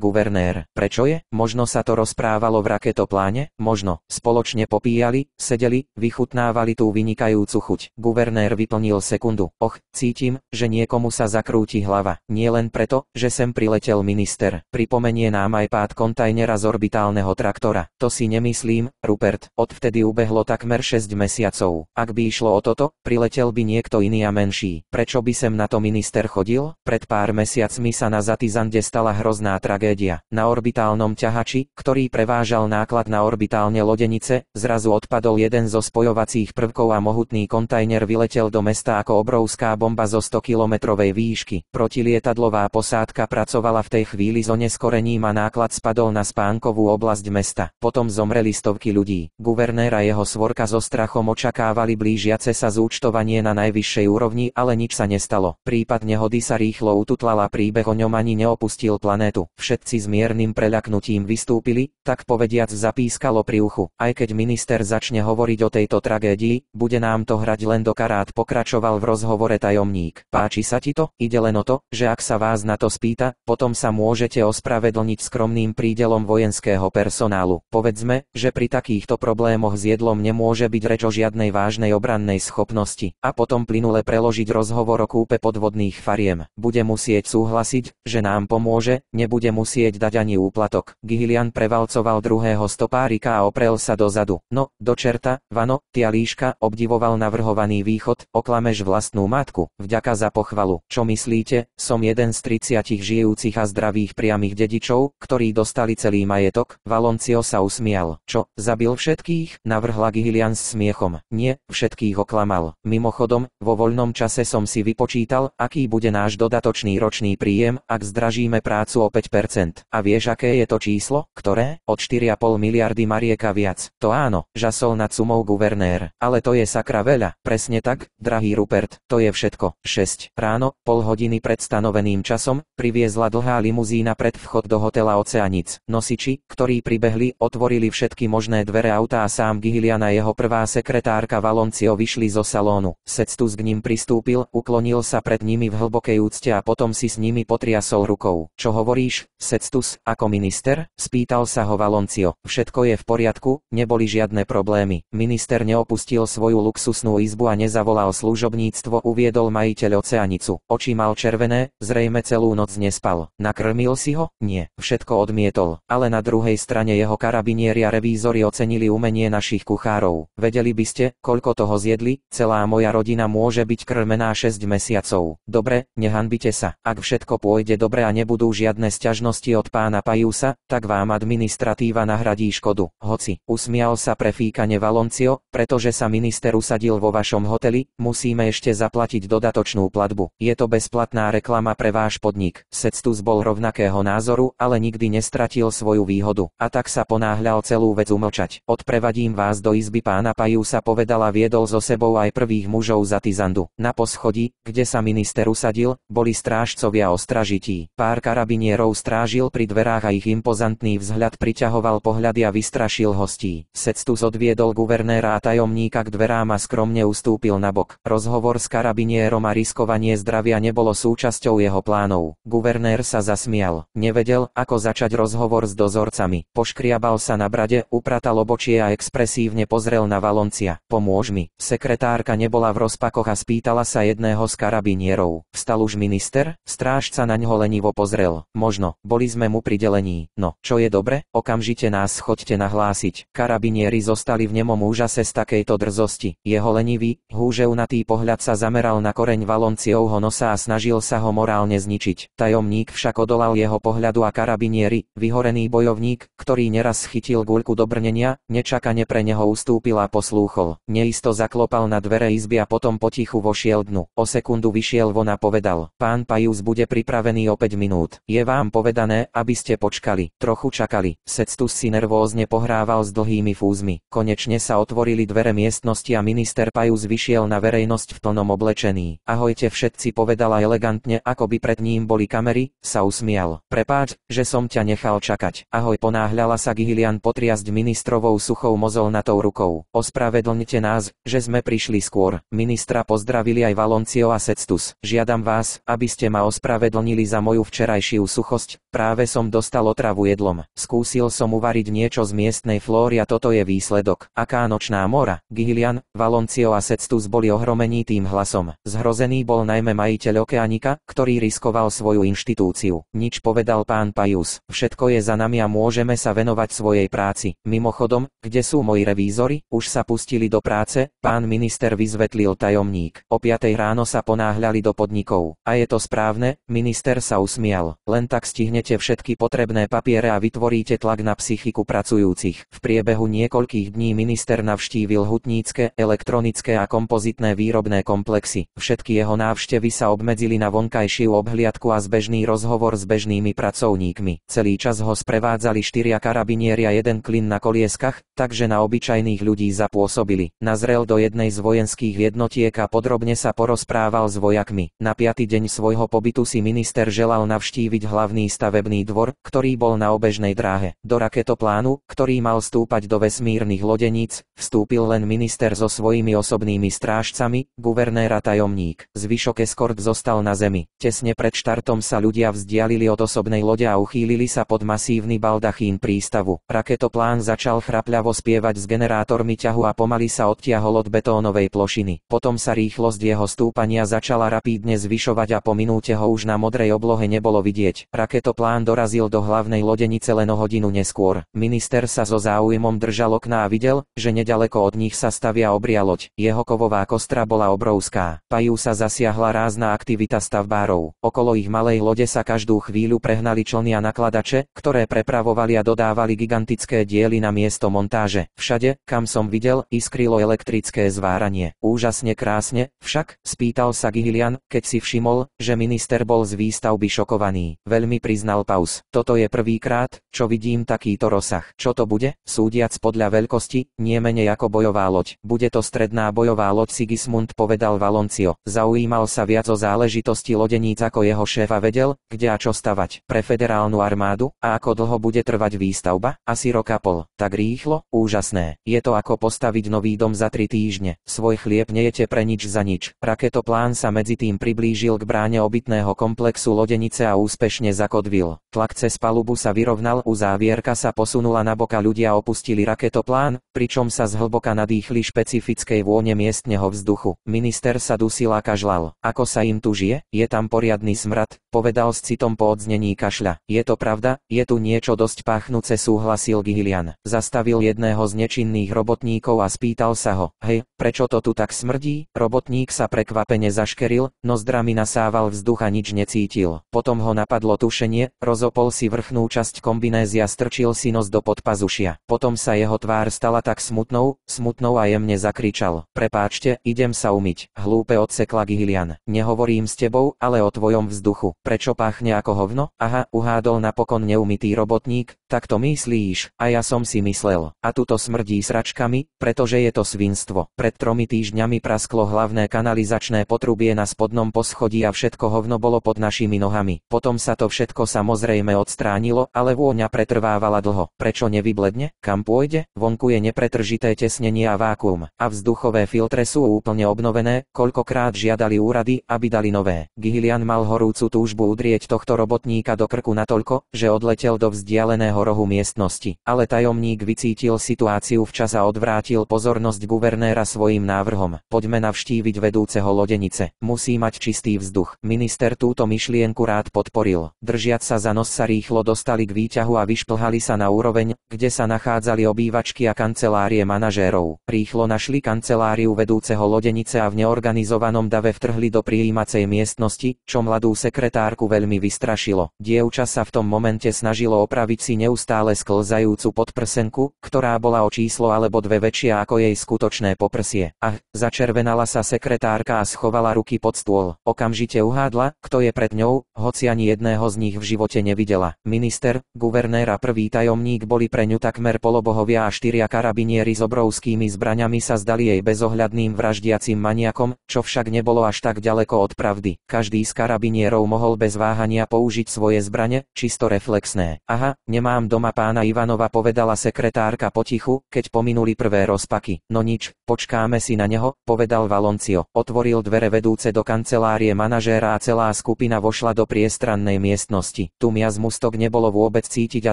guvernér. Prečo je? Možno sa to rozprávalo v raketopláne? Možno. Spoločne popíjali, sedeli, vychutnávali tú vynikajúcu chuť. Guvernér vyplnil sekundu. Och, cítim, že niekomu sa zakrúti hlava. Nie len preto, že sem priletel minister. Pripomenie nám aj pád kontajnera z orbitálneho traktora. To si nemyslím, Rupert. Odvtedy ubehlo takmer 6 mesiacov. Ak by išlo o toto, priletel by niekto iný a menší. Prečo by sem na to minister chodil? Pred pár mesiacmi sa na Zatizande stala hrozná tragédia. Na orbitálnom ťahači, ktorý prevážal náklad na orbitálne lodenice, zrazu odpadol jeden zo spojovacích prvkov a mohutný kontajner vyletel do mesta ako obrovská bomba zo 100 kilometrovej výšky. Protilietadlová posádka pracovala v tej chvíli s oneskorením a náklad spadol na spánkovú oblasť mesta. Potom zomreli stovky ľudí. Guvernér a jeho svorka so strachom očakávali blížiace sa zúčtovanie na najvyššej úrovni, ale nič sa nestalo. Prípad nehody sa rýchlo ututlal a príbeh o ňom ani neopustil planétu. Všetci s miernym preľaknutím vystúpili, tak povediac zapískalo pri uchu. Aj keď minister začne hovoriť o tejto tragédii, bude nám to hrať len do karát, pokračoval v rozhovore tajomník. Páči sa ti to? Ide len o to, že ak sa vás na to spýta, potom sa môžete ospravedlniť skromným prídelom vojenského personálu. Povedzme, že pri takýchto problémoch s jedlom nemôže byť reč o žiadnej vážnej obrannej schopnosti. A potom plynule preložiť rozhovor o kúpe podvodných fariem. Bude musieť súhlasiť, že nám pomôže, nebude musieť dať ani úplatok. Gihilian prevalcoval druhého stopárika a oprel sa dozadu. No, do čerta, Vano, tia líška, obdivoval navrhovaný východ, oklameš vlastnú matku. Vďaka za pochvalu. Čo myslíte, som jeden z 30 žijúcich a zdravých priamých dedičov, ktorí dostali celý majetok? Valoncio sa usmial. Čo, zabil všetkých? Navrhla Gihilian s smiechom. Nie, všetkých oklamal. Mimochodom, vo voľnom čase som si vypočítal, aký bude náš dodatočný ročný príjem, ak zdražíme prácu o 5%. A vieš, aké je to číslo? Ktoré? Od 4,5 miliardy marieka viac. To áno, žasol nad sumou guvernér. Ale to je sakra veľa. Presne tak, drahý Rupert, to je všetko. 6. Ráno, pol hodiny pred stanoveným časom, priviezla dlhá limuzína pred vchod do hotela Oceanic. Nosiči, ktorí pribehli, otvorili všetky možné dvere auta a sám Gihilian a jeho prvá sekretárka Valoncio vyšli zo salónu. Sextus k ním pristúpil, uklonil sa pred nimi v hlbokej úcte a potom si s nimi potriasol rukou. Čo hovoríš, Sextus, ako minister? Spýtal sa ho Valoncio. Všetko je v poriadku, neboli žiadne problémy. Minister neopustil svoju luxusnú izbu a nezavolal služobníctvo, uviedol majiteľ Oceanicu. Oči mal červené, zrejme celú noc nespal. Nakrmil si ho? Nie. Všetko odmietol. Ale na druhej strane jeho karabinieri a revízori ocenili umenie našich kuchárov. Vedeli by ste, koľko toho zjedli? Celá moja rodina môže byť krmená 6 mesiacov. Dobre, nehanbite sa. Ak všetko pôjde dobre a nebudú žiadne sťažnosti od pána Pajusa, tak vám administratíva nahradí škodu. Hoci, usmial sa prefíkane Valoncio, pretože sa minister usadil vo vašom hoteli, musíme ešte zaplatiť dodatočnú platbu. Je to bezplatná reklama pre váš podnik. Sextus bol rovnakého názoru, ale nikdy nestratil svoju výhodu. A tak sa ponáhľal celú vec umlčať. Odprevadím vás do izby pána Pajusa povedala viedol so sebou aj prvých mužov za Tizandu. Na poschodí, kde sa minister usadil, boli strážcovia ostražití. Pár karabinierov strážil pri dverách a ich impozantný vzhľad priťahoval pohľady a vystrašil hostí. Sextus odviedol guvernéra a tajomníka k dverám a skromne ustúpil na bok. Rozhovor s karabinierom a riskovanie zdravia nebolo súčasťou jeho plánov. Guvernér sa zasmial. Nevedel, ako začať rozhovor s dozorcami. Poškriabal sa na brade, upratal obočie a expresívne pozrel na Valoncia. Pomôž mi. Sekretárka nebola v rozpakoch a spýtala sa jedného z karabinierov. Vstal už minister? Strážca na ňo lenivo pozrel. Možno, boli sme mu pridelení. No, čo je dobre? Okamžite nás schodí poďte nahlásiť. Karabinieri zostali v nemom úžase z takejto drzosti. Jeho lenivý, húževnatý pohľad sa zameral na koreň Valonciovho nosa a snažil sa ho morálne zničiť. Tajomník však odolal jeho pohľadu a karabinieri, vyhorený bojovník, ktorý neraz chytil guľku do brnenia, nečakane pre neho ustúpil a poslúchol. Neisto zaklopal na dvere izby a potom potichu vošiel dnu. O sekundu vyšiel von a povedal, pán Pajus bude pripravený o 5 minút. Je vám povedané, aby ste počkali. Trochu čakali. Sextus si nervózne pohrával s dlhými fúzmi. Konečne sa otvorili dvere miestnosti a minister Pajus vyšiel na verejnosť v plnom oblečení. Ahojte všetci povedala elegantne, ako by pred ním boli kamery, sa usmial. Prepáč, že som ťa nechal čakať. Ahoj ponáhľala sa Gihilian potriasť ministrovou suchou mozolnatou rukou. Ospravedlnite nás, že sme prišli skôr. Ministra pozdravili aj Valoncio a Sextus. Žiadam vás, aby ste ma ospravedlnili za moju včerajšiu suchosť, práve som dostal otravu jedlom. Skúsil som uvariť niečo z miestnej flóry a toto je výsledok. Aká nočná mora. Gihilian, Valoncio a Sextus boli ohromení tým hlasom. Zhrozený bol najmä majiteľ okeanika, ktorý riskoval svoju inštitúciu. Nič povedal pán Pajus. Všetko je za nami a môžeme sa venovať svojej práci. Mimochodom, kde sú moji revízory? Už sa pustili do práce, pán minister vyzvetlil tajomník. O 5 ráno sa ponáhľali do podnikov. A je to správne, minister sa usmial. Len tak stihnete všetky potrebné papiere a vytvoríte tlak na psychiku pracujúcich. V priebehu niekoľkých dní minister navštívil hutnícke, elektronické a kompozitné výrobné komplexy. Všetky jeho návštevy sa obmedzili na vonkajšiu obhliadku a zbežný rozhovor s bežnými pracovníkmi. Celý čas ho sprevádzali štyria karabinieri a jeden klin na kolieskach, takže na obyčajných ľudí zapôsobili. Nazrel do jednej z vojenských jednotiek a podrobne sa porozprával s vojakmi. Na piaty deň svojho pobytu si minister želal navštíviť hlavný stavebný dvor, ktorý bol na obežnej dráhe. Do raketoplánu, ktorý mal stúpať do vesmírnych lodeníc, vstúpil len minister so svojimi osobnými strážcami, guvernéra tajomník. Zvyšok eskort zostal na zemi. Tesne pred štartom sa ľudia vzdialili od osobnej lode a uchýlili sa pod masívny baldachín prístavu. Raketoplán začal chrapľavo spievať s generátormi ťahu a pomaly sa odtiahol od betónovej plošiny. Potom sa rýchlosť jeho stúpania začala rapídne zvyšovať a po minúte ho už na modrej oblohe nebolo vidieť. Raketoplán dorazil do hlavnej lodenice len o hodinu neskôr. Minister sa so záujmom držal okna a videl, že nedaleko od nich sa stavia obria loď. Jeho kovová kostra bola obrovská. Pajú sa zasiahla rázna aktivita stavbárov. Okolo ich malej lode sa každú chvíľu prehnali člny a nakladače, ktoré prepravovali a dodávali gigantické diely na miesto montáže. Všade, kam som videl, iskrilo elektrické zváranie. Úžasne krásne, však, spýtal sa Gihilian, keď si všimol, že minister bol z výstavby šokovaný. Veľmi priznal Paus. Toto je prvýkrát, čo vidím takýto rozsah. Čo to bude? Súdiac podľa veľkosti, nie menej ako bojová loď. Bude to stredná bojová loď Sigismund povedal Valoncio. Zaujímal sa viac o záležitosti lodeníc ako jeho šéfa vedel, kde a čo stavať. Pre federálnu armádu a ako dlho bude trvať výstavba? Asi roka pol. Tak rýchlo? Úžasné. Je to ako postaviť nový dom za tri týždne. Svoj chlieb nejete pre nič za nič. Raketoplán sa medzi tým priblížil k bráne obytného komplexu lodenice a úspešne zakodvil. Tlak cez palubu sa vyrovnal, uzávierka sa posunula na boka ľudia opustili raketoplán, pričom sa zhlboka nadýchli špecifickej vône miestneho vzduchu. Minister sa dusil a kažlal. Ako sa im tu žije? Je tam poriadny smrad, povedal s citom po odznení kašľa. Je to pravda, je tu niečo dosť páchnuce súhlasil Gihilian. Zastavil jedného z nečinných robotníkov a spýtal sa ho, hej, prečo to tu tak smrdí? Robotník sa prekvapene zaškeril, no zdrami nasával vzduch a nič necítil. Potom ho napadlo tušenie, rozopol si vrchnú časť kombinézy a strčil si nos do podpazušia. Potom sa jeho tvár stala tak smutnou, smutnou a jemne zakričal. Prepáčte, idem sa umyť. Hlúpe odsekla Gihilian. Nehovorím s tebou, ale o tvojom vzduchu. Prečo páchne ako hovno? Aha, uhádol napokon neumytý robotník, tak to myslíš, a ja som si myslel. A tuto smrdí sračkami, pretože je to svinstvo. Pred tromi týždňami prasklo hlavné kanalizačné potrubie na spodnom poschodí a všetko hovno bolo pod našimi nohami. Potom sa to všetko samozrejme odstránilo, ale vôňa pretrvávala dlho. Prečo nevybledne? Kam pôjde? Vonku je nepretržité tesnenie a vákuum. A vzduchové filtre sú úplne obnovené, koľkokrát žiadali úrady, aby dali nové. Gihilian mal horúcu túžbu udrieť tohto robotníka do krku natoľko, že odletel do vzdialeného rohu miestnosti. Ale tajomník vycítil situáciu včas a odvrátil pozornosť guvernéra svojim návrhom. Poďme navštíviť vedúceho lodenice. Musí mať čistý vzduch. Minister túto myšlienku rád podporil. Držiac sa za nos sa rýchlo dostali k výťahu a vyšplhali sa na úroveň kameň, kde sa nachádzali obývačky a kancelárie manažérov. Rýchlo našli kanceláriu vedúceho lodenice a v neorganizovanom dave vtrhli do prijímacej miestnosti, čo mladú sekretárku veľmi vystrašilo. Dievča sa v tom momente snažilo opraviť si neustále sklzajúcu podprsenku, ktorá bola o číslo alebo dve väčšia ako jej skutočné poprsie. A začervenala sa sekretárka a schovala ruky pod stôl. Okamžite uhádla, kto je pred ňou, hoci ani jedného z nich v živote nevidela. Minister, guvernér a prvý tajomník boli pre ňu takmer polobohovia a štyria karabinieri s obrovskými zbraňami sa zdali jej bezohľadným vraždiacim maniakom, čo však nebolo až tak ďaleko od pravdy. Každý z karabinierov mohol bez váhania použiť svoje zbrane, čisto reflexné. Aha, nemám doma pána Ivanova povedala sekretárka potichu, keď pominuli prvé rozpaky. No nič, počkáme si na neho, povedal Valoncio. Otvoril dvere vedúce do kancelárie manažéra a celá skupina vošla do priestrannej miestnosti. Tu miazmustok nebolo vôbec cítiť a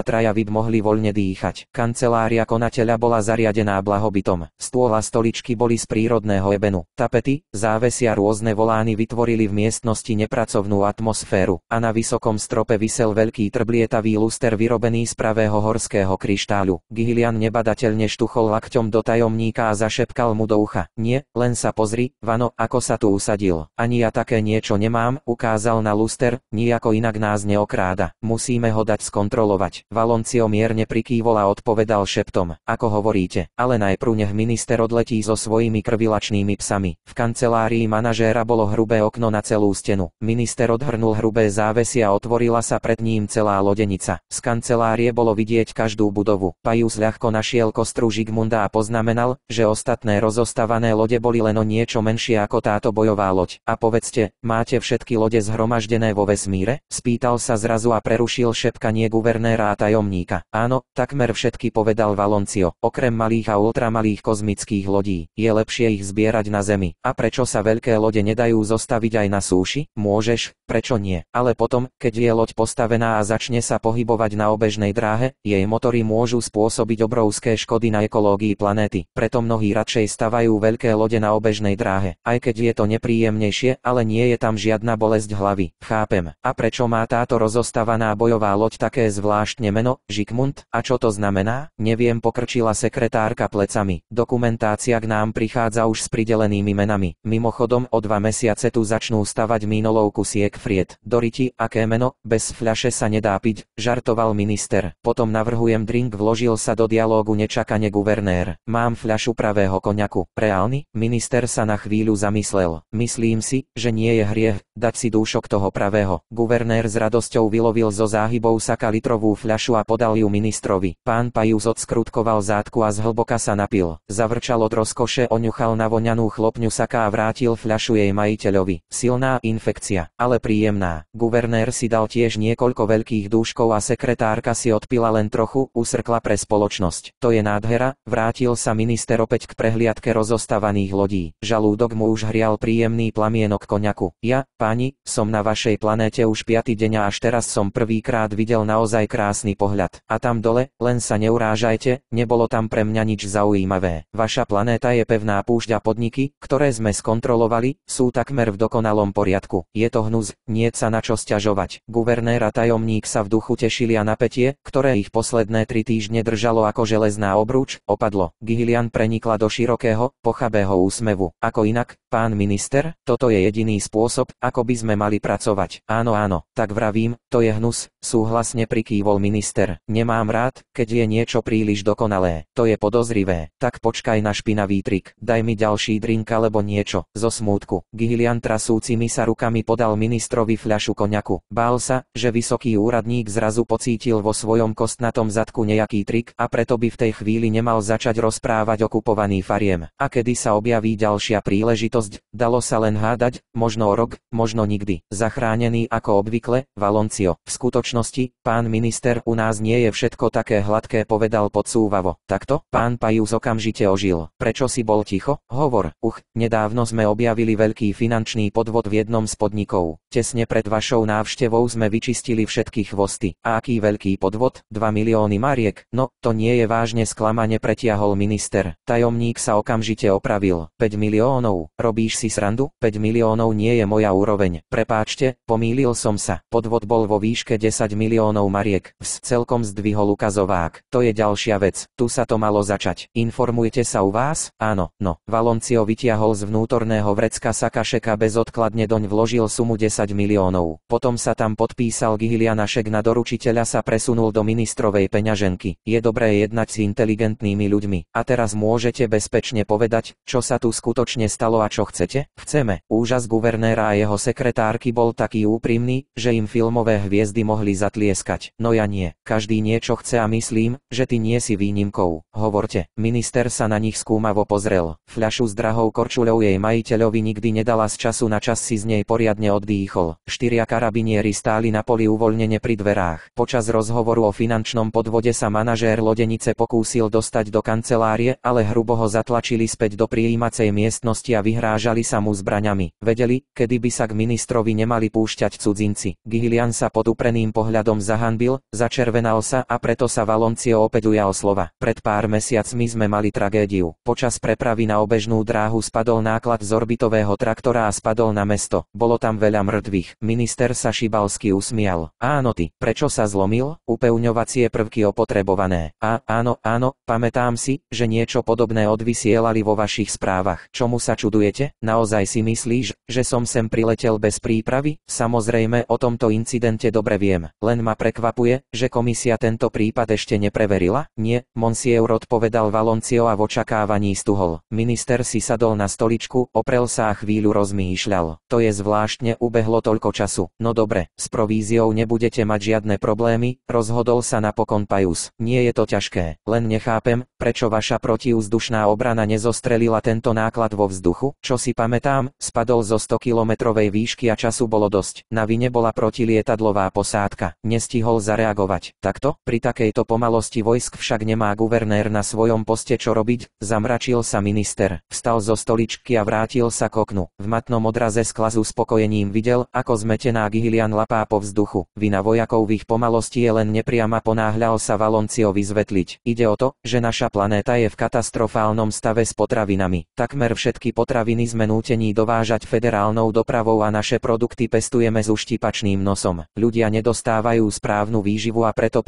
traja vid mohli voľne dýchať. Kancelária konateľa bola zariadená blahobytom. Stôl a stoličky boli z prírodného ebenu. Tapety, závesia rôzne volány vytvorili v miestnosti nepracovnú atmosféru. A na vysokom strope vysel veľký trblietavý luster vyrobený z pravého horského kryštáľu. Gihilian nebadateľne štuchol lakťom do tajomníka a zašepkal mu do ucha. Nie, len sa pozri, Vano, ako sa tu usadil. Ani ja také niečo nemám, ukázal na luster, nijako inak nás neokráda. Musíme ho dať skontrolovať. Valoncio mierne prikývol a odpovedal šeptom, ako hovoríte, ale najprv nech minister odletí so svojimi krvilačnými psami. V kancelárii manažéra bolo hrubé okno na celú stenu. Minister odhrnul hrubé závesy a otvorila sa pred ním celá lodenica. Z kancelárie bolo vidieť každú budovu. Pajus ľahko našiel kostru Žigmunda a poznamenal, že ostatné rozostavané lode boli len o niečo menšie ako táto bojová loď. A povedzte, máte všetky lode zhromaždené vo vesmíre? Spýtal sa zrazu a prerušil šepkanie guvernéra a tajomníka. Áno, takmer všetky povedal Valoncio. Okrem malých a ultramalých kozmických lodí, je lepšie ich zbierať na Zemi. A prečo sa veľké lode nedajú zostaviť aj na súši? Môžeš, prečo nie? Ale potom, keď je loď postavená a začne sa pohybovať na obežnej dráhe, jej motory môžu spôsobiť obrovské škody na ekológii planéty. Preto mnohí radšej stavajú veľké lode na obežnej dráhe, aj keď je to nepríjemnejšie, ale nie je tam žiadna bolesť hlavy. Chápem. A prečo má táto rozostavaná bojová loď také zvláštne meno, Žikmund, a čo to znamená? Neviem, pokrčila sekretárka plecami. Dokumentácia k nám prichádza už s pridelenými menami. Mimochodom, o dva mesiace tu začnú stavať mínolovku Siegfried. Doriti, aké meno? Bez fľaše sa nedá piť, žartoval minister. Potom navrhujem drink, vložil sa do dialógu nečakane guvernér. Mám fľašu pravého koniaku. Reálny? Minister sa na chvíľu zamyslel. Myslím si, že nie je hriech dať si dúšok toho pravého. Guvernér s radosťou vylovil zo záhybov saka litrovú fľašu a podal ju ministrovi. Pán Pajus odskrutkoval zátku a zhlboka sa napil. Zavrčal od rozkoše, oňuchal na voňanú chlopňu saka a vrátil fľašu jej majiteľovi. Silná infekcia, ale príjemná. Guvernér si dal tiež niekoľko veľkých dúškov a sekretárka si odpila len trochu, usrkla pre spoločnosť. To je nádhera, vrátil sa minister opäť k prehliadke rozostavaných lodí. Žalúdok mu už hrial príjemný plamienok koniaku. Ja, páni, som na vašej planéte už piaty deň a až teraz som prvýkrát videl naozaj krásny pohľad. A tam dole, len sa neurážajte, nebolo tam pre mňa nič zaujímavé. Vaša planéta je pevná púšť a podniky, ktoré sme skontrolovali, sú takmer v dokonalom poriadku. Je to hnus, nie sa na čo sťažovať. Guvernér a tajomník sa v duchu tešili a napätie, ktoré ich posledné tri týždne držalo ako železná obruč, opadlo. Gihilian prenikla do širokého, pochabého úsmevu. Ako inak, pán minister, toto je jediný spôsob, ako by sme mali pracovať. Áno, áno, tak vravím, to je hnus, súhlasne prikývol minister. Nemám rád, keď je niečo príliš dokonalé. To je podozrivé. Tak počkaj na špinavý trik. Daj mi ďalší drink alebo niečo. Zo smútku. Gihilian trasúcimi sa rukami podal ministrovi fľašu koniaku. Bál sa, že vysoký úradník zrazu pocítil vo svojom kostnatom zadku nejaký trik a preto by v tej chvíli nemal začať rozprávať okupovaný fariem. A kedy sa objaví ďalšia príležitosť, dalo sa len hádať, možno rok, možno nikdy. Zachránený ako obvykle, Valoncio. V skutočnosti, pán minister, u nás nie je všetko také hladké, povedal podsúvavo. Takto? Pán Pajus okamžite ožil. Prečo si bol ticho? Hovor. Uch, nedávno sme objavili veľký finančný podvod v jednom z podnikov. Tesne pred vašou návštevou sme vyčistili všetky chvosty. A aký veľký podvod? 2 milióny mariek. No, to nie je vážne sklamane pretiahol minister. Tajomník sa okamžite opravil. 5 miliónov. Robíš si srandu? 5 miliónov nie je moja úroveň. Prepáčte, pomýlil som sa. Podvod bol vo výške 10 miliónov mariek. Ps celkom zdvihol ukazovák. To je ďalšia vec. Tu sa to malo začať. Informujte sa u vás? Áno, no. Valencio vytiahol z vnútorného vrecka Sakašeka bezodkladne doň vložil sumu 10 miliónov. Potom sa tam podpísal Gihilianašek na doručiteľa sa presunul do ministrovej peňaženky. Je dobré jednať s inteligentnými ľuďmi. A teraz môžete bezpečne povedať, čo sa tu skutočne stalo a čo chcete? Chceme. Úžas guvernéra a jeho sekretárky bol taký úprimný, že im filmové hviezdy mohli zatlieskať. No ja nie. Každý niečo chce a myslím, že ty nie si výnimkou. Hovorte. Minister sa na nich skúmavo pozrel. Fľašu s drahou korčuľou jej majiteľovi nikdy nedala z času na čas si z nej poriadne oddýchol. Štyria karabinieri stáli na poli uvoľnene pri dverách. Počas rozhovoru o finančnom podvode sa manažér lodenice pokúsil dostať do kancelárie, ale hrubo ho zatlačili späť do prijímacej miestnosti a vyhrážali sa mu zbraňami. Vedeli, kedy by sa k ministrovi nemali púšťať cudzinci. Gihilian sa pod upreným pohľadom zahanbil, začervenal sa a preto sa Valoncio opäť ujal slova. Pred pár mesiacmi sme mali tragédiu. Počas prepravy na obežnú dráhu spadol náklad z orbitového traktora a spadol na mesto. Bolo tam veľa mŕtvych. Minister sa šibalsky usmial. Áno ty, prečo sa zlomil? Upevňovacie prvky opotrebované. A áno, áno, pamätám si, že niečo podobné odvysielali vo vašich správach. Čomu sa čudujete? Naozaj si myslíš, že som sem priletel bez prípravy? Samozrejme o tomto incidente dobre viem. Len ma prekvapuje, že komisia tento prípad ešte nepreverila? Nie, Monsieur odpovedal Valoncio a v očakávaní stuhol. Minister si sadol na stoličku, oprel sa a chvíľu rozmýšľal. To je zvláštne, ubehlo toľko času. No dobre, s províziou nebudete mať žiadne problémy, rozhodol sa napokon Pajus. Nie je to ťažké, len nechápem, prečo vaša protiuzdušná obrana nezostrelila tento náklad vo vzduchu. Čo si pamätám, spadol zo 100-kilometrovej výšky a času bolo dosť. Na vine bola protilietadlová posádka. Nestihol zareagovať. Takto? Pri takejto pomalosti vojsk však nemá guvernér na svojom poste čo robiť, zamračil sa minister. Vstal zo stoličky a vrátil sa k oknu. V matnom odraze skla s uspokojením videl, ako zmetená Gihilian lapá po vzduchu. Vina vojakov v ich pomalosti je len nepriama ponáhľal sa Valoncio vyzvetliť. Ide o to, že naša planéta je v katastrofálnom stave s potravinami. Takmer všetky potraviny sme nútení dovážať federálnou dopravou a naše produkty pestujeme s uštipačným nosom. Ľudia nedostávajú správnu výživu a preto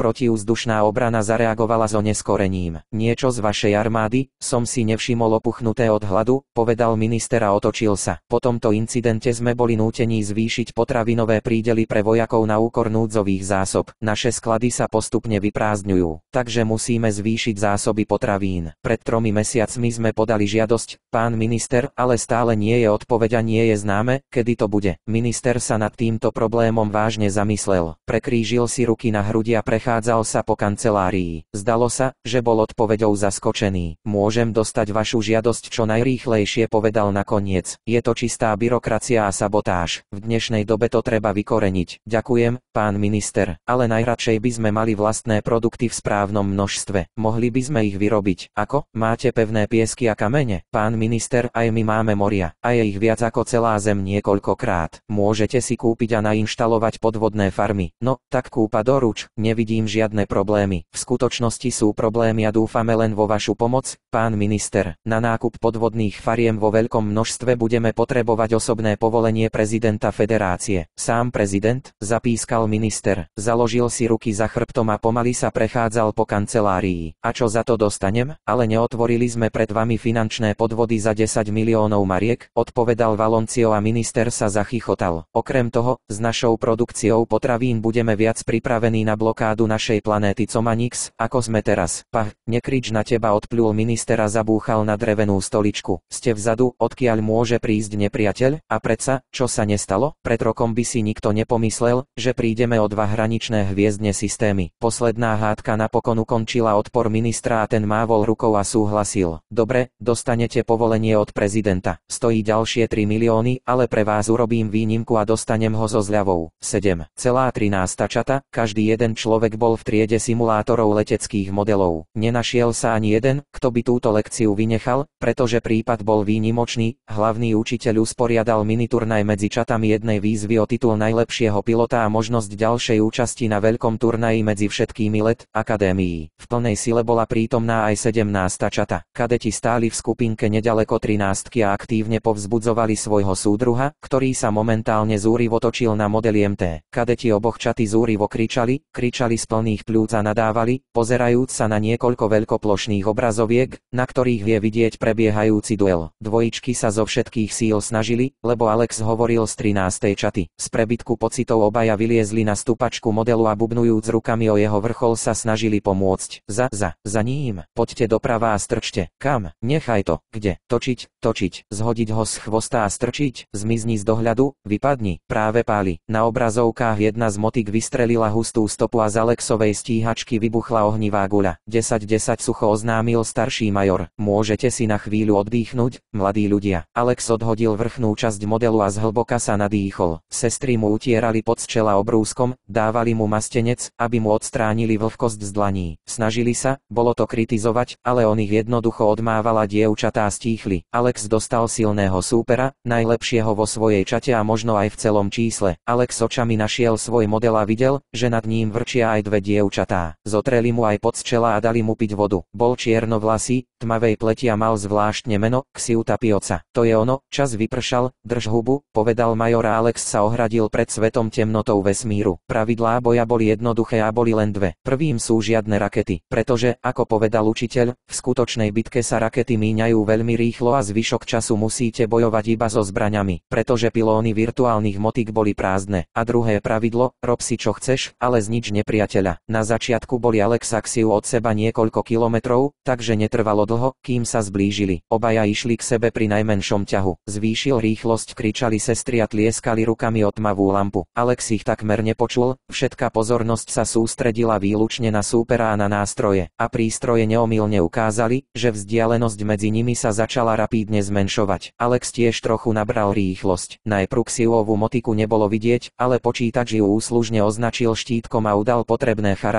protiuzdušná obrana zareagovala s oneskorením. Niečo z vašej armády, som si nevšimol opuchnuté od hladu, povedal minister a otočil sa. Po tomto incidente sme boli nútení zvýšiť potravinové prídely pre vojakov na úkor núdzových zásob. Naše sklady sa postupne vyprázdňujú, takže musíme zvýšiť zásoby potravín. Pred tromi mesiacmi sme podali žiadosť, pán minister, ale stále nie je odpoveď a nie je známe, kedy to bude. Minister sa nad týmto problémom vážne zamyslel. Prekrížil si ruky na hrudi a prechádzal sa po kancelárii. Zdalo sa, že bol odpoveďou zaskočený. Môžem dostať vašu žiadosť čo najrýchlejšie povedal nakoniec. Je to čistá byrokracia a sabotáž. V dnešnej dobe to treba vykoreniť. Ďakujem, pán minister, ale najradšej by sme mali vlastné produkty v správnom množstve. Mohli by sme ich vyrobiť. Ako? Máte pevné piesky a kamene? Pán minister, aj my máme moria. A je ich viac ako celá zem niekoľkokrát. Môžete si kúpiť a nainštalovať podvodné farmy. No, tak kúpa doruč. Nevidím žiadne problémy. V skutočnosti sú problémy a dúfame len vo vašu pomoc, pán minister. Na nákup podvodných fariem vo veľkom množstve budeme potrebovať osobné povolenie prezidenta federácie. Sám prezident, zapískal minister, založil si ruky za chrbtom a pomaly sa prechádzal po kancelárii. A čo za to dostanem? Ale neotvorili sme pred vami finančné podvody za 10 miliónov mariek, odpovedal Valoncio a minister sa zachychotal. Okrem toho, s našou produkciou potravín budeme viac pripravení na blokádu našej planéty Comanix, ako sme teraz. Pach, nekrič na teba odplul minister a zabúchal na drevenú stoličku. Ste vzadu, odkiaľ môže prísť nepriateľ? A predsa, čo sa nestalo? Pred rokom by si nikto nepomyslel, že prídeme o dva hraničné hviezdne systémy. Posledná hádka napokon ukončila odpor ministra a ten mávol rukou a súhlasil. Dobre, dostanete povolenie od prezidenta. Stojí ďalšie 3 milióny, ale pre vás urobím výnimku a dostanem ho so zľavou. 7. Celá 13. čata, každý jeden človek bol v triede simulátorov leteckých modelov. Nenašiel sa ani jeden, kto by túto lekciu vynechal, pretože prípad bol výnimočný, hlavný učiteľ usporiadal miniturnaj medzi čatami jednej výzvy o titul najlepšieho pilota a možnosť ďalšej účasti na veľkom turnaji medzi všetkými let akadémií. V plnej sile bola prítomná aj 17. čata. Kadeti stáli v skupinke nedaleko 13 a aktívne povzbudzovali svojho súdruha, ktorý sa momentálne zúrivo točil na modeli MT. Kadeti oboch čaty zúrivo kričali, kričali z plných pľúc pľúc a nadávali, pozerajúc sa na niekoľko veľkoplošných obrazoviek, na ktorých vie vidieť prebiehajúci duel. Dvojičky sa zo všetkých síl snažili, lebo Alex hovoril z 13. čaty. Z prebytku pocitov obaja vyliezli na stupačku modelu a bubnujúc rukami o jeho vrchol sa snažili pomôcť. Za, za, za ním. Poďte doprava a strčte. Kam? Nechaj to. Kde? Točiť, točiť. Zhodiť ho z chvosta a strčiť. Zmizni z dohľadu. Vypadni. Práve páli. Na obrazovkách jedna z motik vystrelila hustú stopu a z Alexovej stíhačky vybuchla ohnivá guľa. 10-10 sucho oznámil starší major. Môžete si na chvíľu oddychnúť, mladí ľudia. Alex odhodil vrchnú časť modelu a zhlboka sa nadýchol. Sestry mu utierali pod čela obrúskom, dávali mu mastenec, aby mu odstránili vlhkosť z dlaní. Snažili sa, bolo to kritizovať, ale on ich jednoducho odmávala dievčatá stíchli. Alex dostal silného súpera, najlepšieho vo svojej čate a možno aj v celom čísle. Alex očami našiel svoj model a videl, že nad ním vrčia aj dve dievčatá. Zotreli mu aj pod čela a dali mu piť vodu. Bol čiernovlasý, tmavej pleti a mal zvláštne meno, Xiu Tapioca. To je ono, čas vypršal, drž hubu, povedal major Alex sa ohradil pred svetom temnotou vesmíru. Pravidlá boja boli jednoduché a boli len dve. Prvým sú žiadne rakety, pretože, ako povedal učiteľ, v skutočnej bitke sa rakety míňajú veľmi rýchlo a zvyšok času musíte bojovať iba so zbraňami, pretože pilóny virtuálnych motik boli prázdne. A druhé pravidlo, rob si čo chceš, ale znič nepriateľa. Na začiatku boli Alex a Xiu od seba niekoľko kilometrov, takže netrvalo dlho, kým sa zblížili. Obaja išli k sebe pri najmenšom ťahu. Zvýšil rýchlosť, kričali sestry a tlieskali rukami o tmavú lampu. Alex ich takmer nepočul, všetká pozornosť sa sústredila výlučne na súpera a na nástroje. A prístroje neomilne ukázali, že vzdialenosť medzi nimi sa začala rapídne zmenšovať. Alex tiež trochu nabral rýchlosť. Najprv Xiuovú motiku nebolo vidieť, ale počítač ju úslužne označil štítkom a udal potrebné charakteristiky.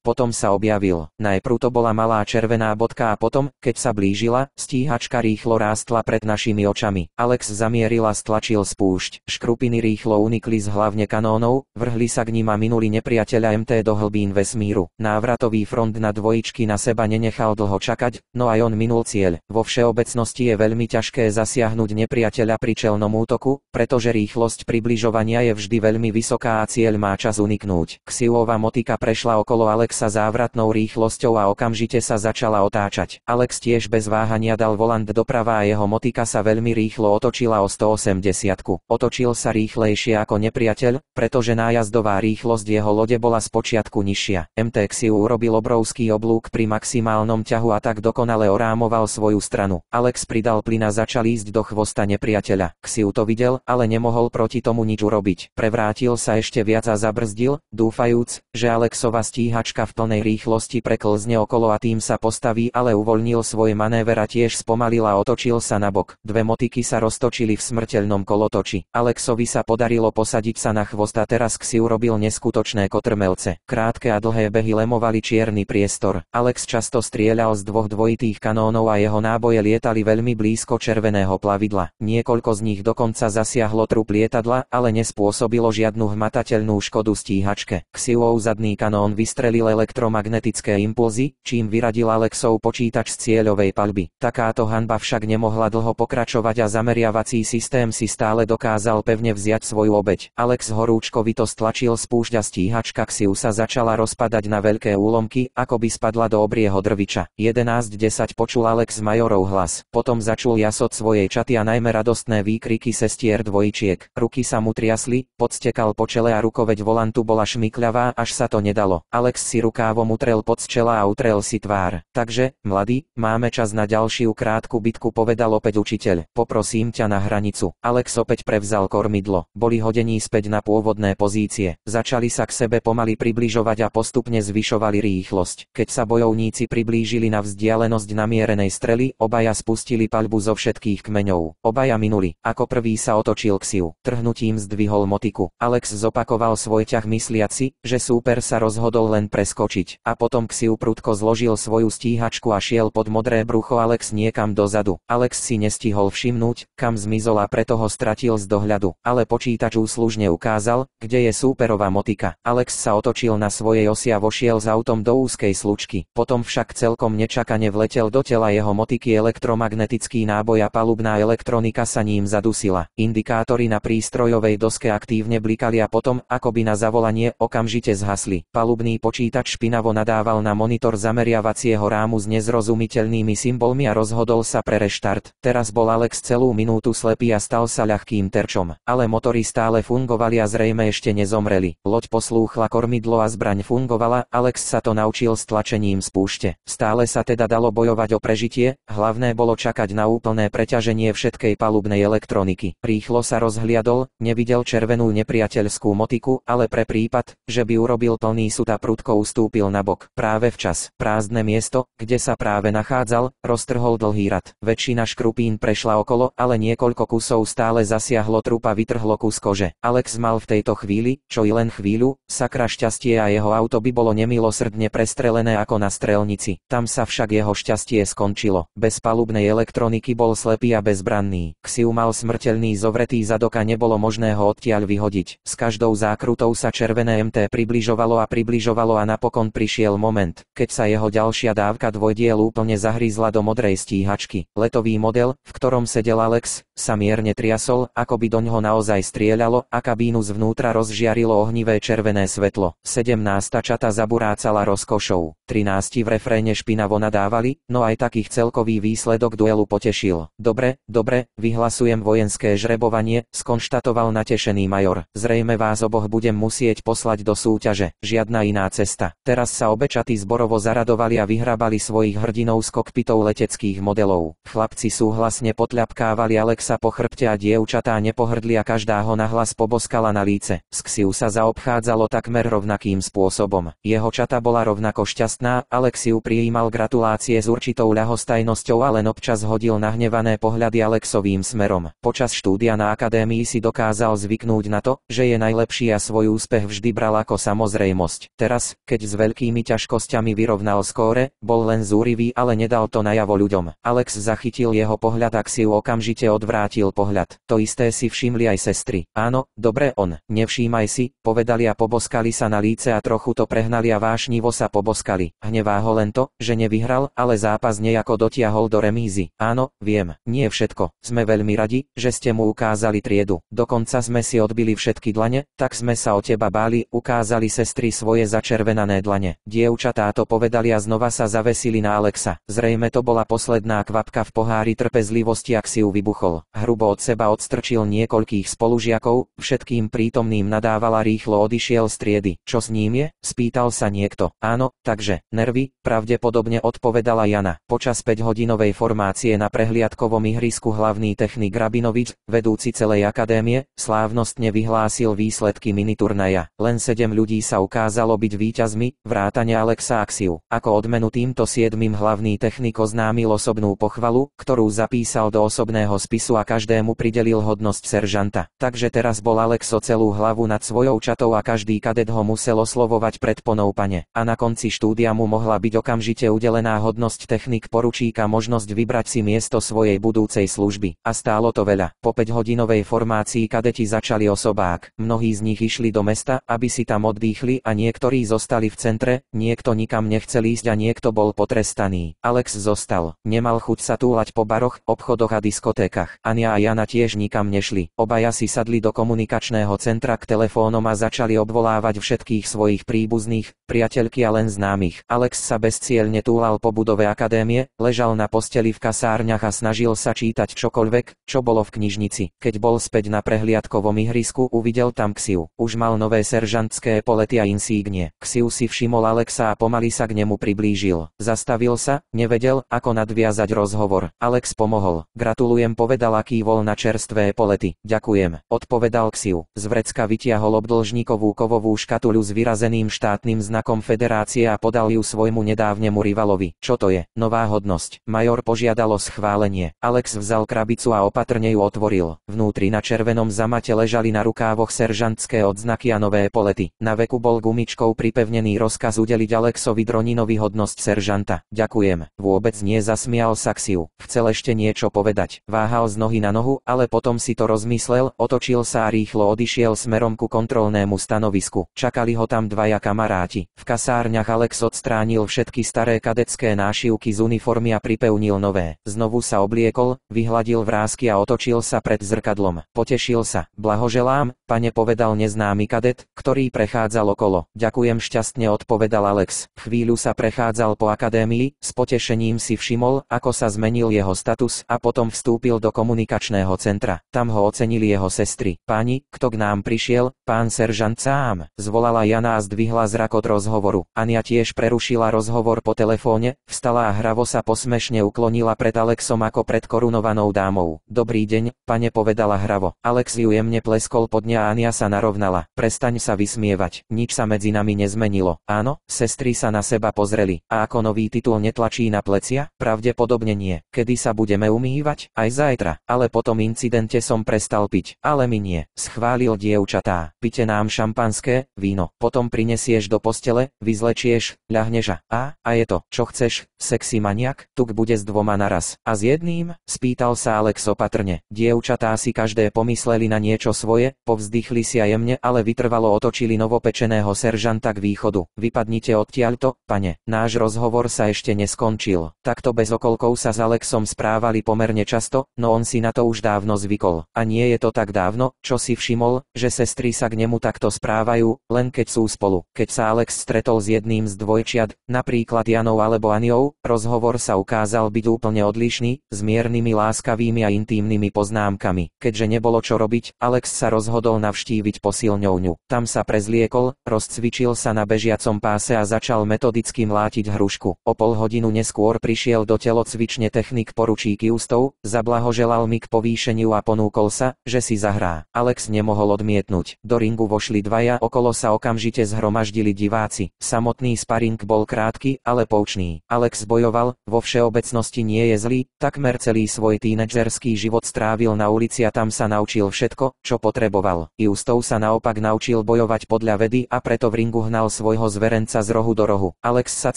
Potom sa objavil. Najprv to bola malá červená bodka a potom, keď sa blížila, stíhačka rýchlo rástla pred našimi očami. Alex zamieril a stlačil spúšť. Škrupiny rýchlo unikli z hlavne kanónov, vrhli sa k ním a minuli nepriateľa MT do hlbín vesmíru. Návratový front na dvojičky na seba nenechal dlho čakať, no aj on minul cieľ. Vo všeobecnosti je veľmi ťažké zasiahnuť nepriateľa pri čelnom útoku, pretože rýchlosť približovania je vždy veľmi vysoká a cieľ má čas uniknúť. Xiová motika prešla okolo Alexa závratnou rýchlosťou a okamžite sa začala otáčať. Alex tiež bez váhania dal volant doprava a jeho motika sa veľmi rýchlo otočila o 180. Otočil sa rýchlejšie ako nepriateľ, pretože nájazdová rýchlosť jeho lode bola spočiatku nižšia. MTX urobil obrovský oblúk pri maximálnom ťahu a tak dokonale orámoval svoju stranu. Alex pridal plyn a začal ísť do chvosta nepriateľa. Xiu to videl, ale nemohol proti tomu nič urobiť. Prevrátil sa ešte viac a zabrzdil, dúfajúc, že Alexova stíhačka v plnej rýchlosti preklzne okolo a tým sa postaví, ale uvoľnil svoj manéver a tiež spomalil a otočil sa na bok. Dve motiky sa roztočili v smrteľnom kolotoči. Alexovi sa podarilo posadiť sa na chvost a teraz Xiu robil neskutočné kotrmelce. Krátke a dlhé behy lemovali čierny priestor. Alex často strieľal z dvoch dvojitých kanónov a jeho náboje lietali veľmi blízko červeného plavidla. Niekoľko z nich dokonca zasiahlo trup lietadla, ale nespôsobilo žiadnu hmatateľnú škodu stíhačke. Xiuov zadný kanón vystrelil elektromagnetické impulzy, čím vyradil Alexov počítač z cieľovej palby. Takáto hanba však nemohla dlho pokračovať a zameriavací systém si stále dokázal pevne vziať svoju obeď. Alex horúčkovito stlačil spúšť a stíhačka Xiu sa začala rozpadať na veľké úlomky, ako by spadla do obrieho drviča. 11.10 počul Alex Majorov hlas. Potom začul jasot svojej čaty a najmä radostné výkriky sestier dvojčiek. Ruky sa mu triasli, podstekal po čele a rukoveď volantu bola šmykľavá, až sa to nedalo. Alex si rukávom utrel pod čela a utrel si tvár. Takže, mladý, máme čas na ďalšiu krátku bitku, povedal opäť učiteľ. Poprosím ťa na hranicu. Alex opäť prevzal kormidlo. Boli hodení späť na pôvodné pozície. Začali sa k sebe pomaly približovať a postupne zvyšovali rýchlosť. Keď sa bojovníci priblížili na vzdialenosť namierenej strely, obaja spustili paľbu zo všetkých kmeňov. Obaja minuli. Ako prvý sa otočil k Siu. Trhnutím zdvihol motiku. Alex zopakoval svoj ťah mysliaci, že súper sa rozhodol len preskočiť. A potom Xiu prudko zložil svoju stíhačku a šiel pod modré brucho Alex niekam dozadu. Alex si nestihol všimnúť, kam zmizol a preto ho stratil z dohľadu. Ale počítač úslužne ukázal, kde je súperová motika. Alex sa otočil na svojej osi a vošiel s autom do úzkej slučky. Potom však celkom nečakane vletel do tela jeho motiky elektromagnetický náboj a palubná elektronika sa ním zadusila. Indikátory na prístrojovej doske aktívne blikali a potom, akoby na zavolanie, okamžite zhasli. Palubný počítač špinavo nadával na monitor zameriavacieho rámu s nezrozumiteľnými symbolmi a rozhodol sa pre reštart. Teraz bol Alex celú minútu slepý a stal sa ľahkým terčom. Ale motory stále fungovali a zrejme ešte nezomreli. Loď poslúchla kormidlo a zbraň fungovala, Alex sa to naučil s tlačením spúšte. Stále sa teda dalo bojovať o prežitie, hlavné bolo čakať na úplné preťaženie všetkej palubnej elektroniky. Rýchlo sa rozhliadol, nevidel červenú nepriateľskú motiku, ale pre prípad, že by urobil plný súd a prudko ustúpil na bok. Práve včas, prázdne miesto, kde sa práve nachádzal, roztrhol dlhý rad. Väčšina škrupín prešla okolo, ale niekoľko kusov stále zasiahlo trupa vytrhlo kus kože. Alex mal v tejto chvíli, čo i len chvíľu, sakra šťastie a jeho auto by bolo nemilosrdne prestrelené ako na strelnici. Tam sa však jeho šťastie skončilo. Bez palubnej elektroniky bol slepý a bezbranný. Ksiu mal smrteľný zovretý zadok a nebolo možné ho odtiaľ vyhodiť. S každou zákrutou sa červené MT približovalo a približovalo a napokon prišiel moment, keď sa jeho ďalšia dávka dvojdiel úplne zahrízla do modrej stíhačky. Letový model, v ktorom sedel Alex, sa mierne triasol, ako by doňho naozaj strieľalo a kabínu zvnútra rozžiarilo ohnivé červené svetlo. 17. čata zaburácala rozkošou. 13 v refréne špinavo nadávali, no aj takých celkový výsledok duelu potešil. Dobre, dobre, vyhlasujem vojenské žrebovanie, skonštatoval natešený major. Zrejme vás oboch budem musieť poslať do súťaže, žiadna iná cesta. Teraz sa obečatí zborovo zaradovali a vyhrabali svojich hrdinov z kokpitov leteckých modelov. Chlapci súhlasne potľapkávali Alexa po chrbte a dievčatá nepohrdli a každá ho nahlas poboskala na líce. S Xiu sa zaobchádzalo takmer rovnakým spôsobom. Jeho čata bola rovnako šťastná šťastná, Alexiu prijímal gratulácie s určitou ľahostajnosťou a len občas hodil nahnevané pohľady Alexovým smerom. Počas štúdia na akadémii si dokázal zvyknúť na to, že je najlepší a svoj úspech vždy bral ako samozrejmosť. Teraz, keď s veľkými ťažkosťami vyrovnal skóre, bol len zúrivý, ale nedal to najavo ľuďom. Alex zachytil jeho pohľad a Xiu okamžite odvrátil pohľad. To isté si všimli aj sestry. Áno, dobre on, nevšímaj si, povedali a poboskali sa na líce a trochu to prehnali a vášnivo sa poboskali. Hnevá ho len to, že nevyhral, ale zápas nejako dotiahol do remízy. Áno, viem, nie všetko. Sme veľmi radi, že ste mu ukázali triedu. Dokonca sme si odbili všetky dlane, tak sme sa o teba báli, ukázali sestry svoje začervenané dlane. Dievčatá to povedali a znova sa zavesili na Alexa. Zrejme to bola posledná kvapka v pohári trpezlivosti, ak si ju vybuchol. Hrubo od seba odstrčil niekoľkých spolužiakov, všetkým prítomným nadával a rýchlo odišiel z triedy. Čo s ním je? Spýtal sa niekto. Áno, takže nervy, pravdepodobne odpovedala Jana. Počas 5-hodinovej formácie na prehliadkovom ihrisku hlavný technik Rabinovič, vedúci celej akadémie, slávnostne vyhlásil výsledky miniturnaja. Len 7 ľudí sa ukázalo byť víťazmi, vrátane Alexa Axiu. Ako odmenu týmto siedmým hlavný technik oznámil osobnú pochvalu, ktorú zapísal do osobného spisu a každému pridelil hodnosť seržanta. Takže teraz bol Alex o celú hlavu nad svojou čatou a každý kadet ho musel oslovovať pred ponou pane. A na konci štúdia mu mohla byť okamžite udelená hodnosť technik poručíka možnosť vybrať si miesto svojej budúcej služby. A stálo to veľa. Po 5-hodinovej formácii kadeti začali osobák. Mnohí z nich išli do mesta, aby si tam oddychli a niektorí zostali v centre, niekto nikam nechcel ísť a niekto bol potrestaný. Alex zostal. Nemal chuť sa túlať po baroch, obchodoch a diskotékach. Ania a Jana tiež nikam nešli. Obaja si sadli do komunikačného centra k telefónom a začali obvolávať všetkých svojich príbuzných, priateľky a len známych. Alex sa bezcielne túlal po budove akadémie, ležal na posteli v kasárňach a snažil sa čítať čokoľvek, čo bolo v knižnici. Keď bol späť na prehliadkovom ihrisku, uvidel tam Xiu. Už mal nové seržantské polety a insígnie. Xiu si všimol Alexa a pomaly sa k nemu priblížil. Zastavil sa, nevedel, ako nadviazať rozhovor. Alex pomohol. Gratulujem povedal a kývol na čerstvé polety. Ďakujem, odpovedal Xiu. Z vrecka vytiahol obdlžníkovú kovovú škatuľu s vyrazeným štátnym znakom federácie a podal ju svojmu nedávnemu rivalovi. Čo to je? Nová hodnosť. Major požiadalo schválenie. Alex vzal krabicu a opatrne ju otvoril. Vnútri na červenom zamate ležali na rukávoch seržantské odznaky a nové polety. Na veku bol gumičkou pripevnený rozkaz udeliť Alexovi Droninovi hodnosť seržanta. Ďakujem. Vôbec nie zasmial sa Xiu. Chcel ešte niečo povedať. Váhal s nohy na nohu, ale potom si to rozmyslel, otočil sa a rýchlo odišiel smerom ku kontrolnému stanovisku. Čakali ho tam dvaja kamaráti. V kasárňach Alex odstránil všetky staré kadecké nášivky z uniformy a pripevnil nové. Znovu sa obliekol, vyhladil vrázky a otočil sa pred zrkadlom. Potešil sa. Blahoželám, pane povedal neznámy kadet, ktorý prechádzal okolo. Ďakujem šťastne odpovedal Alex. Chvíľu sa prechádzal po akadémii, s potešením si všimol, ako sa zmenil jeho status a potom vstúpil do komunikačného centra. Tam ho ocenili jeho sestry. Páni, kto k nám prišiel? Pán seržant sám. Zvolala Jana a zdvihla zrak od rozhovoru. Ania tiež prerušila rozhovor po telefóne, vstala a hravo sa posmešne uklonila pred Alexom ako pred korunovanou dámou. Dobrý deň, pane povedala hravo. Alex ju jemne pleskol pod dňa a Ania sa narovnala. Prestaň sa vysmievať, nič sa medzi nami nezmenilo. Áno, sestry sa na seba pozreli. A ako nový titul netlačí na plecia? Pravdepodobne nie. Kedy sa budeme umývať? Aj zajtra. Ale po tom incidente som prestal piť. Ale mi nie. Schválil dievčatá. Pite nám šampanské, víno. Potom prinesieš do postele, vyzlečieš, ľahneš a... A je to, čo chceš, sexy maniak? Tuk bude s dvoma naraz. A s jedným? Spýtal sa Alex opatrne. Dievčatá si každé pomysleli na niečo svoje, povzdychli si a jemne, ale vytrvalo otočili novopečeného seržanta k východu. Vypadnite odtiaľto, pane. Náš rozhovor sa ešte neskončil. Takto bez okolkov sa s Alexom správali pomerne často, no on si na to už dávno zvykol. A nie je to tak dávno, čo si všimol, že sestry sa k nemu takto správajú, len keď sú spolu. Keď sa Alex stretol s jedným z dvojčiat, napríklad Janou alebo Aniou, rozhovor sa ukázal byť úplne odlišný, s miernymi láskavými a intímnymi poznámkami. Keďže nebolo čo robiť, Alex sa rozhodol navštíviť posilňovňu. Tam sa prezliekol, rozcvičil sa na bežiacom páse a začal metodicky mlátiť hrušku. O pol hodinu neskôr prišiel do telocvične technik poručík Justov, zablahoželal mi k povýšeniu a ponúkol sa, že si zahrá. Alex nemohol odmietnúť. Do ringu vošli dvaja, okolo sa okamžite zhromaždili diváci. Samotný sparing bol krátky, ale poučný. Alex bojoval, vo všeobecnosti nie je zlý, takmer celý svoj tínedžerský život strávil na ulici a tam sa naučil všetko, čo potreboval. Justov sa naopak naučil bojovať podľa vedy a preto v ringu hnal svojho zverenca z rohu do rohu. Alex sa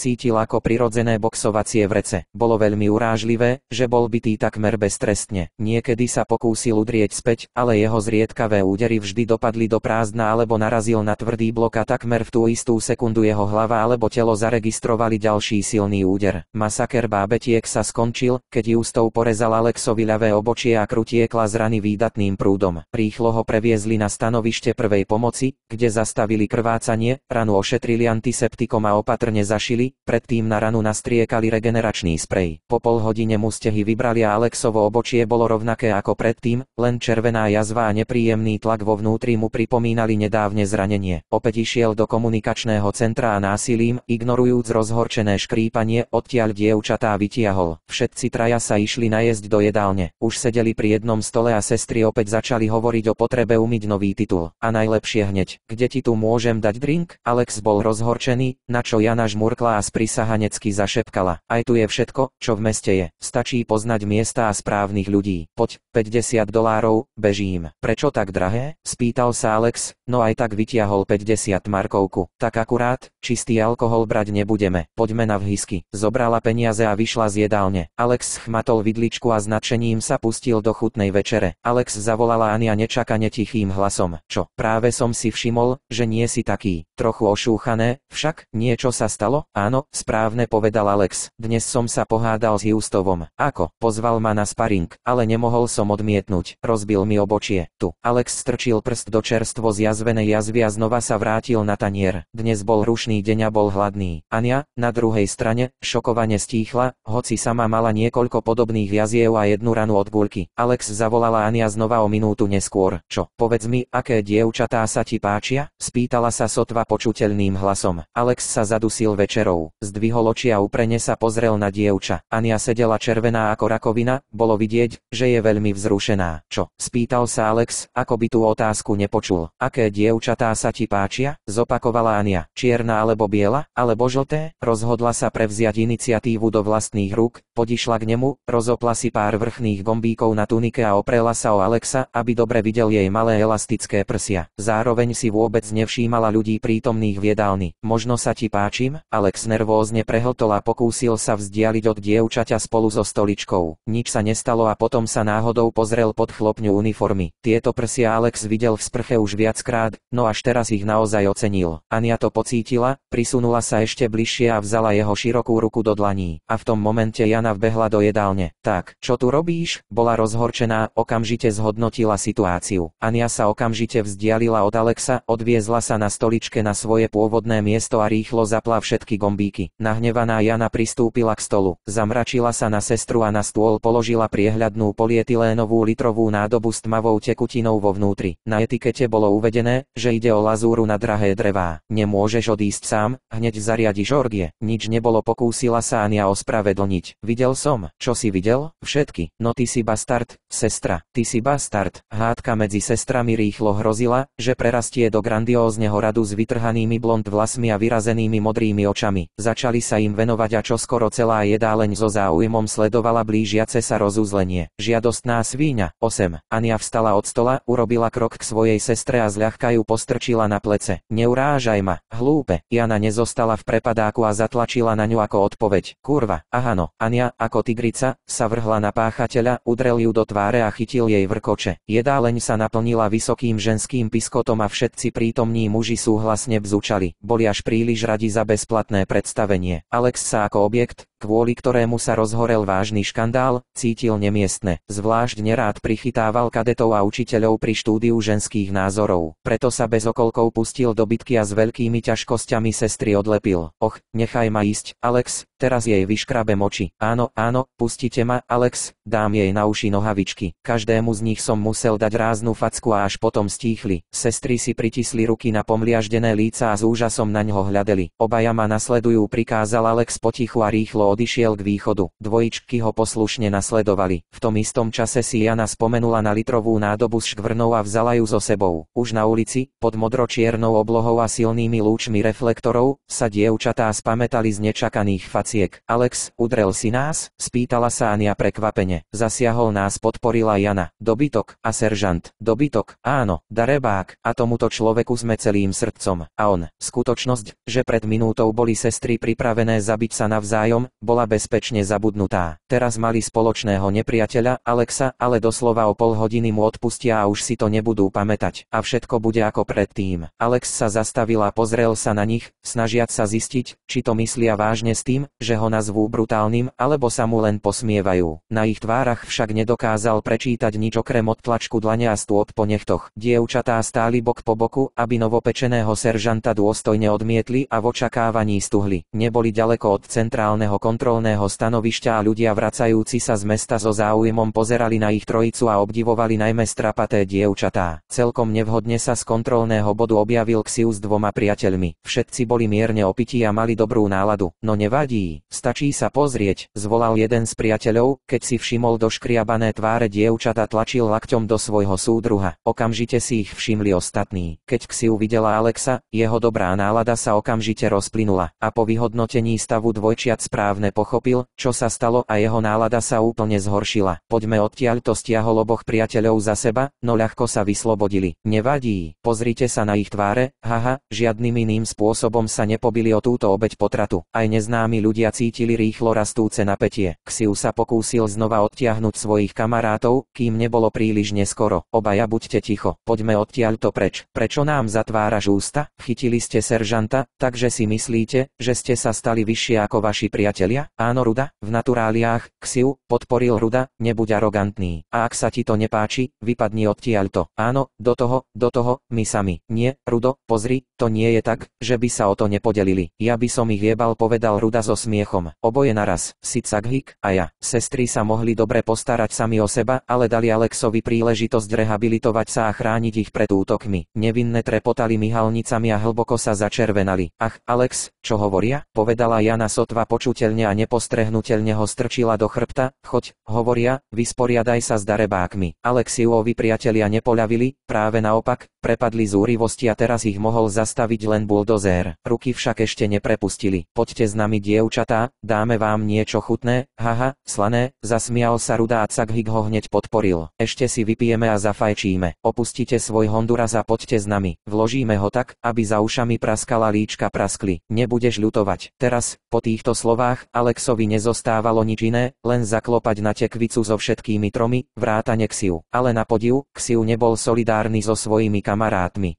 cítil ako prirodzené boxovacie vrece. Bolo veľmi urážlivé, že bol bytý takmer beztrestne. Niekedy sa pokúsil udrieť späť, ale jeho zriedkavé údery vždy dopadli do prázdna alebo narazil na tvrdý blok a takmer v tú istú sekundu jeho hlava alebo telo zaregistrovali ďalší silný úder. Masaker bábetiek sa skončil, keď ústou porezal Alexovi ľavé obočie a krutiekla z rany výdatným prúdom. Rýchlo ho previezli na stanovište prvej pomoci, kde zastavili krvácanie, ranu ošetrili antiseptikom a opatrne zašili, predtým na ranu nastriekali regeneračný sprej. Po pol hodine mu stehy vybrali a Alexovo obočie bolo rovnaké ako predtým, len červená jazva a nepríjemný tlak vo vnútri mu pripomínali nedávne zranenie. Opäť išiel do komunikačného centra a násilím, ignorujúc rozhorčené škrípanie, odtiaľ dievčatá vytiahol. Všetci traja sa išli najesť do jedálne. Už sedeli pri jednom stole a sestry opäť začali hovoriť o potrebe umyť nový titul. A najlepšie hneď, kde ti tu môžem dať drink? Alex bol rozhorčený, na čo Jana žmurkla a sprisahanecky zašepkala. Aj tu je všetko, čo v meste je. Stačí poznať miesta a správnych ľudí. Poď, 50 dolárov, bežím. Prečo tak drahé? Spýtal sa Alex, no aj tak vytiahol 50 markovku. Tak akurát, čistý alkohol brať nebudeme. Poďme na vhisky. Zobrala peniaze a vyšla z jedálne. Alex chmatol vidličku a značením sa pustil do chutnej večere. Alex zavolala Ania nečakane tichým hlasom. Čo? Práve som si všimol, že nie si taký. Trochu ošúchané, však, niečo sa stalo? Áno, správne povedal Alex. Dnes som sa pohádal s Houstovom. Ako? Pozval ma na sparing, ale nemohol som odmietnúť. Rozbil mi obočie. Tu. Alex strčil prst do čerstvo zjazvenej jazvy a znova sa vrátil na tanier. Dnes bol rušný deň a bol hladný. Ania, na druhej strane, šokovane stíchla, hoci sama mala niekoľko podobných jaziev a jednu ranu od guľky. Alex zavolala Ania znova o minútu neskôr. Čo? Povedz mi, aké dievčatá sa ti páčia? Spýtala sa sotva počuteľným hlasom. Alex sa zadusil večerou. Zdvihol oči a uprene sa pozrel na dievča. Ania sedela červená ako rakovina, bolo vidieť, že je veľmi vzrušená. Čo? Spýtal sa Alex, ako by tú otázku nepočul. Aké dievčatá sa ti páčia? Zopakovala Ania. Čierna alebo biela, alebo žlté? Rozhodla sa prevziať iniciatívu do vlastných rúk, Podišla k nemu, rozopla si pár vrchných gombíkov na tunike a oprela sa o Alexa, aby dobre videl jej malé elastické prsia. Zároveň si vôbec nevšímala ľudí prítomných v jedálni. Možno sa ti páčim? Alex nervózne prehltol a pokúsil sa vzdialiť od dievčaťa spolu so stoličkou. Nič sa nestalo a potom sa náhodou pozrel pod chlopňu uniformy. Tieto prsia Alex videl v sprche už viackrát, no až teraz ich naozaj ocenil. Ania to pocítila, prisunula sa ešte bližšie a vzala jeho širokú ruku do dlaní. A v tom momente Jana vbehla do jedálne. Tak, čo tu robíš? Bola rozhorčená, okamžite zhodnotila situáciu. Ania sa okamžite vzdialila od Alexa, odviezla sa na stoličke na svoje pôvodné miesto a rýchlo zapla všetky gombíky. Nahnevaná Jana pristúpila k stolu, zamračila sa na sestru a na stôl položila priehľadnú polietylénovú litrovú nádobu s tmavou tekutinou vo vnútri. Na etikete bolo uvedené, že ide o lazúru na drahé drevá. Nemôžeš odísť sám, hneď zariadiš orgie. Nič nebolo pokúsila sa Ania ospravedlniť. Videl som, čo si videl? Všetky. No ty si bastard, sestra. Ty si bastard. Hádka medzi sestrami rýchlo hrozila, že prerastie do grandiózneho radu s vytrhanými blond vlasmi a vyrazenými modrými očami. Začali sa im venovať a čoskoro celá jedáleň so záujmom sledovala blížiace sa rozuzlenie. Žiadostná svíňa. 8. Ania vstala od stola, urobila krok k svojej sestre a zľahka ju postrčila na plece. Neurážaj ma, hlúpe. Jana nezostala v prepadáku a zatlačila na ňu ako odpoveď. Kurva, aha no. Ania, ako tigrica, sa vrhla na páchateľa, udrel ju do tváre a chytil jej vrkoče. Jedáleň sa naplnila vysokým ženským piskotom a všetci prítomní muži súhlasne bzúčali. Boli až príliš radi za bezplatné predstavenie. Alex sa ako objekt, kvôli ktorému sa rozhorel vážny škandál, cítil nemiestne. Zvlášť nerád prichytával kadetov a učiteľov pri štúdiu ženských názorov. Preto sa bez okolkov pustil do bitky a s veľkými ťažkosťami sestry odlepil. Och, nechaj ma ísť, Alex, teraz jej vyškrabem oči. Áno, áno, pustite ma, Alex, dám jej na uši nohavičky. Každému z nich som musel dať ráznu facku a až potom stíchli. Sestry si pritisli ruky na pomliaždené líca a s úžasom na ňo hľadeli. Obaja ma nasledujú, prikázal Alex potichu a rýchlo odišiel k východu. Dvojičky ho poslušne nasledovali. V tom istom čase si Jana spomenula na litrovú nádobu s škvrnou a vzala ju so sebou. Už na ulici, pod modročiernou oblohou a silnými lúčmi reflektorov, sa dievčatá spametali z nečakaných faciek. Alex, udrel si nás? Spýtala sa Ania prekvapene. Zasiahol nás podporila Jana. Dobytok a seržant. Dobytok, áno, darebák. A tomuto človeku sme celým srdcom. A on, skutočnosť, že pred minútou boli sestry pripravené zabiť sa navzájom, bola bezpečne zabudnutá. Teraz mali spoločného nepriateľa, Alexa, ale doslova o pol hodiny mu odpustia a už si to nebudú pamätať. A všetko bude ako predtým. Alex sa zastavil a pozrel sa na nich, snažiac sa zistiť, či to myslia vážne s tým, že ho nazvú brutálnym, alebo sa mu len posmievajú. Na ich tvárach však nedokázal prečítať nič okrem odtlačku dlane a stôp po nechtoch. Dievčatá stáli bok po boku, aby novopečeného seržanta dôstojne odmietli a v očakávaní stuhli. Neboli ďaleko od centrálneho kon kontrolného stanovišťa a ľudia vracajúci sa z mesta so záujmom pozerali na ich trojicu a obdivovali najmä strapaté dievčatá. Celkom nevhodne sa z kontrolného bodu objavil Xiu s dvoma priateľmi. Všetci boli mierne opití a mali dobrú náladu. No nevadí, stačí sa pozrieť, zvolal jeden z priateľov, keď si všimol do škriabané tváre dievčata tlačil lakťom do svojho súdruha. Okamžite si ich všimli ostatní. Keď Xiu videla Alexa, jeho dobrá nálada sa okamžite rozplynula a po vyhodnotení stavu dvojčiat správne správne pochopil, čo sa stalo a jeho nálada sa úplne zhoršila. Poďme odtiaľ to stiahol oboch priateľov za seba, no ľahko sa vyslobodili. Nevadí, pozrite sa na ich tváre, haha, žiadnym iným spôsobom sa nepobili o túto obeď potratu. Aj neznámi ľudia cítili rýchlo rastúce napätie. Xiu sa pokúsil znova odtiahnuť svojich kamarátov, kým nebolo príliš neskoro. Obaja buďte ticho, poďme odtiaľ to preč. Prečo nám zatváraš ústa? Chytili ste seržanta, takže si myslíte, že ste sa stali vyššie ako vaši priatelia? Priatelia? Áno Ruda, v naturáliách, Xiu, podporil Ruda, nebuď arogantný. A ak sa ti to nepáči, vypadni odtiaľto. Áno, do toho, do toho, my sami. Nie, Rudo, pozri, to nie je tak, že by sa o to nepodelili. Ja by som ich jebal, povedal Ruda so smiechom. Oboje naraz, si Caghik a ja. Sestry sa mohli dobre postarať sami o seba, ale dali Alexovi príležitosť rehabilitovať sa a chrániť ich pred útokmi. Nevinné trepotali myhalnicami a hlboko sa začervenali. Ach, Alex, čo hovoria? Povedala Jana sotva počuteľne a nepostrehnutelne ho strčila do chrbta, choď, hovoria, vysporiadaj sa s darebákmi. Alexiuovi priatelia nepoľavili, práve naopak, prepadli z úrivosti a teraz ich mohol zastaviť len buldozér. Ruky však ešte neprepustili. Poďte s nami dievčatá, dáme vám niečo chutné, haha, slané, zasmial sa Ruda a Caghik ho hneď podporil. Ešte si vypijeme a zafajčíme. Opustite svoj Honduras a poďte s nami. Vložíme ho tak, aby za ušami praskala líčka praskli. Nebudeš ľutovať. Teraz, po týchto slovách, Alexovi nezostávalo nič iné, len zaklopať na tekvicu so všetkými tromi, vrátane Xiu. Ale na podiv, Xiu nebol solidárny so svojimi kamarátmi.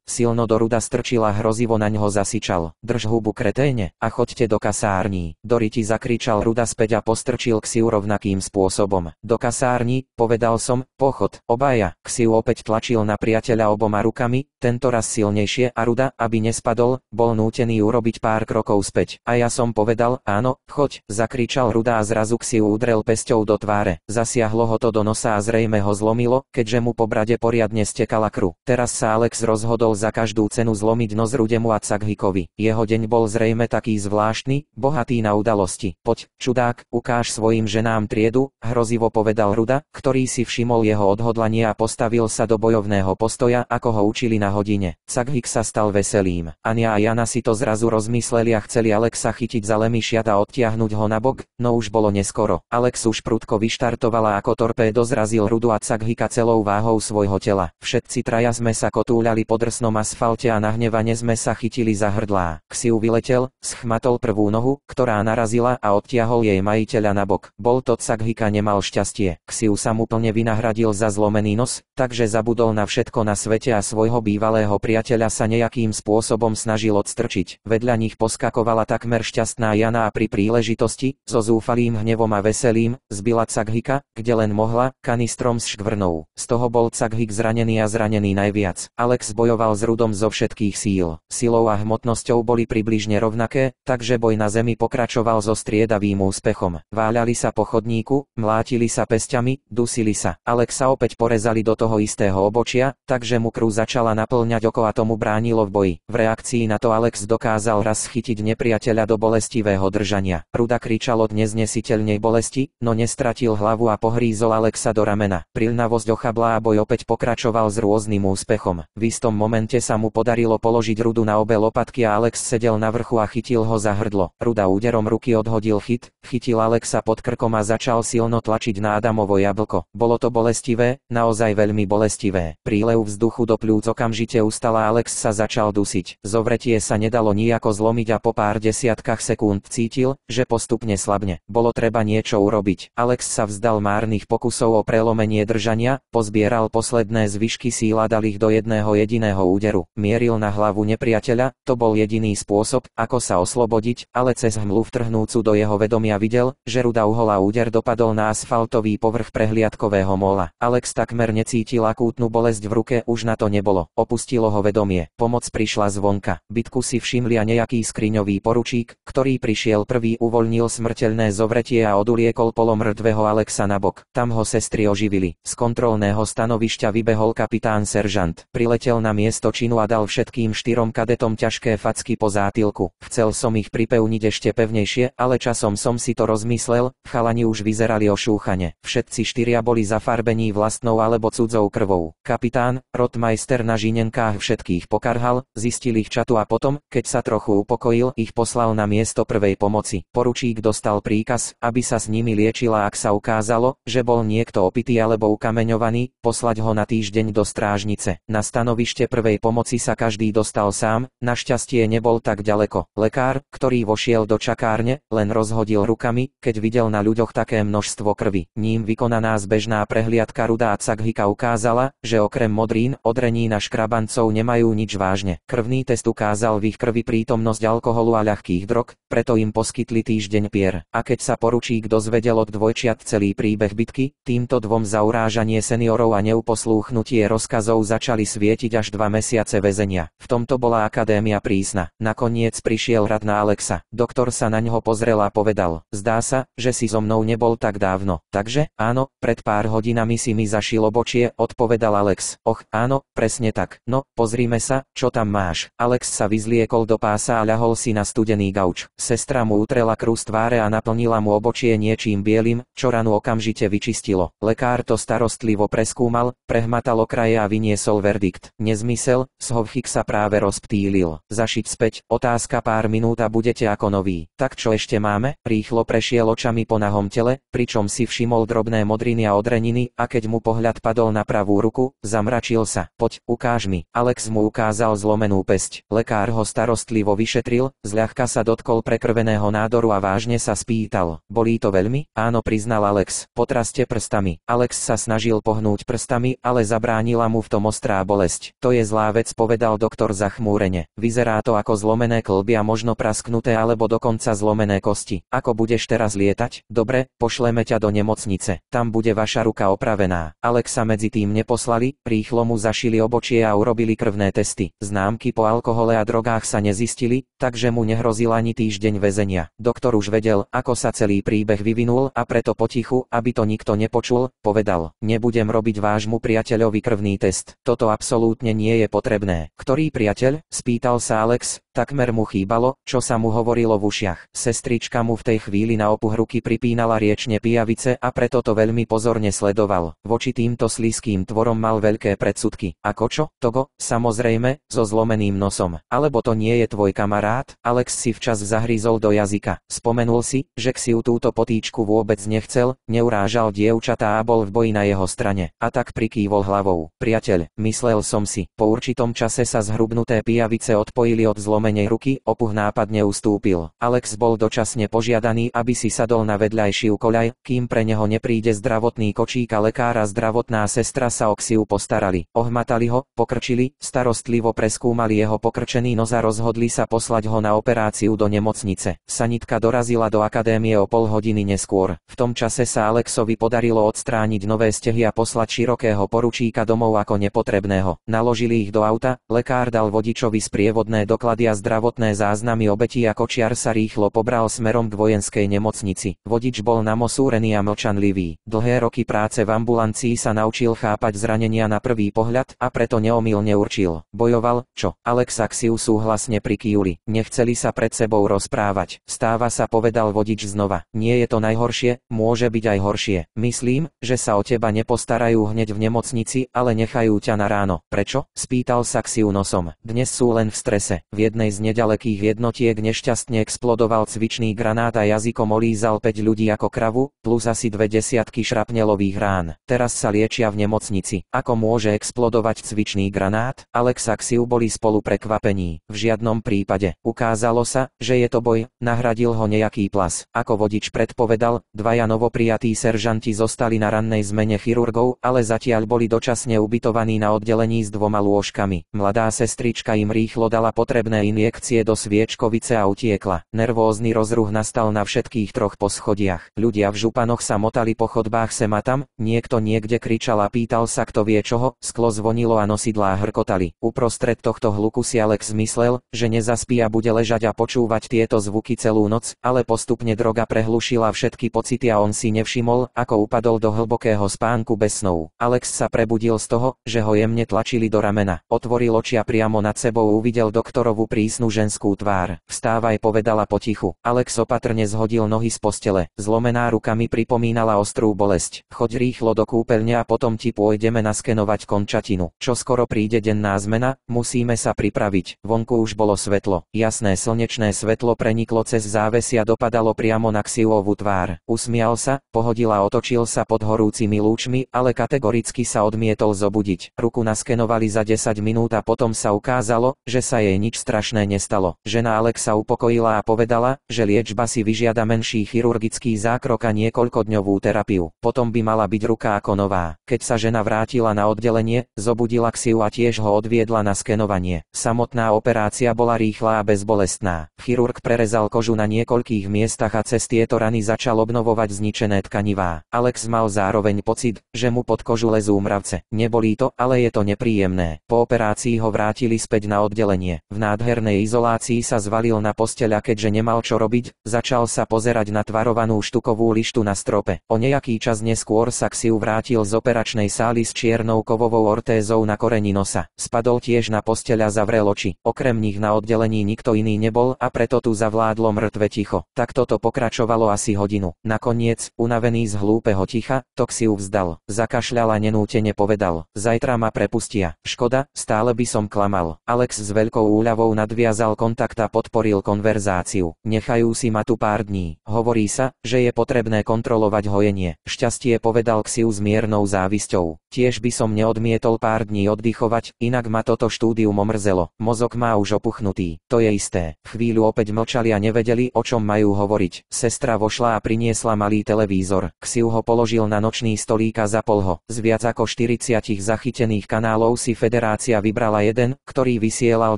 Silno do Ruda strčila hrozivo na ňo zasičal. Drž hubu kreténe a choďte do kasární. Doriti zakričal Ruda späť a postrčil Xiu rovnakým spôsobom. Do kasárni, povedal som, pochod, obaja. Xiu opäť tlačil na priateľa oboma rukami, tento raz silnejšie a Ruda, aby nespadol, bol nútený urobiť pár krokov späť. A ja som povedal, áno, choď, zakričal Ruda a zrazu Xiu udrel pesťou do tváre. Zasiahlo ho to do nosa a zrejme ho zlomilo, keďže mu po brade poriadne stekala krv. Teraz sa Alex rozhodol za každú cenu zlomiť nos Rudemu a Caghikovi. Jeho deň bol zrejme taký zvláštny, bohatý na udalosti. Poď, čudák, ukáž svojim ženám triedu, hrozivo povedal Ruda, ktorý si všimol jeho odhodlanie a postavil sa do bojovného postoja, ako ho učili na hodine. Caghik sa stal veselým. Ania a Jana si to zrazu rozmysleli a chceli Alexa chytiť za lemišiat a odtiahnuť ho na bok, no už bolo neskoro. Alex už prudko vyštartovala ako torpédo zrazil Rudu a Caghika celou váhou svojho tela. Všetci traja sme sa kotúľali po drsnom asfalte a nahnevane sme sa chytili za hrdlá. Ksiu vyletel, schmatol prvú nohu, ktorá narazila a odtiahol jej majiteľa na bok. Bol to Caghika nemal šťastie. Ksiu sa mu plne vynahradil za zlomený nos, takže zabudol na všetko na svete a svojho bývalého priateľa sa nejakým spôsobom snažil odstrčiť. Vedľa nich poskakovala takmer šťastná Jana a pri príležitosti, so zúfalým hnevom a veselým, zbila Caghika, kde len mohla, kanistrom s škvrnou. Z toho bol Caghik zranený a zranený najviac. Alex bojoval s Rudom zo všetkých síl. Silou a hmotnosťou boli približne rovnaké, takže boj na zemi pokračoval so striedavým úspechom. Váľali sa po chodníku, mlátili sa pesťami, dusili sa. Alexa opäť porezali do toho istého obočia, takže mu krv začala naplňať oko a tomu bránilo v boji. V reakcii na to Alex dokázal raz chytiť nepriateľa do bolestivého držania. Ruda kričal od neznesiteľnej bolesti, no nestratil hlavu a pohrízol Alexa do ramena. Prilnavosť ochabla a boj opäť pokračoval s rôznym úspechom. V istom momente sa mu podarilo položiť Rudu na obe lopatky a Alex sedel na vrchu a chytil ho za hrdlo. Ruda úderom ruky odhodil chyt, chytil Alexa pod krkom a začal silno tlačiť na Adamovo jablko. Bolo to bolestivé, naozaj veľmi bolestivé. Prílev vzduchu do pľúc okamžite ustala Alex sa začal dusiť. Zovretie sa nedalo nijako zlomiť a po pár desiatkách sekúnd cítil, že postupne slabne. Bolo treba niečo urobiť. Alex sa vzdal márnych pokusov o prelomenie držania, pozbieral posledné zvyšky síl a dal ich do jedného jediného úderu. Mieril na hlavu nepriateľa, to bol jediný spôsob, ako sa oslobodiť, ale cez hmlu vtrhnúcu do jeho vedomia videl, že ruda uhola úder dopadol na asfaltový povrch prehliadkového mola. Alex takmer necítil akútnu bolesť v ruke, už na to nebolo. Opustilo ho vedomie. Pomoc prišla zvonka. Bitku si všimli a nejaký skriňový poručík, ktorý prišiel prvý uvoľnil smrteľné zovretie a oduliekol polom mŕtvého Alexa na bok. Tam ho sestry oživili. Z kontrolného stanovišťa vybehol kapitán seržant. Priletel na miesto činu a dal všetkým štyrom kadetom ťažké facky po zátilku. Chcel som ich pripevniť ešte pevnejšie, ale časom som si to rozmyslel, chalani už vyzerali ošúchane. Všetci štyria boli zafarbení vlastnou alebo cudzou krvou. Kapitán, rotmajster na žinenkách všetkých pokarhal, zistil ich čatu a potom, keď sa trochu upokojil, ich poslal na miesto prvej pomoci. Poručík dostal príkaz, aby sa s nimi liečila ak sa ukázalo, že bol niekto opitý alebo ukameňovaný, poslať ho na týždeň do strážnice. Na stanovište prvej pomoci sa každý dostal sám, našťastie nebol tak ďaleko. Lekár, ktorý vošiel do čakárne, len rozhodil rukami, keď videl na ľuďoch také množstvo krvi. Ním vykonaná zbežná prehliadka Ruda a Caghika ukázala, že okrem modrín, odrení na škrabancov nemajú nič vážne. Krvný test ukázal v ich krvi prítomnosť alkoholu a ľahkých drog, preto im poskytli týždeň pier. A keď sa poručík dozvedel od dvojčiat celý príbeh bitky, týmto dvom zaurážanie seniorov a neuposlúchnutie rozkazov začali svietiť až dva mesiace väzenia. V tomto bola akadémia prísna. Nakoniec prišiel rad na Alexa. Doktor sa na ňo pozrel a povedal, zdá sa, že si so mnou nebol tak dávno. Takže, áno, pred pár hodinami si mi zašil obočie, odpovedal Alex. Och, áno, presne tak. No, pozrime sa, čo tam máš. Alex sa vyzliekol do pása a ľahol si na studený gauč. Sestra mu utrela krú tváre a naplnila mu obočie niečím bielým, čo ranu okamžite vyčistilo. Lekár to starostlivo preskúmal, prehmatal okraje a vyniesol verdikt. Konflikt. Nezmysel, Shovchik sa práve rozptýlil. Zašiť späť, otázka pár minút a budete ako noví. Tak čo ešte máme? Rýchlo prešiel očami po nahom tele, pričom si všimol drobné modriny a odreniny a keď mu pohľad padol na pravú ruku, zamračil sa. Poď, ukáž mi. Alex mu ukázal zlomenú pesť. Lekár ho starostlivo vyšetril, zľahka sa dotkol prekrveného nádoru a vážne sa spýtal. Bolí to veľmi? Áno, priznal Alex. Potraste prstami. Alex sa snažil pohnúť prstami, ale zabránila mu v tom ostrá bolesť. To je zlá vec, povedal doktor zachmúrene. Vyzerá to ako zlomené klby a možno prasknuté alebo dokonca zlomené kosti. Ako budeš teraz lietať? Dobre, pošleme ťa do nemocnice. Tam bude vaša ruka opravená. Alexa medzi tým neposlali, rýchlo mu zašili obočie a urobili krvné testy. Známky po alkohole a drogách sa nezistili, takže mu nehrozil ani týždeň väzenia. Doktor už vedel, ako sa celý príbeh vyvinul a preto potichu, aby to nikto nepočul, povedal, nebudem robiť vášmu priateľovi krvný test. Toto absolútne nie je potrebné. Ktorý priateľ? Spýtal sa Alex, Takmer mu chýbalo, čo sa mu hovorilo v ušiach. Sestrička mu v tej chvíli na opuh ruky pripínala riečne pijavice a preto to veľmi pozorne sledoval. Voči týmto slízkým tvorom mal veľké predsudky. Ako čo? Togo? Samozrejme, so zlomeným nosom. Alebo to nie je tvoj kamarát? Alex si včas zahrízol do jazyka. Spomenul si, že Xiu túto potýčku vôbec nechcel, neurážal dievčatá a bol v boji na jeho strane. A tak prikývol hlavou. Priateľ, myslel som si. Po určitom čase sa zhrubnuté pijavice odpojili od zlomeného menej ruky, opuh nápadne ustúpil. Alex bol dočasne požiadaný, aby si sadol na vedľajšiu koľaj, kým pre neho nepríde zdravotný kočík a lekára zdravotná sestra sa o Xiu postarali. Ohmatali ho, pokrčili, starostlivo preskúmali jeho pokrčený nos a rozhodli sa poslať ho na operáciu do nemocnice. Sanitka dorazila do akadémie o pol hodiny neskôr. V tom čase sa Alexovi podarilo odstrániť nové stehy a poslať širokého poručíka domov ako nepotrebného. Naložili ich do auta, lekár dal vodičovi sprievodné doklady a zdravotné záznamy obetí a kočiar sa rýchlo pobral smerom k vojenskej nemocnici. Vodič bol namosúrený a mlčanlivý. Dlhé roky práce v ambulancii sa naučil chápať zranenia na prvý pohľad a preto neomilne určil. Bojoval, čo? Alex a Xiu súhlasne prikývli. Nechceli sa pred sebou rozprávať. Stáva sa povedal vodič znova. Nie je to najhoršie, môže byť aj horšie. Myslím, že sa o teba nepostarajú hneď v nemocnici, ale nechajú ťa na ráno. Prečo? Spýtal sa Xiu nosom. Dnes sú len v strese. V jednej jednej z nedalekých jednotiek nešťastne explodoval cvičný granát a jazykom olízal 5 ľudí ako kravu, plus asi dve desiatky šrapnelových rán. Teraz sa liečia v nemocnici. Ako môže explodovať cvičný granát? Alex a Xiu boli spolu prekvapení. V žiadnom prípade. Ukázalo sa, že je to boj, nahradil ho nejaký plas. Ako vodič predpovedal, dvaja novoprijatí seržanti zostali na rannej zmene chirurgov, ale zatiaľ boli dočasne ubytovaní na oddelení s dvoma lôžkami. Mladá sestrička im rýchlo dala potrebné injekcie do sviečkovice a utiekla. Nervózny rozruch nastal na všetkých troch poschodiach. Ľudia v županoch sa motali po chodbách sem a tam, niekto niekde kričal a pýtal sa kto vie čoho, sklo zvonilo a nosidlá hrkotali. Uprostred tohto hluku si Alex myslel, že nezaspí a bude ležať a počúvať tieto zvuky celú noc, ale postupne droga prehlušila všetky pocity a on si nevšimol, ako upadol do hlbokého spánku bez snov. Alex sa prebudil z toho, že ho jemne tlačili do ramena. Otvoril oči a priamo nad sebou uvidel doktorovú prísnu ženskú tvár. Vstávaj povedala potichu. Alex opatrne zhodil nohy z postele. Zlomená ruka mi pripomínala ostrú bolesť. Choď rýchlo do kúpeľne a potom ti pôjdeme naskenovať končatinu. Čo skoro príde denná zmena, musíme sa pripraviť. Vonku už bolo svetlo. Jasné slnečné svetlo preniklo cez závesia dopadalo priamo na Xiovú tvár. Usmial sa, pohodil a otočil sa pod horúcimi lúčmi, ale kategoricky sa odmietol zobudiť. Ruku naskenovali za 10 minút a potom sa ukázalo, že sa jej nič strašné strašné nestalo. Žena Alexa upokojila a povedala, že liečba si vyžiada menší chirurgický zákrok a niekoľkodňovú terapiu. Potom by mala byť ruka ako nová. Keď sa žena vrátila na oddelenie, zobudila Xiu a tiež ho odviedla na skenovanie. Samotná operácia bola rýchla a bezbolestná. Chirurg prerezal kožu na niekoľkých miestach a cez tieto rany začal obnovovať zničené tkanivá. Alex mal zároveň pocit, že mu pod kožu lezú mravce. Nebolí to, ale je to nepríjemné. Po operácii ho vrátili späť na oddelenie. V nádher miernej izolácii sa zvalil na posteľ a keďže nemal čo robiť, začal sa pozerať na tvarovanú štukovú lištu na strope. O nejaký čas neskôr sa Xiu vrátil z operačnej sály s čiernou kovovou ortézou na koreni nosa. Spadol tiež na posteľ a zavrel oči. Okrem nich na oddelení nikto iný nebol a preto tu zavládlo mŕtve ticho. Tak toto pokračovalo asi hodinu. Nakoniec, unavený z hlúpeho ticha, to Xiu vzdal. Zakašľal a nenútene povedal. Zajtra ma prepustia. Škoda, stále by som klamal. Alex s veľkou úľavou nadviazal kontakt a podporil konverzáciu. Nechajú si ma tu pár dní. Hovorí sa, že je potrebné kontrolovať hojenie. Šťastie povedal Xiu s miernou závisťou. Tiež by som neodmietol pár dní oddychovať, inak ma toto štúdium omrzelo. Mozog má už opuchnutý. To je isté. Chvíľu opäť mlčali a nevedeli, o čom majú hovoriť. Sestra vošla a priniesla malý televízor. Xiu ho položil na nočný stolík a zapol ho. Z viac ako 40 zachytených kanálov si federácia vybrala jeden, ktorý vysielal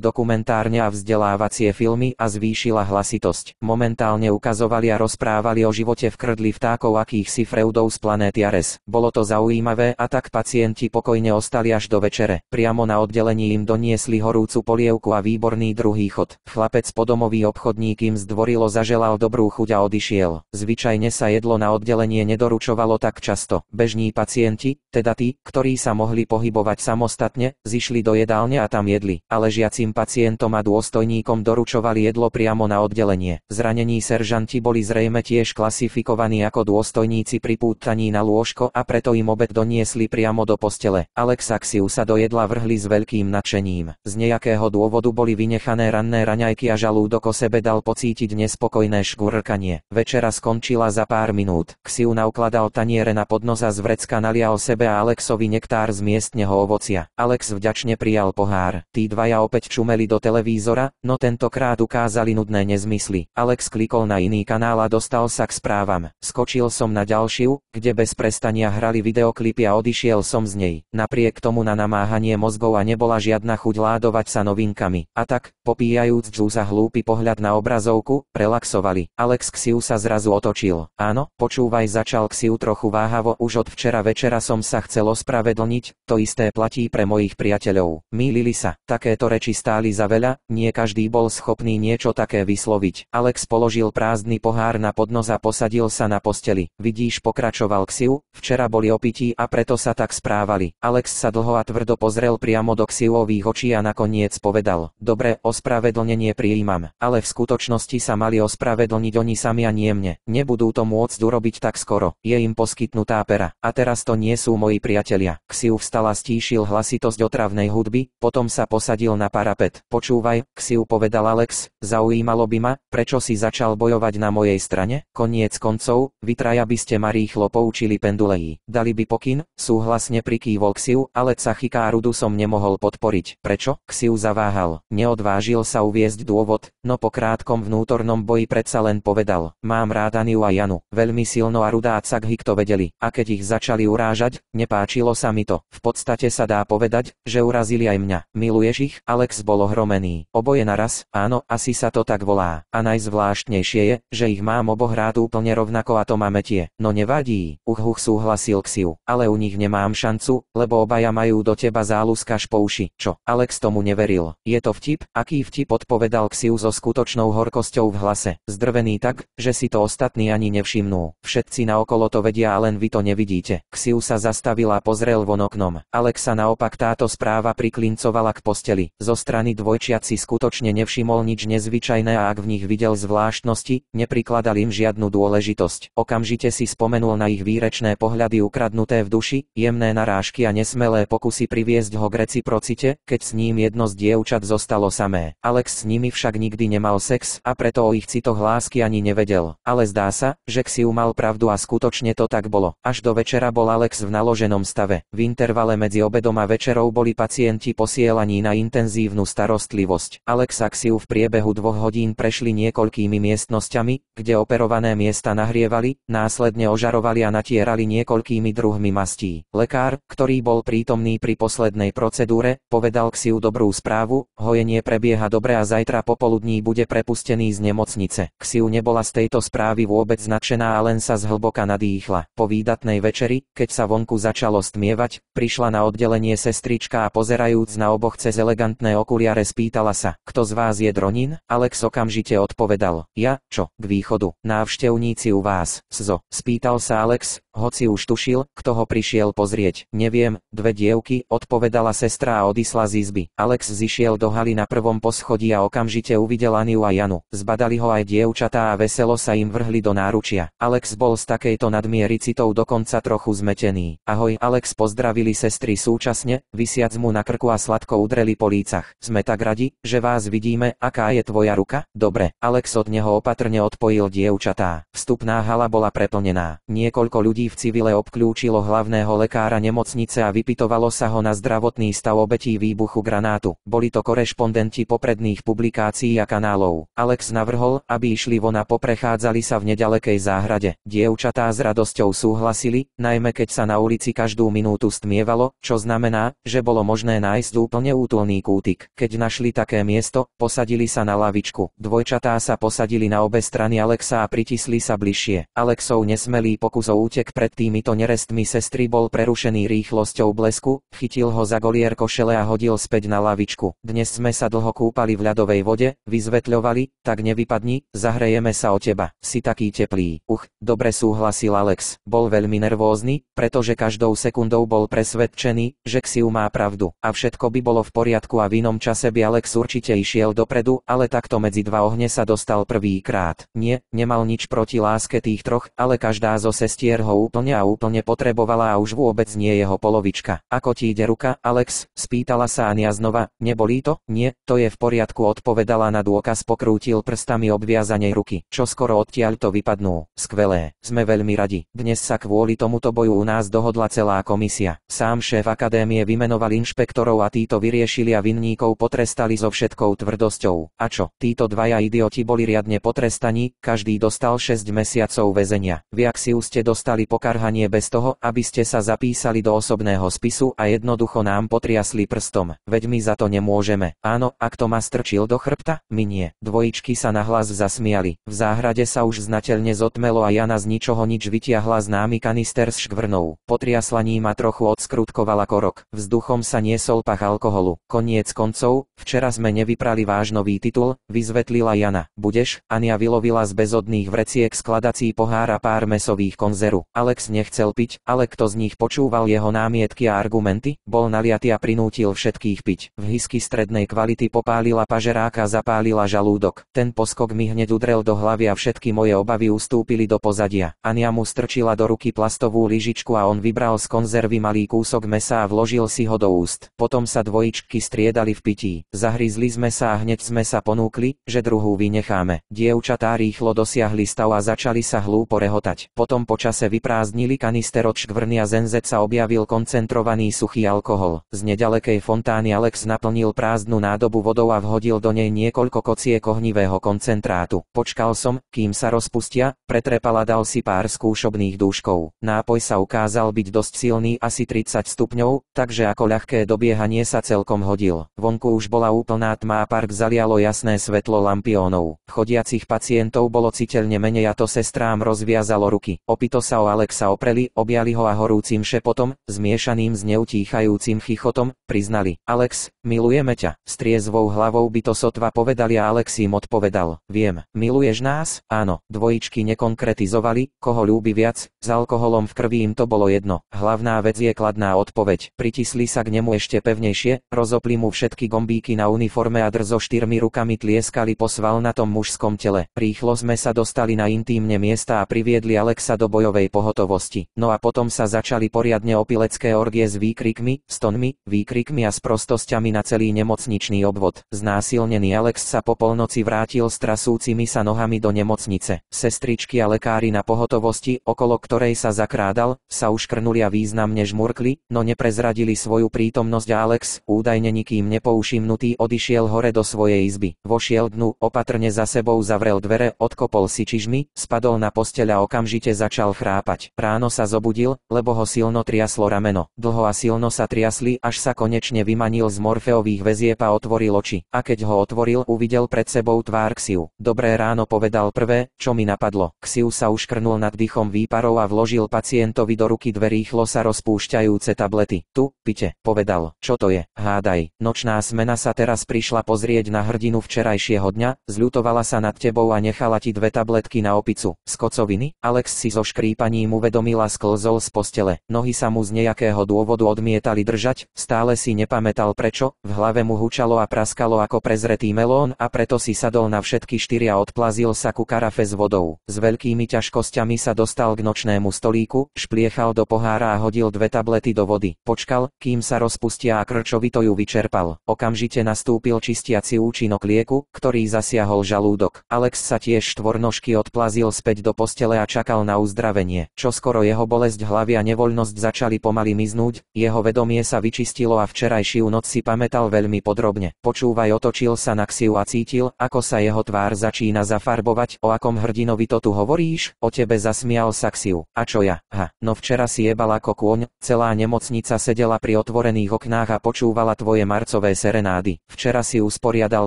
dokumentárne a vzdelávacie filmy a zvýšila hlasitosť. Momentálne ukazovali a rozprávali o živote v krdli vtákov akýchsi Freudov z planéty Ares. Bolo to zaujímavé a tak pacienti pokojne ostali až do večere. Priamo na oddelení im doniesli horúcu polievku a výborný druhý chod. Chlapec podomový obchodník im zdvorilo zaželal dobrú chuť a odišiel. Zvyčajne sa jedlo na oddelenie nedoručovalo tak často. Bežní pacienti, teda tí, ktorí sa mohli pohybovať samostatne, zišli do jedálne a tam jedli, ale žiacim pacientom a dôstojníkom doručovali jedlo priamo na oddelenie. Zranení seržanti boli zrejme tiež klasifikovaní ako dôstojníci pri pútaní na lôžko a preto im obed doniesli priamo do postele. Alex Axiu sa do jedla vrhli s veľkým nadšením. Z nejakého dôvodu boli vynechané ranné raňajky a žalúdok o sebe dal pocítiť nespokojné škvrkanie. Večera skončila za pár minút. Xiu naukladal taniere na podnos a z vrecka nalial sebe a Alexovi nektár z miestneho ovocia. Alex vďačne prijal pohár. Tí dvaja opäť čumeli do televízora, no tentokrát ukázali nudné nezmysly. Alex klikol na iný kanál a dostal sa k správam. Skočil som na ďalšiu, kde bez prestania hrali videoklipy a odišiel som z nej. Napriek tomu na namáhanie mozgov a nebola žiadna chuť ládovať sa novinkami. A tak, popíjajúc džús a hlúpy pohľad na obrazovku, relaxovali. Alex Xiu sa zrazu otočil. Áno, počúvaj začal Xiu trochu váhavo, už od včera večera som sa chcel ospravedlniť, to isté platí pre mojich priateľov. Mýlili sa, takéto reči stáli za veľa, nie každý bol schopný niečo také vysloviť. Alex položil prázdny pohár na podnos a posadil sa na posteli. Vidíš, pokračoval Xiu, včera boli opití a preto sa tak správali. Alex sa dlho a tvrdo pozrel priamo do Xiuových očí a nakoniec povedal, dobre, ospravedlnenie prijímam, ale v skutočnosti sa mali ospravedlniť oni sami a nie mne. Nebudú to môcť urobiť tak skoro, je im poskytnutá pera. A teraz to nie sú moji priatelia. Xiu vstal a stíšil hlasitosť otravnej hudby, potom sa posadil na parapet. Počúvaj, Xiu povedal Alex, zaujímalo by ma, prečo si začal bojovať na mojej strane? Koniec koncov, vytraja by ste ma rýchlo poučili penduleji. Dali by pokyn, súhlasne prikývol Xiu, ale Cachika a Rudu som nemohol podporiť. Prečo? Xiu zaváhal. Neodvážil sa uviezť dôvod, no po krátkom vnútornom boji predsa len povedal. Mám rád Aniu a Janu. Veľmi silno a Ruda a Cakhik to vedeli. A keď ich začali urážať, nepáčilo sa mi to. V podstate sa dá povedať, že urazili aj mňa. Miluješ ich? Alex bol ohromený. Oboje naraz, áno, asi sa to tak volá. A najzvláštnejšie je, že ich mám oboch rád úplne rovnako a to máme tie. No nevadí, uch uch súhlasil Xiu. Ale u nich nemám šancu, lebo obaja majú do teba záluskaš po uši. Čo? Alex tomu neveril. Je to vtip? Aký vtip odpovedal Xiu so skutočnou horkosťou v hlase. Zdrvený tak, že si to ostatní ani nevšimnú. Všetci naokolo to vedia a len vy to nevidíte. Xiu sa zastavil a pozrel von oknom. Alexa naopak táto správa priklincovala k posteli. Zo strany dvojčiat skutočne nevšimol nič nezvyčajné a ak v nich videl zvláštnosti, neprikladal im žiadnu dôležitosť. Okamžite si spomenul na ich výrečné pohľady ukradnuté v duši, jemné narážky a nesmelé pokusy priviesť ho k reciprocite, keď s ním jedno z dievčat zostalo samé. Alex s nimi však nikdy nemal sex a preto o ich citoch lásky ani nevedel. Ale zdá sa, že Xiu mal pravdu a skutočne to tak bolo. Až do večera bol Alex v naloženom stave. V intervale medzi obedom a večerou boli pacienti posielaní na intenzívnu starostlivosť. Alex a Xiu v priebehu dvoch hodín prešli niekoľkými miestnosťami, kde operované miesta nahrievali, následne ožarovali a natierali niekoľkými druhmi mastí. Lekár, ktorý bol prítomný pri poslednej procedúre, povedal Xiu dobrú správu, hojenie prebieha dobre a zajtra popoludní bude prepustený z nemocnice. Xiu nebola z tejto správy vôbec nadšená a len sa zhlboka nadýchla. Po výdatnej večeri, keď sa vonku začalo stmievať, prišla na oddelenie sestrička a pozerajúc na oboch cez elegantné okuliare spýtala spýtala sa, kto z vás je dronín? Alex okamžite odpovedal, ja, čo, k východu, návštevníci u vás, Zo, spýtal sa Alex, hoci už tušil, kto ho prišiel pozrieť. Neviem, dve dievky, odpovedala sestra a odisla z izby. Alex zišiel do haly na prvom poschodí a okamžite uvidel Aniu a Janu. Zbadali ho aj dievčatá a veselo sa im vrhli do náručia. Alex bol z takejto nadmiery citov dokonca trochu zmetený. Ahoj, Alex pozdravili sestry súčasne, vysiac mu na krku a sladko udreli po lícach. Sme tak radi, že vás vidíme, aká je tvoja ruka? Dobre, Alex od neho opatrne odpojil dievčatá. Vstupná hala bola preplnená. Niekoľko ľudí v civile obklúčilo hlavného lekára nemocnice a vypitovalo sa ho na zdravotný stav obetí výbuchu granátu. Boli to korešpondenti popredných publikácií a kanálov. Alex navrhol, aby išli von a poprechádzali sa v nedalekej záhrade. Dievčatá s radosťou súhlasili, najmä keď sa na ulici každú minútu stmievalo, čo znamená, že bolo možné nájsť úplne útulný kútik. Keď našli také miesto, posadili sa na lavičku. Dvojčatá sa posadili na obe strany Alexa a pritisli sa bližšie. Alexov nesmelý pokus o útek pred týmito nerestmi sestry bol prerušený rýchlosťou blesku, chytil ho za golier košele a hodil späť na lavičku. Dnes sme sa dlho kúpali v ľadovej vode, vyzvetľovali, tak nevypadni, zahrejeme sa o teba, si taký teplý. Uch, dobre súhlasil Alex, bol veľmi nervózny, pretože každou sekundou bol presvedčený, že Xiu má pravdu. A všetko by bolo v poriadku a v inom čase by Alex určite išiel dopredu, ale takto medzi dva ohne sa dostal prvýkrát. Nie, nemal nič proti láske tých troch, ale každá zo sestier ho úplne a úplne potrebovala a už vôbec nie jeho polovička. Ako ti ide ruka, Alex? Spýtala sa Ania znova. Nebolí to? Nie, to je v poriadku odpovedala na dôkaz pokrútil prstami obviazanej ruky. Čo skoro odtiaľ to vypadnú. Skvelé. Sme veľmi radi. Dnes sa kvôli tomuto boju u nás dohodla celá komisia. Sám šéf akadémie vymenoval inšpektorov a títo vyriešili a vinníkov potrestali so všetkou tvrdosťou. A čo? Títo dvaja idioti boli riadne potrestaní, každý dostal 6 mesiacov väzenia. Viac si ste dostali pokarhanie bez toho, aby ste sa zapísali do osobného spisu a jednoducho nám potriasli prstom. Veď my za to nemôžeme. Áno, ak to ma strčil do chrbta, my nie. Dvojičky sa nahlas zasmiali. V záhrade sa už znateľne zotmelo a Jana z ničoho nič vytiahla známy kanister s škvrnou. Potriasla ním a trochu odskrutkovala korok. Vzduchom sa niesol pach alkoholu. Koniec koncov, včera sme nevyprali váš nový titul, vyzvetlila Jana. Budeš? Ania vylovila z bezodných vreciek skladací pohár a pár mesových konzeru. Ale Alex nechcel piť, ale kto z nich počúval jeho námietky a argumenty, bol naliatý a prinútil všetkých piť. V hisky strednej kvality popálila pažeráka zapálila žalúdok. Ten poskok mi hneď udrel do hlavy a všetky moje obavy ustúpili do pozadia. Ania mu strčila do ruky plastovú lyžičku a on vybral z konzervy malý kúsok mesa a vložil si ho do úst. Potom sa dvojičky striedali v pití. Zahryzli sme sa a hneď sme sa ponúkli, že druhú vynecháme. Dievčatá rýchlo dosiahli stav a začali sa hlúpo rehotať. Potom počase vyprávali vyprázdnili kanister od škvrny a zenzet sa objavil koncentrovaný suchý alkohol. Z nedalekej fontány Alex naplnil prázdnu nádobu vodou a vhodil do nej niekoľko kociek ohnivého koncentrátu. Počkal som, kým sa rozpustia, pretrepal a dal si pár skúšobných dúškov. Nápoj sa ukázal byť dosť silný asi 30 stupňov, takže ako ľahké dobiehanie sa celkom hodil. Vonku už bola úplná tma a park zalialo jasné svetlo lampiónov. Chodiacich pacientov bolo citeľne menej a to sestrám rozviazalo ruky. Opito sa o Alex sa opreli, objali ho a horúcim šepotom, zmiešaným s neutíchajúcim chichotom, priznali. Alex, milujeme ťa. S triezvou hlavou by to sotva povedali a Alex im odpovedal. Viem, miluješ nás? Áno. Dvojičky nekonkretizovali, koho ľúbi viac, s alkoholom v krvi im to bolo jedno. Hlavná vec je kladná odpoveď. Pritisli sa k nemu ešte pevnejšie, rozopli mu všetky gombíky na uniforme a drzo štyrmi rukami tlieskali po svalnatom mužskom tele. Rýchlo sme sa dostali na intímne miesta a priviedli Alexa do bojovej pohotovosti pohotovosti. No a potom sa začali poriadne opilecké orgie s výkrikmi, stonmi, výkrikmi a sprostosťami na celý nemocničný obvod. Znásilnený Alex sa po polnoci vrátil s trasúcimi sa nohami do nemocnice. Sestričky a lekári na pohotovosti, okolo ktorej sa zakrádal, sa už krnuli a významne žmurkli, no neprezradili svoju prítomnosť a Alex, údajne nikým nepoušimnutý, odišiel hore do svojej izby. Vošiel dnu, opatrne za sebou zavrel dvere, odkopol si čižmy, spadol na posteľ a okamžite začal chrápať. Spať. Ráno sa zobudil, lebo ho silno triaslo rameno. Dlho a silno sa triasli, až sa konečne vymanil z morfeových väzieb a otvoril oči. A keď ho otvoril, uvidel pred sebou tvár Ksiu. Dobré ráno povedal prvé, čo mi napadlo. Ksiu sa uškrnul nad dýchom výparov a vložil pacientovi do ruky dve rýchlo sa rozpúšťajúce tablety. Tu, pite, povedal. Čo to je? Hádaj. Nočná smena sa teraz prišla pozrieť na hrdinu včerajšieho dňa, zľutovala sa nad tebou a nechala ti dve tabletky na opicu. Z kocoviny? Alex si so škrípaním uvedomila sklzol z postele. Nohy sa mu z nejakého dôvodu odmietali držať, stále si nepamätal prečo, v hlave mu hučalo a praskalo ako prezretý melón a preto si sadol na všetky štyri a odplazil sa ku karafe s vodou. S veľkými ťažkosťami sa dostal k nočnému stolíku, špliechal do pohára a hodil dve tablety do vody. Počkal, kým sa rozpustia a krčovito ju vyčerpal. Okamžite nastúpil čistiaci účinok lieku, ktorý zasiahol žalúdok. Alex sa tiež štvornožky odplazil späť do postele a čakal na uzdravenie. Čo skoro jeho bolesť hlavy a nevoľnosť začali pomaly miznúť, jeho vedomie sa vyčistilo a včerajšiu noc si pamätal veľmi podrobne. Počúvaj otočil sa na Ksiu a cítil, ako sa jeho tvár začína zafarbovať. O akom hrdinovi to tu hovoríš? O tebe zasmial sa Ksiu. A čo ja? Ha, no včera si jebal ako kôň, celá nemocnica sedela pri otvorených oknách a počúvala tvoje marcové serenády. Včera si usporiadal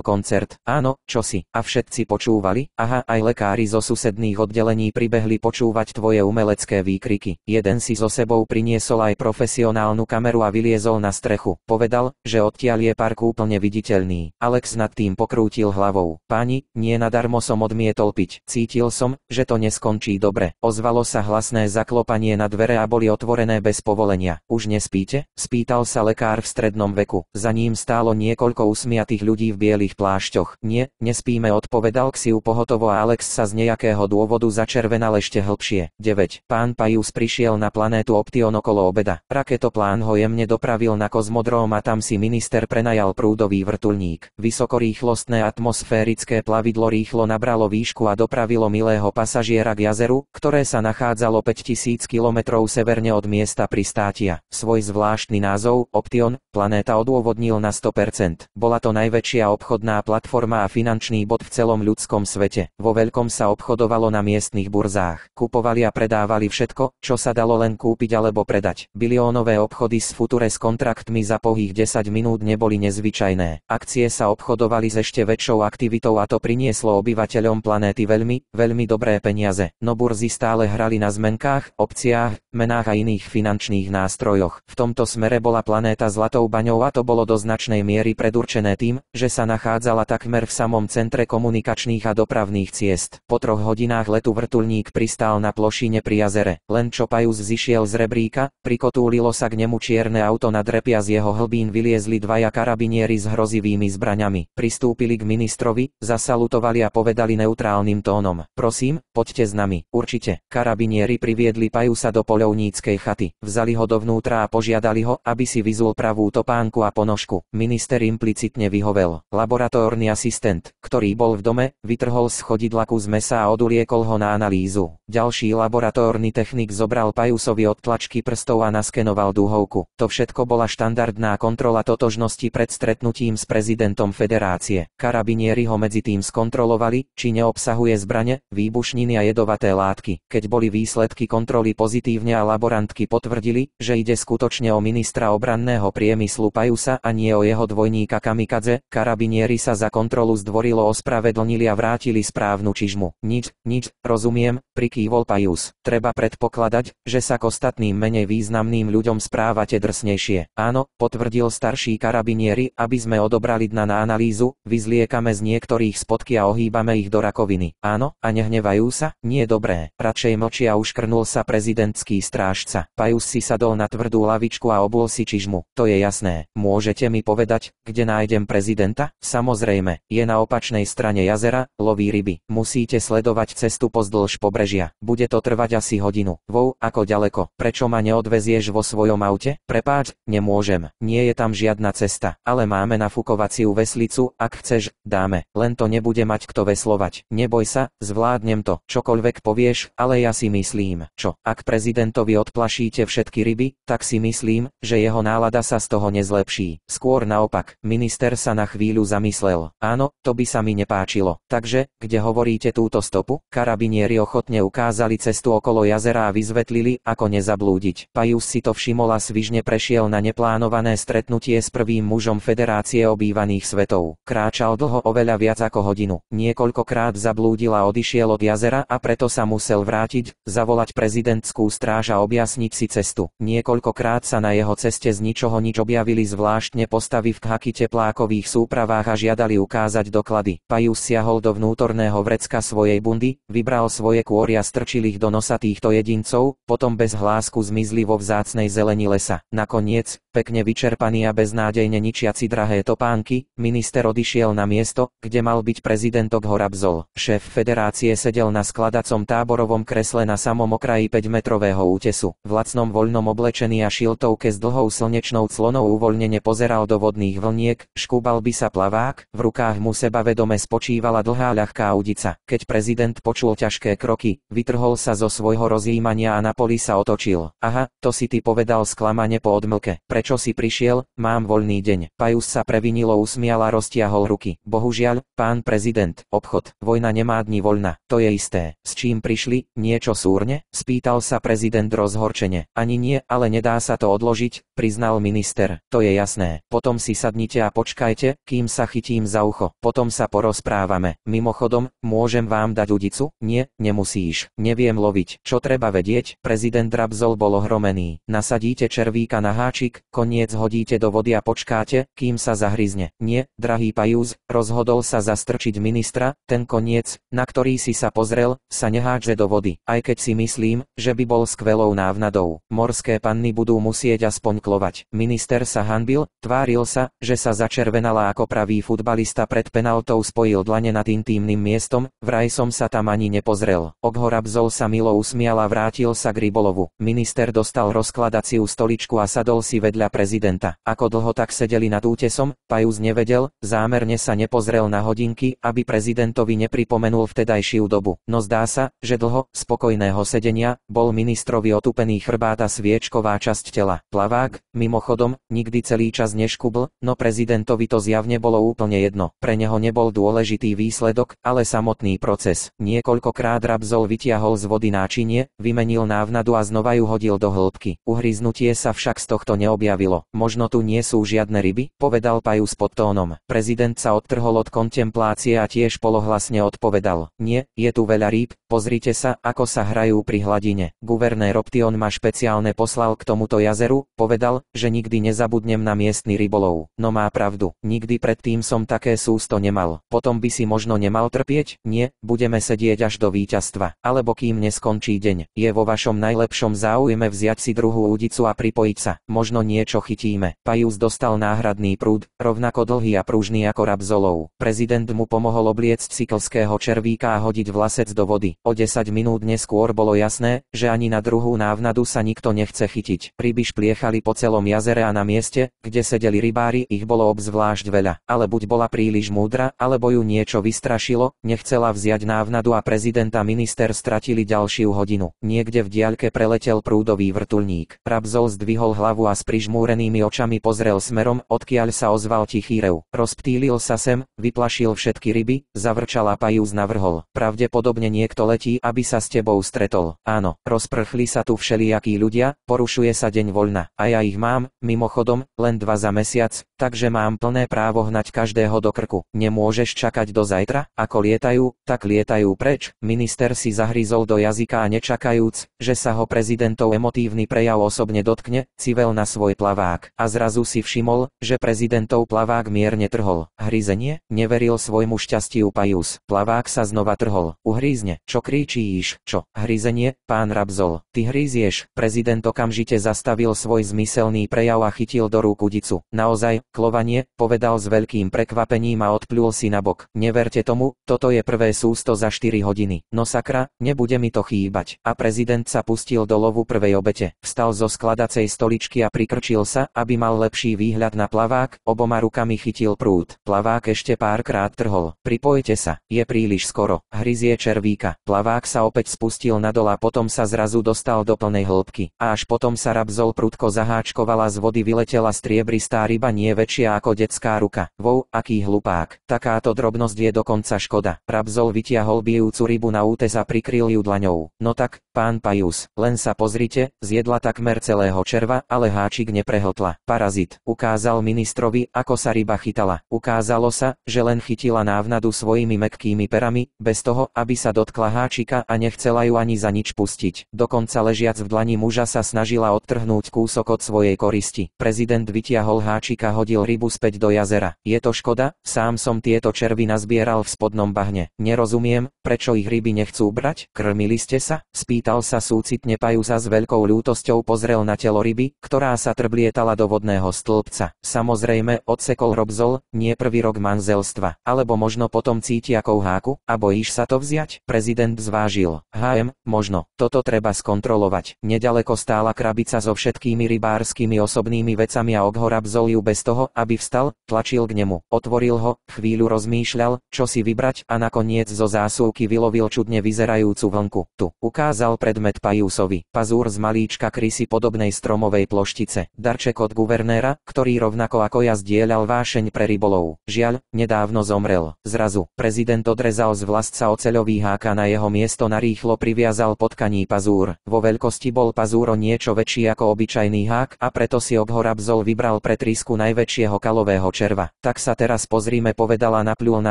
koncert. Áno, čo si? A všetci počúvali? Aha, aj lekári zo susedných oddelení pribehli počúvať tvoje umelecké výkriky. Jeden si so sebou priniesol aj profesionálnu kameru a vyliezol na strechu. Povedal, že odtiaľ je park úplne viditeľný. Alex nad tým pokrútil hlavou. Páni, nie nadarmo som odmietol piť. Cítil som, že to neskončí dobre. Ozvalo sa hlasné zaklopanie na dvere a boli otvorené bez povolenia. Už nespíte? Spýtal sa lekár v strednom veku. Za ním stálo niekoľko usmiatých ľudí v bielých plášťoch. Nie, nespíme, odpovedal Ksiu pohotovo a Alex sa z nejakého dôvodu začervenal ešte hlbšie. 9. Pán Pajus prišiel na planétu Option okolo obeda. Raketoplán ho jemne dopravil na kozmodróm a tam si minister prenajal prúdový vrtulník. Vysokorýchlostné atmosférické plavidlo rýchlo nabralo výšku a dopravilo milého pasažiera k jazeru, ktoré sa nachádzalo 5000 km severne od miesta pristátia. Svoj zvláštny názov, Option, planéta odôvodnil na 100%. Bola to najväčšia obchodná platforma a finančný bod v celom ľudskom svete. Vo veľkom sa obchodovalo na miestnych burzách. Kupovali a predávali všetko, čo sa dalo len kúpiť alebo predať. Biliónové obchody s future s kontraktmi za pohých 10 minút neboli nezvyčajné. Akcie sa obchodovali s ešte väčšou aktivitou a to prinieslo obyvateľom planéty veľmi, veľmi dobré peniaze. No burzy stále hrali na zmenkách, opciách, menách a iných finančných nástrojoch. V tomto smere bola planéta zlatou baňou a to bolo do značnej miery predurčené tým, že sa nachádzala takmer v samom centre komunikačných a dopravných ciest. Po troch hodinách letu vrtulník pristál na plošine pri jazere. Len čo Pajus zišiel z rebríka, prikotúlilo sa k nemu čierne auto na drepia z jeho hlbín vyliezli dvaja karabinieri s hrozivými zbraňami. Pristúpili k ministrovi, zasalutovali a povedali neutrálnym tónom. Prosím, poďte s nami. Určite. Karabinieri priviedli Pajusa do poľovníckej chaty. Vzali ho dovnútra a požiadali ho, aby si vyzul pravú topánku a ponožku. Minister implicitne vyhovel. Laboratórny asistent, ktorý bol v dome, vytrhol z chodidla kus mesa a oduliekol ho na analýzu. Ďalší laboratórny technik zobral Pajusovi odtlačky prstov a naskenoval dúhovku. To všetko bola štandardná kontrola totožnosti pred stretnutím s prezidentom federácie. Karabinieri ho medzi tým skontrolovali, či neobsahuje zbrane, výbušniny a jedovaté látky. Keď boli výsledky kontroly pozitívne a laborantky potvrdili, že ide skutočne o ministra obranného priemyslu Pajusa a nie o jeho dvojníka Kamikadze, karabinieri sa za kontrolu zdvorilo ospravedlnili a vrátili správnu čižmu. Nič, nič, rozumiem, prikývol Pajus. Treba predpokladať, že sa k ostatným menej významným ľuďom správate drsnejšie. Áno, potvrdil starší karabinieri, aby sme odobrali dna na analýzu, vyzliekame z niektorých spotky a ohýbame ich do rakoviny. Áno, a nehnevajú sa? Nie dobré. Radšej mlčia uškrnul sa prezidentský strážca. Pajus si sadol na tvrdú lavičku a obul si čižmu. To je jasné. Môžete mi povedať, kde nájdem prezidenta? Samozrejme, je na opačnej strane jazera, loví ryby. Musíte sledovať cestu pozdĺž pobrežia. Bude to trvať asi hodinu. Vou, ako ďaleko. Prečo ma neodvezieš vo svojom aute? Prepáč, nemôžem. Nie je tam žiadna cesta. Ale máme nafukovaciu veslicu, ak chceš, dáme. Len to nebude mať kto veslovať. Neboj sa, zvládnem to. Čokoľvek povieš, ale ja si myslím, čo, ak prezidentovi odplašíte všetky ryby, tak si myslím, že jeho nálada sa z toho nezlepší. Skôr naopak, minister sa na chvíľu zamyslel. Áno, to by sa mi nepáčilo. Takže, kde hovoríte túto stopu? Karabinieri ochotne ukázali cestu okolo okolo jazera a vyzvetlili, ako nezablúdiť. Pajus si to všimol a svižne prešiel na neplánované stretnutie s prvým mužom Federácie obývaných svetov. Kráčal dlho oveľa viac ako hodinu. Niekoľkokrát zablúdil a odišiel od jazera a preto sa musel vrátiť, zavolať prezidentskú stráž a objasniť si cestu. Niekoľkokrát sa na jeho ceste z ničoho nič objavili zvláštne postavy v khaky teplákových súpravách a žiadali ukázať doklady. Pajus siahol do vnútorného vrecka svojej bundy, vybral svoje kôry a strčil ich do nosa týchto jedincov, potom bez hlásku zmizli vo vzácnej zeleni lesa. Nakoniec, pekne vyčerpaný a beznádejne ničiaci drahé topánky, minister odišiel na miesto, kde mal byť prezidentok Horabzol. Šéf federácie sedel na skladacom táborovom kresle na samom okraji 5-metrového útesu. V lacnom voľnom oblečení a šiltovke s dlhou slnečnou clonou uvoľnene pozeral do vodných vlniek, škúbal by sa plavák, v rukách mu sebavedome spočívala dlhá ľahká udica. Keď prezident počul ťažké kroky, vytrhol sa zo svojho rozjímania a na poli sa otočil. Aha, to si ty povedal sklamane po odmlke. Prečo si prišiel? Mám voľný deň. Pajus sa previnilo usmial a roztiahol ruky. Bohužiaľ, pán prezident, obchod, vojna nemá dni voľna. To je isté. S čím prišli? Niečo súrne? Spýtal sa prezident rozhorčene. Ani nie, ale nedá sa to odložiť, priznal minister. To je jasné. Potom si sadnite a počkajte, kým sa chytím za ucho. Potom sa porozprávame. Mimochodom, môžem vám dať udicu? Nie, nemusíš. Neviem loviť. Čo treba vedieť? Prezident Rabzol bol ohromený. Nasadíte červíka na háčik, koniec hodíte do vody a počkáte, kým sa zahryzne. Nie, drahý Pajúz, rozhodol sa zastrčiť ministra, ten koniec, na ktorý si sa pozrel, sa nehádže do vody. Aj keď si myslím, že by bol skvelou návnadou. Morské panny budú musieť aspoň klovať. Minister sa hanbil, tváril sa, že sa začervenala ako pravý futbalista pred penaltou spojil dlane nad intímnym miestom, vraj som sa tam ani nepozrel. Oghorabzol sa milo usmial a vrátil sa k rybolovu. Minister dostal rozkladaciu stoličku a sadol si vedľa prezidenta. Ako dlho tak sedeli nad útesom, Pajus nevedel, zámerne sa nepozrel na hodinky, aby prezidentovi nepripomenul vtedajšiu dobu. No zdá sa, že dlho, spokojného sedenia, bol ministrovi otupený chrbát a sviečková časť tela. Plavák, mimochodom, nikdy celý čas neškubl, no prezidentovi to zjavne bolo úplne jedno. Pre neho nebol dôležitý výsledok, ale samotný proces. Niekoľkokrát Rabzol vytiahol z vody náčinie, vymenil návnadu a znova ju hodil do hĺbky. Uhryznutie sa však z tohto neobjavilo objavilo. Možno tu nie sú žiadne ryby, povedal Pajus pod tónom. Prezident sa odtrhol od kontemplácie a tiež polohlasne odpovedal. Nie, je tu veľa rýb, pozrite sa, ako sa hrajú pri hladine. Guvernér Option ma špeciálne poslal k tomuto jazeru, povedal, že nikdy nezabudnem na miestny rybolov. No má pravdu, nikdy predtým som také sústo nemal. Potom by si možno nemal trpieť? Nie, budeme sedieť až do víťazstva. Alebo kým neskončí deň. Je vo vašom najlepšom záujme vziať si druhú údicu a pripojiť sa. Možno niečo čo chytíme. Pajus dostal náhradný prúd, rovnako dlhý a pružný ako rabzolov. Prezident mu pomohol obliecť cyklského červíka a hodiť vlasec do vody. O 10 minút neskôr bolo jasné, že ani na druhú návnadu sa nikto nechce chytiť. Ryby špliechali po celom jazere a na mieste, kde sedeli rybári, ich bolo obzvlášť veľa. Ale buď bola príliš múdra, alebo ju niečo vystrašilo, nechcela vziať návnadu a prezident a minister stratili ďalšiu hodinu. Niekde v diaľke preletel prúdový vrtulník. Rabzol zdvihol hlavu a s prižmú zahúrenými očami pozrel smerom, odkiaľ sa ozval tichý rev. Rozptýlil sa sem, vyplašil všetky ryby, zavrčal a Pajúz navrhol. Pravdepodobne niekto letí, aby sa s tebou stretol. Áno, rozprchli sa tu všelijakí ľudia, porušuje sa deň voľna. A ja ich mám, mimochodom, len dva za mesiac, takže mám plné právo hnať každého do krku. Nemôžeš čakať do zajtra? Ako lietajú, tak lietajú preč. Minister si zahryzol do jazyka a nečakajúc, že sa ho prezidentov emotívny prejav osobne dotkne, civel na svoj plavák a zrazu si všimol, že prezidentov plavák mierne trhol. Hryzenie? Neveril svojmu šťastiu Pajus. Plavák sa znova trhol. Uhrízne. Čo kričíš? Čo? Hryzenie? Pán Rabzol. Ty hryzieš. Prezident okamžite zastavil svoj zmyselný prejav a chytil do rúk udicu. Naozaj, klovanie, povedal s veľkým prekvapením a odplul si nabok. Neverte tomu, toto je prvé sústo za 4 hodiny. No sakra, nebude mi to chýbať. A prezident sa pustil do lovu prvej obete. Vstal zo skladacej stoličky a prikrčil sa, aby mal lepší výhľad na plavák, oboma rukami chytil prúd. Plavák ešte párkrát trhol. Pripojte sa, je príliš skoro. Hryzie červíka. Plavák sa opäť spustil nadol a potom sa zrazu dostal do plnej hĺbky. A až potom sa rabzol prudko zaháčkovala z vody vyletela striebristá ryba nie väčšia ako detská ruka. Vou, aký hlupák. Takáto drobnosť je dokonca škoda. Rabzol vytiahol bijúcu rybu na útes a prikryl ju dlaňou. No tak, pán Pajus, len sa pozrite, zjedla takmer celého červa, ale háčik neprehltla. Parazit, ukázal ministrovi, ako sa ryba chytala. Ukázalo sa, že len chytila návnadu svojimi mekkými perami, bez toho, aby sa dotkla háčika a nechcela ju ani za nič pustiť. Dokonca ležiac v dlani muža sa snažila odtrhnúť kúsok od svojej koristi. Prezident vytiahol háčika hodil rybu späť do jazera. Je to škoda, sám som tieto červy nazbieral v spodnom bahne. Nerozumiem, prečo ich ryby nechcú brať? Krmili ste sa? Spýtal sa súcitne Pajusa s veľkou ľútosťou pozrel na telo ryby, ktorá sa trblietala do vodného stĺpca. Samozrejme, odsekol Robzol, nie prvý rok manželstva, alebo možno potom cíti ako háku, a bojíš sa to vziať? Prezident zvážil. HM, možno, toto treba skontrolovať. Nedaleko stála krabica so všetkými rybárskymi osobnými vecami a Oghor Rabzol ju bez toho, aby vstal, tlačil k nemu. Otvoril ho, chvíľu rozmýšľal, čo si vybrať a nakoniec zo zásuvky vylovil čudne vyzerajúcu vlnku. Tu ukázal predmet Pajusovi. Pazúr z malíčka krysy podobnej stromovej ploštice. Darček od guvernéra, ktorý rovnako ako ja zdieľal vášeň pre rybolov. Žiaľ, nedávno zomrel. Zrazu, prezident odrezal z vlastca oceľový háka na jeho miesto narýchlo priviazal potkaní pazúr. Vo veľkosti bol pazúro niečo väčší ako obyčajný hák a preto si Oghorabzol vybral pre trysku najväčšieho kalového červa. Tak sa teraz pozrime povedala napľul na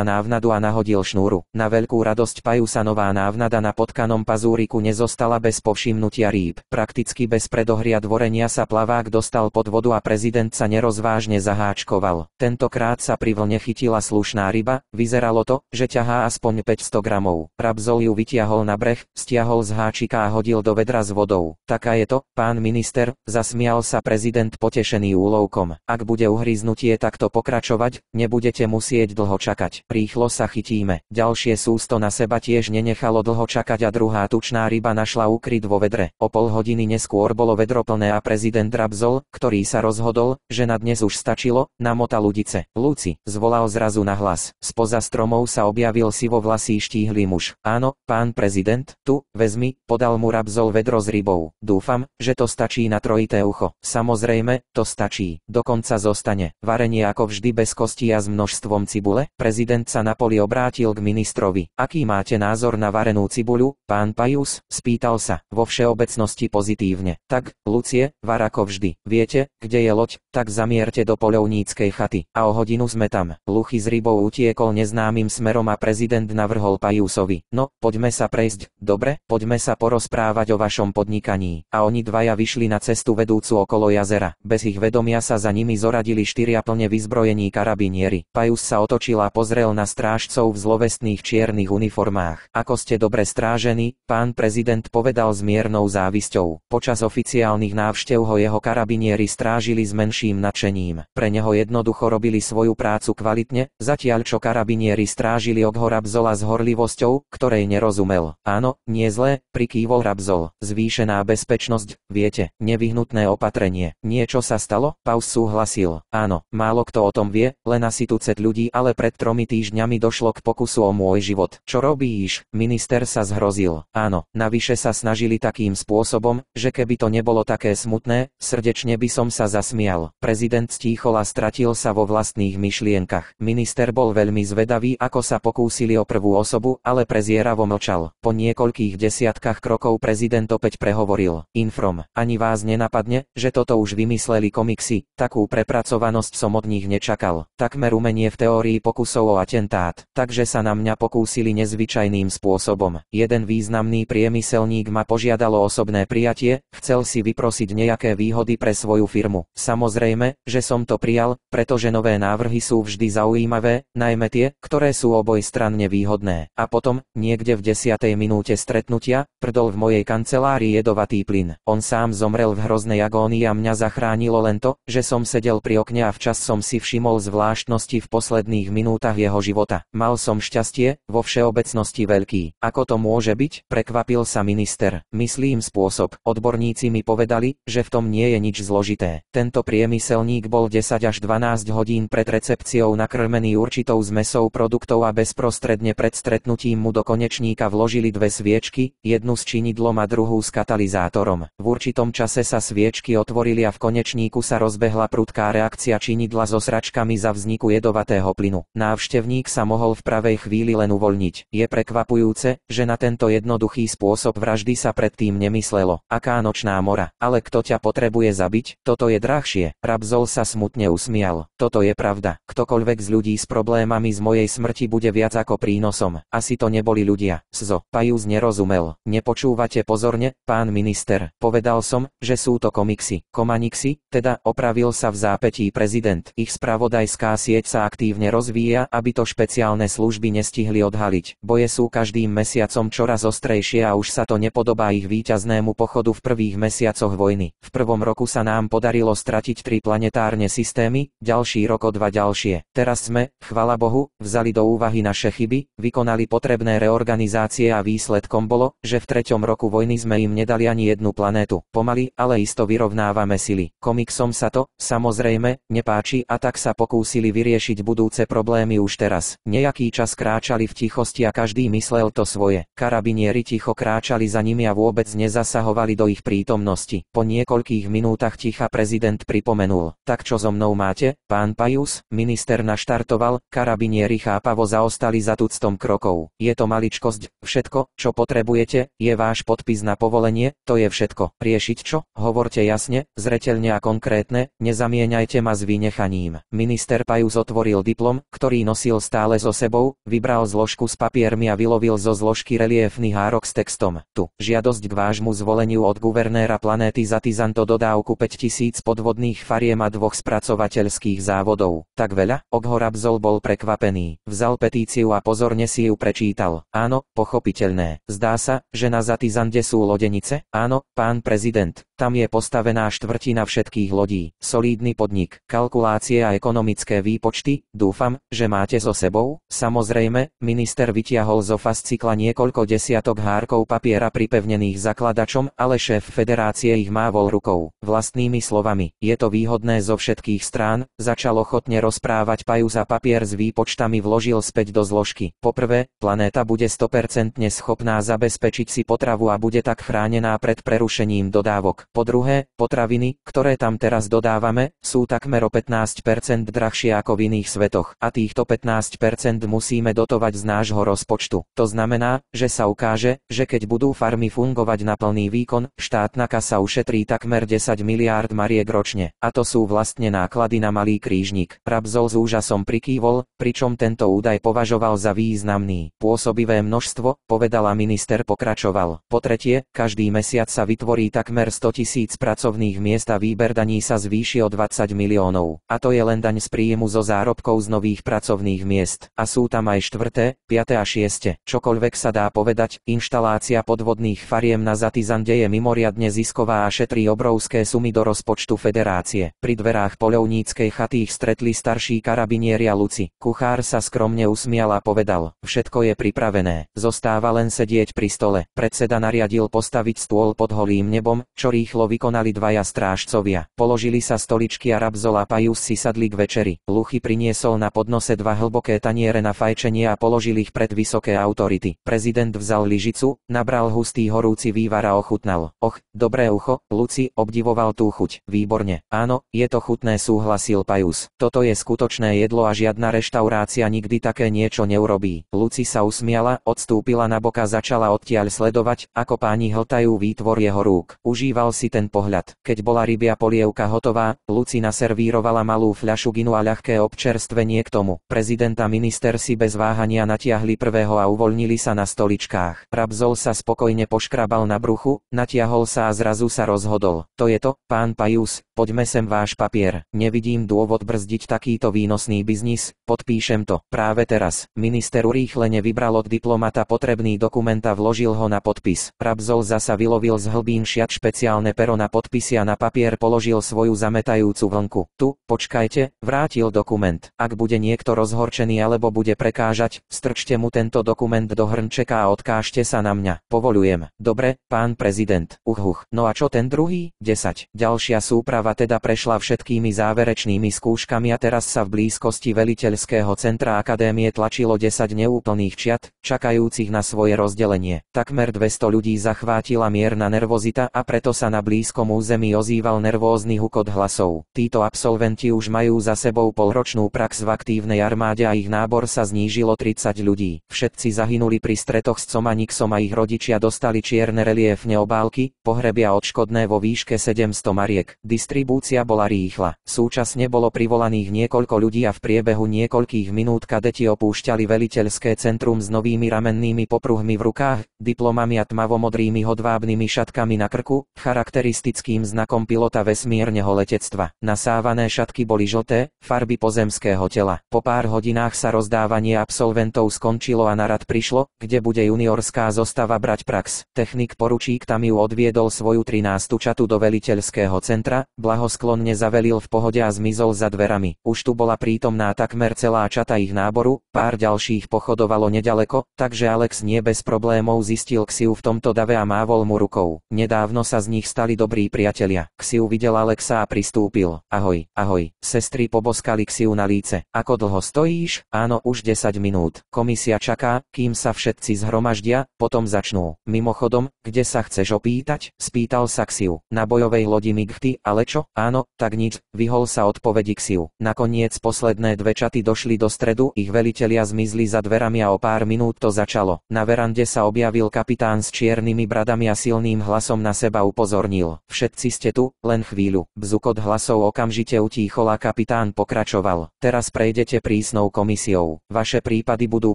návnadu a nahodil šnúru. Na veľkú radosť Pajusa nová návnada na potkanom pazúriku nezostala bez povšimnutia rýb. Prakticky bez predohria dvorenia sa plavák dostal pod vodu a prezident sa nerozvážne zaháčkoval. Tentokrát sa pri vlne chytila slušná ryba, vyzeralo to, že ťahá aspoň 500 gramov. Rabzol ju vytiahol na breh, stiahol z háčika a hodil do vedra s vodou. Taká je to, pán minister, zasmial sa prezident potešený úlovkom. Ak bude uhryznutie takto pokračovať, nebudete musieť dlho čakať. Rýchlo sa chytíme. Ďalšie sústo na seba tiež nenechalo dlho čakať a druhá tučná ryba našla úkryt vo vedre. O pol hodiny neskôr bolo vedro plné a prezident Rabzol, ktorý sa rozhodol, že na dnes už stačilo, namotal ľudice. Luci, zvolal zrazu na hlas. Spoza stromov sa objavil sivovlasý štíhly muž. Áno, pán prezident, tu, vezmi, podal mu Rabzol vedro s rybou. Dúfam, že to stačí na trojité ucho. Samozrejme, to stačí. Dokonca zostane. Varenie ako vždy bez kostí a s množstvom cibule. Prezident sa na poli obrátil k ministrovi. Aký máte názor na varenú cibuľu, pán Pajus? Spýtal sa. Vo všeobecnosti pozitívne. Tak, Lucie, var ako vždy. Viete, kde je loď, tak zamierte do poľovníckej chaty. A o hodinu sme tam. Luchy s rybou utiekol neznámym smerom a prezident navrhol Pajusovi. No, poďme sa prejsť. Dobre, poďme sa porozprávať o vašom podnikaní. A oni dvaja vyšli na cestu vedúcu okolo jazera. Bez ich vedomia sa za nimi zoradili štyria plne vyzbrojení karabinieri. Pajus sa otočil a pozrel na strážcov v zlovestných čiernych uniformách. Ako ste dobre strážení, pán prezident povedal s miernou závisťou. Počas oficiálnych návštev ho jeho karabinieri strážili s menším nadšením. Pre neho jednoducho robili svoju prácu kvalitne, zatiaľ čo karabinieri strážili Oghor Rabzola s horlivosťou, ktorej nerozumel. Áno, nie zlé, prikývol Rabzol. Zvýšená bezpečnosť, viete, nevyhnutné opatrenie. Niečo sa stalo? Paus súhlasil. Áno, málo kto o tom vie, len asi tucet ľudí, ale pred tromi týždňami došlo k pokusu o môj život. Čo robíš? Minister sa zhrozil. Áno, navyše sa snažili takým spôsobom, že keby to nebolo také smutné, srdečne by som sa zasmial. Prezident stíchol a stratil sa vo vlastných myšlienkach. Minister bol veľmi zvedavý, ako sa pokúsili o prvú osobu, ale prezieravo mlčal. Po niekoľkých desiatkách krokov prezident opäť prehovoril. Infrom, ani vás nenapadne, že toto už vymysleli komiksy, takú prepracovanosť som od nich nečakal. Takmer umenie v teórii pokusov o atentát, takže sa na mňa pokúsili nezvyčajným spôsobom. Jeden významný priemyselník ma požiadal o osobné prijatie, chcel si vyprosiť nejaké výhody pre svoju firmu. Samozrejme, že som to prijal, pretože nové návrhy sú vždy zaujímavé, najmä tie, ktoré sú obojstranne výhodné. A potom, niekde v desiatej minúte stretnutia, prdol v mojej kancelárii jedovatý plyn. On sám zomrel v hroznej agónii a mňa zachránilo len to, že som sedel pri okne a včas som si všimol zvláštnosti v posledných minútach jeho života. Mal som šťastie, vo všeobecnosti veľký. Ako to môže byť? Prekvapil sa minister. Myslím spôsob. Odborníci mi povedali, že v tom nie je nič zložité. Tento priemyselník bol 10 až 12 hodín pred recepciou nakrmený určitou zmesou produktov a bezprostredne pred stretnutím mu do konečníka vložili dve sviečky, jednu s činidlom a druhú s katalizátorom. V určitom čase sa sviečky otvorili a v konečníku sa rozbehla prudká reakcia činidla so sračkami za vzniku jedovatého plynu. Návštevník sa mohol v pravej chvíli len uvoľniť. Je prekvapujúce, že na tento jednoduchý spôsob spôsob vraždy sa predtým nemyslelo. Aká nočná mora. Ale kto ťa potrebuje zabiť, toto je drahšie. Rabzol sa smutne usmial. Toto je pravda. Ktokoľvek z ľudí s problémami z mojej smrti bude viac ako prínosom. Asi to neboli ľudia. Zo. Pajus nerozumel. Nepočúvate pozorne, pán minister. Povedal som, že sú to komiksy. Komanixy, teda opravil sa v zápetí prezident. Ich spravodajská sieť sa aktívne rozvíja, aby to špeciálne služby nestihli odhaliť. Boje sú každým mesiacom čoraz ostrejšie a už sa to nepodobá ich víťaznému pochodu v prvých mesiacoch vojny. V prvom roku sa nám podarilo stratiť tri planetárne systémy, ďalší rok o dva ďalšie. Teraz sme, chvala Bohu, vzali do úvahy naše chyby, vykonali potrebné reorganizácie a výsledkom bolo, že v treťom roku vojny sme im nedali ani jednu planétu. Pomaly, ale isto vyrovnávame sily. Komiksom sa to, samozrejme, nepáči a tak sa pokúsili vyriešiť budúce problémy už teraz. Nejaký čas kráčali v tichosti a každý myslel to svoje. Karabinieri ticho kráčali za nimi a vôbec nezasahovali do ich prítomnosti. Po niekoľkých minútach ticha prezident pripomenul. Tak čo so mnou máte, pán Pajus? Minister naštartoval, karabinieri chápavo zaostali za tuctom krokov. Je to maličkosť, všetko, čo potrebujete, je váš podpis na povolenie, to je všetko. Riešiť čo? Hovorte jasne, zreteľne a konkrétne, nezamieňajte ma s vynechaním. Minister Pajus otvoril diplom, ktorý nosil stále so sebou, vybral zložku s papiermi a vylovil zo zložky reliefný hárok s textom. Tu, žiadosť k vášmu zvoleniu od guvernéra planéty Zatizanto dodávku 5000 podvodných fariem a dvoch spracovateľských závodov. Tak veľa? Oghorabzol bol prekvapený. Vzal petíciu a pozorne si ju prečítal. Áno, pochopiteľné. Zdá sa, že na Zatizande sú lodenice? Áno, pán prezident. Tam je postavená štvrtina všetkých lodí. Solídny podnik, kalkulácie a ekonomické výpočty, dúfam, že máte so sebou? Samozrejme, minister vytiahol zo fascikla niekoľko desiatok hárkov papiera pripevnených zakladačom, ale šéf federácie ich mávol rukou. Vlastnými slovami, je to výhodné zo všetkých strán, začal ochotne rozprávať Pajus a papier s výpočtami vložil späť do zložky. Poprvé, planéta bude 100% schopná zabezpečiť si potravu a bude tak chránená pred prerušením dodávok. Po druhé, potraviny, ktoré tam teraz dodávame, sú takmer o 15% drahšie ako v iných svetoch a týchto 15% musíme dotovať z nášho rozpočtu. To znamená, že sa ukáže, že keď budú farmy fungovať na plný výkon, štátna kasa ušetrí takmer 10 miliárd mariek ročne. A to sú vlastne náklady na malý krížnik. Rabzol s úžasom prikývol, pričom tento údaj považoval za významný. Pôsobivé množstvo, povedala minister pokračoval. Po tretie, každý mesiac sa vytvorí takmer 100 tisíc pracovných miest a výber daní sa zvýši o 20 miliónov. A to je len daň z príjmu zo zárobkov z nových pracovných miest. A sú tam aj štvrté, piaté a šieste. Čokoľvek sa dá povedať, inštalácia podvodných fariem na Zatizande je mimoriadne zisková a šetrí obrovské sumy do rozpočtu federácie. Pri dverách poľovníckej chaty ich stretli starší karabinieri a Luci. Kuchár sa skromne usmial a povedal, všetko je pripravené, zostáva len sedieť pri stole. Predseda nariadil postaviť stôl pod holým nebom, čo rýchlo rýchlo vykonali dvaja strážcovia. Položili sa stoličky a Rabzol a Pajus si sadli k večeri. Luchy priniesol na podnose dva hlboké taniere na fajčenie a položil ich pred vysoké autority. Prezident vzal lyžicu, nabral hustý horúci vývar a ochutnal. Och, dobré ucho, Luci obdivoval tú chuť. Výborne. Áno, je to chutné, súhlasil Pajus. Toto je skutočné jedlo a žiadna reštaurácia nikdy také niečo neurobí. Luci sa usmiala, odstúpila na boka začala odtiaľ sledovať, ako páni hltajú výtvor jeho rúk. Užíval si si ten pohľad. Keď bola rybia polievka hotová, Lucina servírovala malú fľašu ginu a ľahké občerstvenie k tomu. Prezident a minister si bez váhania natiahli prvého a uvoľnili sa na stoličkách. Rabzol sa spokojne poškrabal na bruchu, natiahol sa a zrazu sa rozhodol. To je to, pán Pajus, poďme sem váš papier. Nevidím dôvod brzdiť takýto výnosný biznis, podpíšem to. Práve teraz. Minister urýchlene vybral od diplomata potrebný dokument a vložil ho na podpis. Rabzol zasa vylovil z hlbín šiat špeciálne pero na podpisy a na papier položil svoju zametajúcu vlnku. Tu, počkajte, vrátil dokument. Ak bude niekto rozhorčený alebo bude prekážať, strčte mu tento dokument do hrnčeka a odkážte sa na mňa. Povolujem. Dobre, pán prezident. Uhuch. No a čo ten druhý? 10. Ďalšia súprava teda prešla všetkými záverečnými skúškami a teraz sa v blízkosti veliteľského centra akadémie tlačilo 10 neúplných čiat, čakajúcich na svoje rozdelenie. Takmer 200 ľudí zachvátila mierna nervozita a preto sa na blízkom území ozýval nervózny hukot hlasov. Títo absolventi už majú za sebou polročnú prax v aktívnej armáde a ich nábor sa znížilo 30 ľudí. Všetci zahynuli pri stretoch s Comanixom a ich rodičia dostali čierne reliefne obálky, pohrebia odškodné vo výške 700 mariek. Distribúcia bola rýchla. Súčasne bolo privolaných niekoľko ľudí a v priebehu niekoľkých minút kadeti opúšťali veliteľské centrum s novými ramennými popruhmi v rukách, diplomami a tmavomodrými hodvábnymi šatkami na krku, charakteristickým znakom pilota vesmírneho letectva. Nasávané šatky boli žlté, farby pozemského tela. Po pár hodinách sa rozdávanie absolventov skončilo a na rad prišlo, kde bude juniorská zostava brať prax. Technik poručík tam ju odviedol svoju 13. čatu do veliteľského centra, blahosklonne zavelil v pohode a zmizol za dverami. Už tu bola prítomná takmer celá čata ich náboru, pár ďalších pochodovalo nedaleko, takže Alex nie bez problémov zistil Xiu v tomto dave a mávol mu rukou. Nedávno sa z nich stali dobrí priatelia. Xiu videl Alexa a pristúpil. Ahoj, ahoj. Sestry poboskali Xiu na líce. Ako dlho stojíš? Áno, už 10 minút. Komisia čaká, kým sa všetci zhromaždia, potom začnú. Mimochodom, kde sa chceš opýtať? Spýtal sa Xiu. Na bojovej lodi Migty, ale čo? Áno, tak nič. Vyhol sa odpovedi Xiu. Nakoniec posledné dve čaty došli do stredu, ich velitelia zmizli za dverami a o pár minút to začalo. Na verande sa objavil kapitán s čiernymi bradami a silným hlasom na seba upozornil. Všetci ste tu, len chvíľu. Bzukot hlasov okamžite utíchol a kapitán pokračoval. Teraz prejdete prísnou komisiou. Vaše prípady budú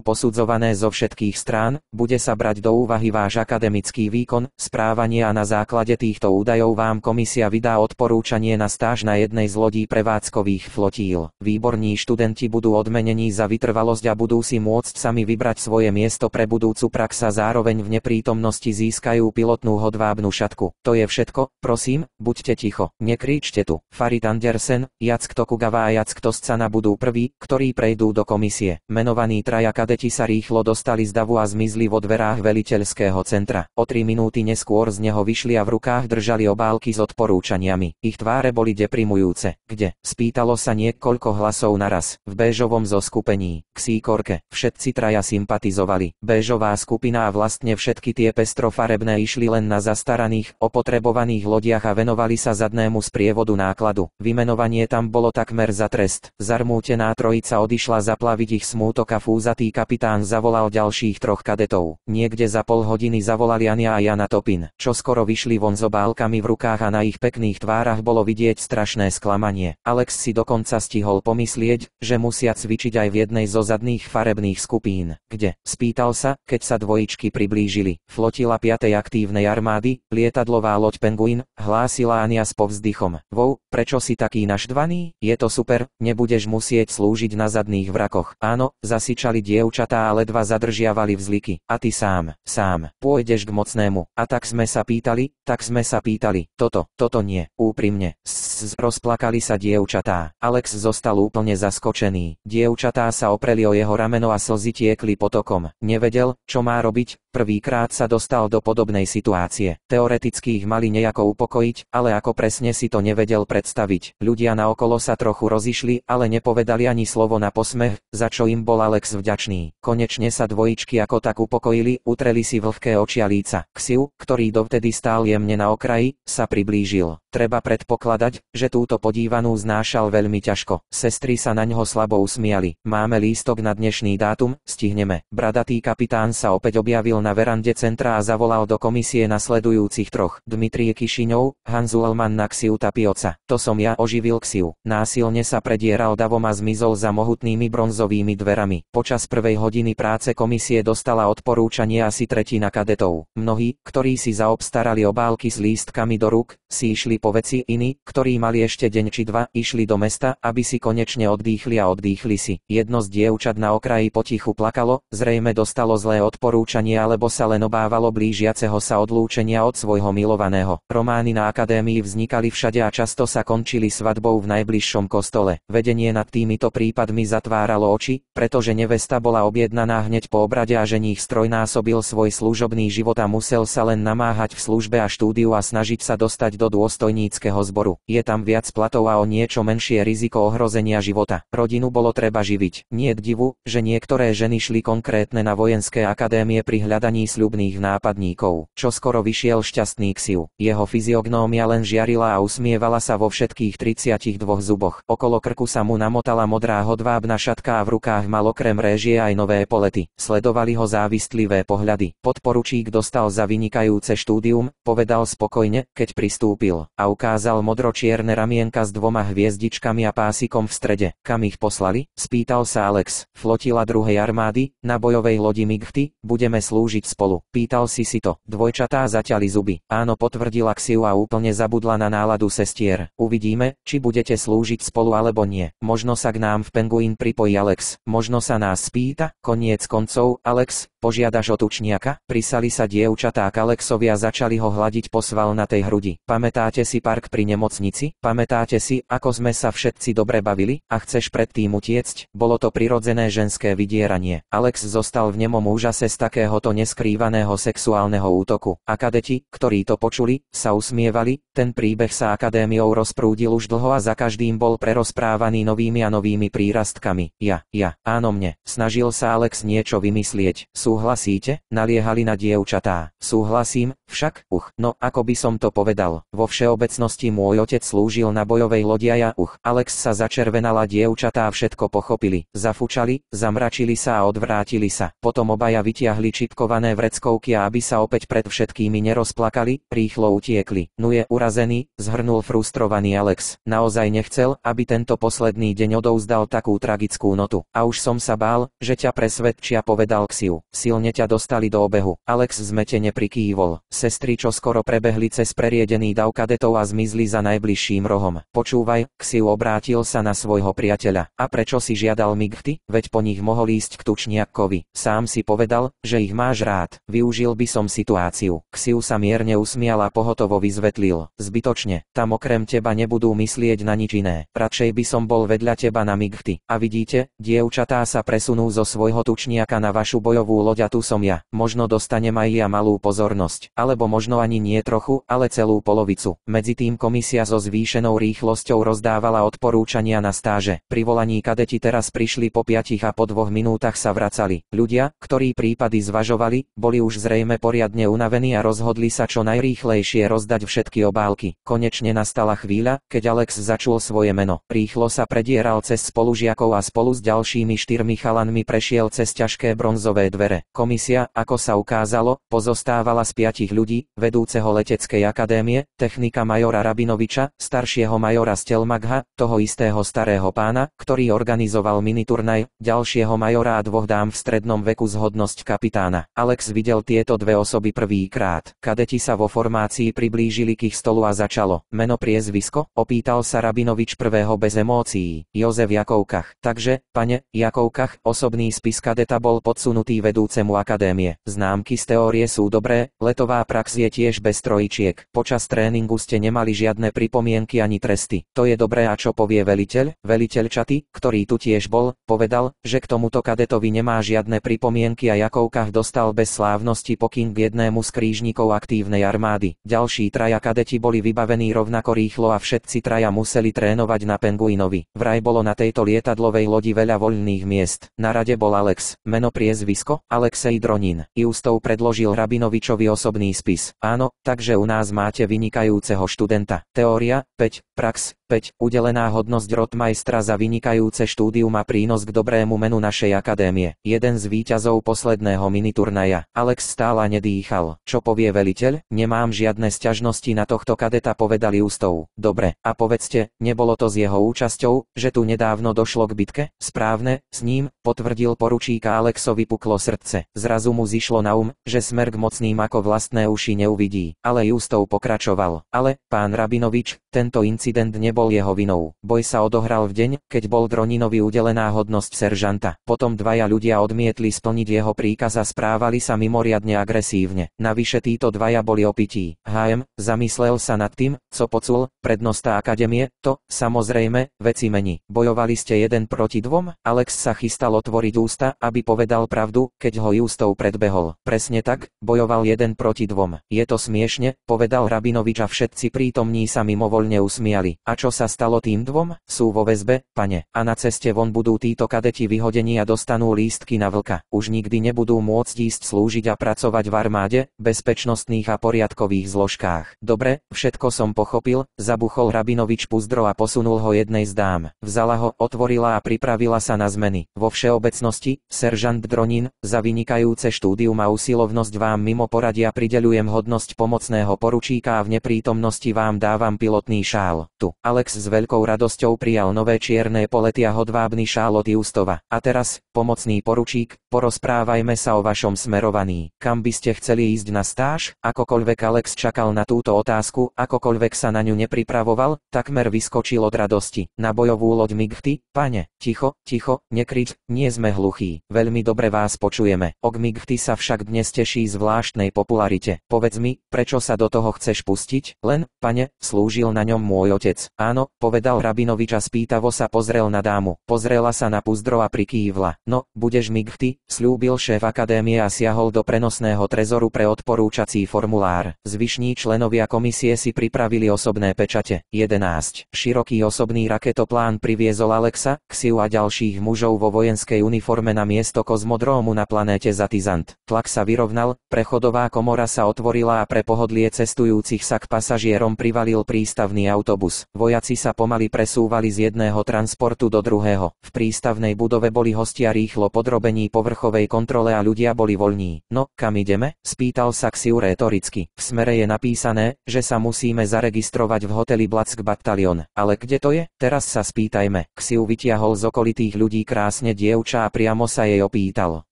posudzované zo všetkých strán, bude sa brať do úvahy váš akademický výkon, správanie a na základe týchto údajov vám komisia vydá odporúčanie na stáž na jednej z lodí prevádzkových flotíl. Výborní študenti budú odmenení za vytrvalosť a budú si môcť sami vybrať svoje miesto pre budúcu prax a zároveň v neprítomnosti získajú pilotnú hodvábnu šatku. To je všetko, prosím, buďte ticho, nekríčte tu. Farid Andersen, Jack Tokugawa a Jack Toscana budú prví, ktorí prejdú do komisie. Menovaní traja kadeti sa rýchlo dostali z davu a zmizli vo dverách veliteľského centra. O tri minúty neskôr z neho vyšli a v rukách držali obálky s odporúčaniami. Ich tváre boli deprimujúce. Kde? Spýtalo sa niekoľko hlasov naraz. V béžovom zoskupení. K síkorke. Všetci traja sympatizovali. Béžová skupina a vlastne všetky tie pestrofarebné išli len na zastaraných, opotrebovaných lodiach a venovali sa zadnému sprievodu nákladu. Vymenovanie tam bolo takmer za trest. Zarmútená trojica odišla zaplaviť ich smútok a fúzatý kapitán zavolal ďalších troch kadetov. Niekde za pol hodiny zavolali Ania a Jana Topin, čo skoro vyšli von s obálkami v rukách a na ich pekných tvárach bolo vidieť strašné sklamanie. Alex si dokonca stihol pomyslieť, že musia cvičiť aj v jednej zo zadných farebných skupín. Kde? Spýtal sa, keď sa dvojičky priblížili. Flotila 5. aktívnej armády, lietadlová loď Penguin, hlásila Ania s povzdychom. Vou, prečo si taký naštvaný? Je to super, nebudeš musieť slúžiť na zadných vrakoch. Áno, zasičali dievčatá a ledva zadržiavali vzliky. A ty sám, sám, pôjdeš k mocnému. A tak sme sa pýtali, tak sme sa pýtali. Toto, toto nie, úprimne. Sss, rozplakali sa dievčatá. Alex zostal úplne zaskočený. Dievčatá sa opreli o jeho rameno a slzy tiekli potokom. Nevedel, čo má robiť, prvýkrát sa dostal do podobnej situácie. Teoreticky ich mali nejako upokojiť, ale ako presne si to nevedel predstaviť. Ľudia naokolo sa trochu rozišli, ale nepovedali ani slovo na posmech, za čo im bol Alex vďačný. Konečne sa dvojičky ako tak upokojili, utreli si vlhké očia líca. Ksiu, ktorý dovtedy stál jemne na okraji, sa priblížil. Treba predpokladať, že túto podívanú znášal veľmi ťažko. Sestry sa na ňo slabo usmiali. Máme lístok na dnešný dátum, stihneme. Bradatý kapitán sa opäť objavil na verande centra a zavolal do komisie nasledujúcich troch. Dmitrie Kišiňov, Hans Ullman na Ksiu Tapioca. To som ja oživil Ksiu. Násilne sa predieral davom a zmizol za mohutnými bronzovými dverami. Počas prvej hodiny práce komisie dostala odporúčanie asi tretina kadetov. Mnohí, ktorí si zaobstarali obálky s lístkami do rúk, si išli po veci iní, ktorí mali ešte deň či dva, išli do mesta, aby si konečne oddýchli a oddýchli si. Jedno z dievčat na okraji potichu plakalo, zrejme dostalo zlé odporúčanie alebo sa len obávalo blížiaceho sa odlúčenia od svojho milovaného. Romány na akadémii vznikali všade a často sa končili svadbou v najbližšom kostole. Vedenie nad týmito prípadmi zatváralo oči, pretože nevesta bola objednaná hneď po obrade a ženích strojnásobil svoj služobný život a musel sa len namáhať v službe a štúdiu a snažiť sa dostať do dôstojného dôstojníckeho zboru. Je tam viac platov a o niečo menšie riziko ohrozenia života. Rodinu bolo treba živiť. Nie k divu, že niektoré ženy šli konkrétne na vojenské akadémie pri hľadaní sľubných nápadníkov. Čo skoro vyšiel šťastný ksiu. Jeho fyziognómia len žiarila a usmievala sa vo všetkých 32 zuboch. Okolo krku sa mu namotala modrá hodvábna šatka a v rukách mal okrem réžie aj nové polety. Sledovali ho závislivé pohľady. Podporučík dostal za vynikajúce štúdium, povedal spokojne, keď pristúpil a ukázal modročierne ramienka s dvoma hviezdičkami a pásikom v strede. Kam ich poslali? Spýtal sa Alex. Flotila druhej armády, na bojovej lodi Migty, budeme slúžiť spolu. Pýtal si si to. Dvojčatá zaťali zuby. Áno, potvrdila Xiu a úplne zabudla na náladu sestier. Uvidíme, či budete slúžiť spolu alebo nie. Možno sa k nám v Penguin pripojí Alex. Možno sa nás spýta, koniec koncov, Alex, požiadaš o tučniaka? Prisali sa dievčatá k Alexovi a začali ho hľadiť po svalnatej hrudi. Pamätáte si park pri nemocnici? Pamätáte si, ako sme sa všetci dobre bavili? A chceš predtým utiecť? Bolo to prirodzené ženské vydieranie. Alex zostal v nemom úžase z takéhoto neskrývaného sexuálneho útoku. A kadeti, ktorí to počuli, sa usmievali, ten príbeh sa akadémiou rozprúdil už dlho a za každým bol prerozprávaný novými a novými prírastkami. Ja, ja, áno mne. Snažil sa Alex niečo vymyslieť. Súhlasíte? Naliehali na dievčatá. Súhlasím, však, uch, no ako by som to povedal. Vo všeobecnosti môj otec slúžil na bojovej lodi a ja, uch. Alex sa začervenala dievčatá všetko pochopili. Zafučali, zamračili sa a odvrátili sa. Potom obaja vytiahli čipkované vreckovky a aby sa opäť pred všetkými nerozplakali, rýchlo utiekli. Nu je urazený, zhrnul frustrovaný Alex. Naozaj nechcel, aby tento posledný deň odouzdal takú tragickú notu. A už som sa bál, že ťa presvedčia povedal Xiu. Silne ťa dostali do obehu. Alex zmetene prikývol. Sestry čo skoro prebehli cez preriedený dav kadetov a zmizli za najbližším rohom. Počúvaj, Xiu obrátil sa na svojho priateľa. A prečo si žiadal Migty? Veď po nich mohol ísť k tučniakovi. Sám si povedal, že ich máš rád. Využil by som situáciu. Xiu sa mierne usmial a pohotovo vyzvetlil. Zbytočne, tam okrem teba nebudú myslieť na nič iné. Radšej by som bol vedľa teba na Migty. A vidíte, dievčatá sa presunú zo svojho tučniaka na vašu bojovú loď a tu som ja. Možno dostanem aj ja malú pozornosť, alebo možno ani nie trochu, ale celú polovicu. Medzi tým komisia so zvýšenou rýchlosťou rozdávala odporúčania na stáže. Pri volaní kadeti teraz prišli po piatich a po dvoch minútach sa vracali. Ľudia, ktorí prípady zvažovali, boli už zrejme poriadne unavení a rozhodli sa čo najrýchlejšie rozdať všetky obálky. Konečne nastala chvíľa, keď Alex začul svoje meno. Rýchlo sa predieral cez spolužiakov a spolu s ďalšími štyrmi chalanmi prešiel cez ťažké bronzové dvere Komisia, ako sa ukázalo, pozostávala z piatich ľudí, vedúceho leteckej akadémie, technika majora Rabinoviča, staršieho majora Stelmagha, toho istého starého pána, ktorý organizoval miniturnaj, ďalšieho majora a dvoch dám v strednom veku z hodnosť kapitána. Alex videl tieto dve osoby prvýkrát. Kadeti sa vo formácii priblížili k ich stolu a začalo. Meno priezvisko? Opýtal sa Rabinovič prvého bez emócií. Jozef Jakovkach. Takže, pane, Jakovkach, osobný spis kadeta bol podsunutý vedú vedúcemu akadémie. Známky z teórie sú dobré, letová prax je tiež bez trojičiek. Počas tréningu ste nemali žiadne pripomienky ani tresty. To je dobré a čo povie veliteľ? Veliteľ Čaty, ktorý tu tiež bol, povedal, že k tomuto kadetovi nemá žiadne pripomienky a Jakovkách dostal bez slávnosti pokyn k jednému z krížnikov aktívnej armády. Ďalší traja kadeti boli vybavení rovnako rýchlo a všetci traja museli trénovať na Penguinovi. Vraj bolo na tejto lietadlovej lodi veľa voľných miest. Na rade bol Alex, meno priezvisko, Alexej Dronin. Iustov predložil Rabinovičovi osobný spis. Áno, takže u nás máte vynikajúceho študenta. Teória, 5, prax, 5. Udelená hodnosť Rotmajstra za vynikajúce štúdium a prínos k dobrému menu našej akadémie. Jeden z víťazov posledného miniturnaja. Alex stála nedýchal. Čo povie veliteľ? Nemám žiadne sťažnosti na tohto kadeta povedali ústov. Dobre, a povedzte, nebolo to s jeho účasťou, že tu nedávno došlo k bitke? Správne, s ním, potvrdil poručíka Alexovi puklo srdce. Zrazu mu zišlo na um, že smer k mocným ako vlastné uši neuvidí. Ale Justov pokračoval. Ale, pán Rabinovič, tento incident nebol nebol jeho vinou. Boj sa odohral v deň, keď bol Droninovi udelená hodnosť seržanta. Potom dvaja ľudia odmietli splniť jeho príkaz a správali sa mimoriadne agresívne. Navyše títo dvaja boli opití. HM zamyslel sa nad tým, co pocul, prednosta akadémie, to, samozrejme, veci mení. Bojovali ste jeden proti dvom? Alex sa chystal otvoriť ústa, aby povedal pravdu, keď ho Justov predbehol. Presne tak, bojoval jeden proti dvom. Je to smiešne, povedal Rabinovič a všetci prítomní sa mimovoľne usmiali. A čo sa stalo tým dvom? Sú vo väzbe, pane. A na ceste von budú títo kadeti vyhodení a dostanú lístky na vlka. Už nikdy nebudú môcť ísť slúžiť a pracovať v armáde, bezpečnostných a poriadkových zložkách. Dobre, všetko som pochopil, zabuchol Rabinovič puzdro a posunul ho jednej z dám. Vzala ho, otvorila a pripravila sa na zmeny. Vo všeobecnosti, seržant Dronin, za vynikajúce štúdium a usilovnosť vám mimo poradia prideľujem hodnosť pomocného poručíka a v neprítomnosti vám dávam pilotný šál. Tu. Alex s veľkou radosťou prijal nové čierne polety a hodvábny šál od Justova. A teraz, pomocný poručík, porozprávajme sa o vašom smerovaní. Kam by ste chceli ísť na stáž? Akokoľvek Alex čakal na túto otázku, akokoľvek sa na ňu nepripravoval, takmer vyskočil od radosti. Na bojovú loď Migchty, pane, ticho, ticho, nekrič, nie sme hluchí. Veľmi dobre vás počujeme. Og Migchty sa však dnes teší zvláštnej popularite. Povedz mi, prečo sa do toho chceš pustiť? Len, pane, slúžil na ňom môj otec. Áno, povedal Rabinovič a spýtavo sa pozrel na dámu. Pozrela sa na Puzdro a prikývla. No, budeš Migchty, slúbil šéf akadémie a siahol do prenosného trezoru pre odporúčací formulár. Zvyšní členovia komisie si pripravili osobné pečate. 11. Široký osobný raketoplán priviezol Alexa, Xiu a ďalších mužov vo vojenskej uniforme na miesto kozmodrómu na planéte Zatizant. Tlak sa vyrovnal, prechodová komora sa otvorila a pre pohodlie cestujúcich sa k pasažierom privalil prístavný autobus. Vojaci sa pomaly presúvali z jedného transportu do druhého. V prístavnej budove boli hostia rýchlo podrobení povrchovej kontrole a ľudia boli voľní. No, kam ideme? Spýtal sa Xiu retoricky. V smere je napísané, že sa musíme zaregistrovať v hoteli Black Battalion. Ale kde to je? Teraz sa spýtajme. Xiu vytiahol z okolitých ľudí krásne dievča a priamo sa jej opýtal.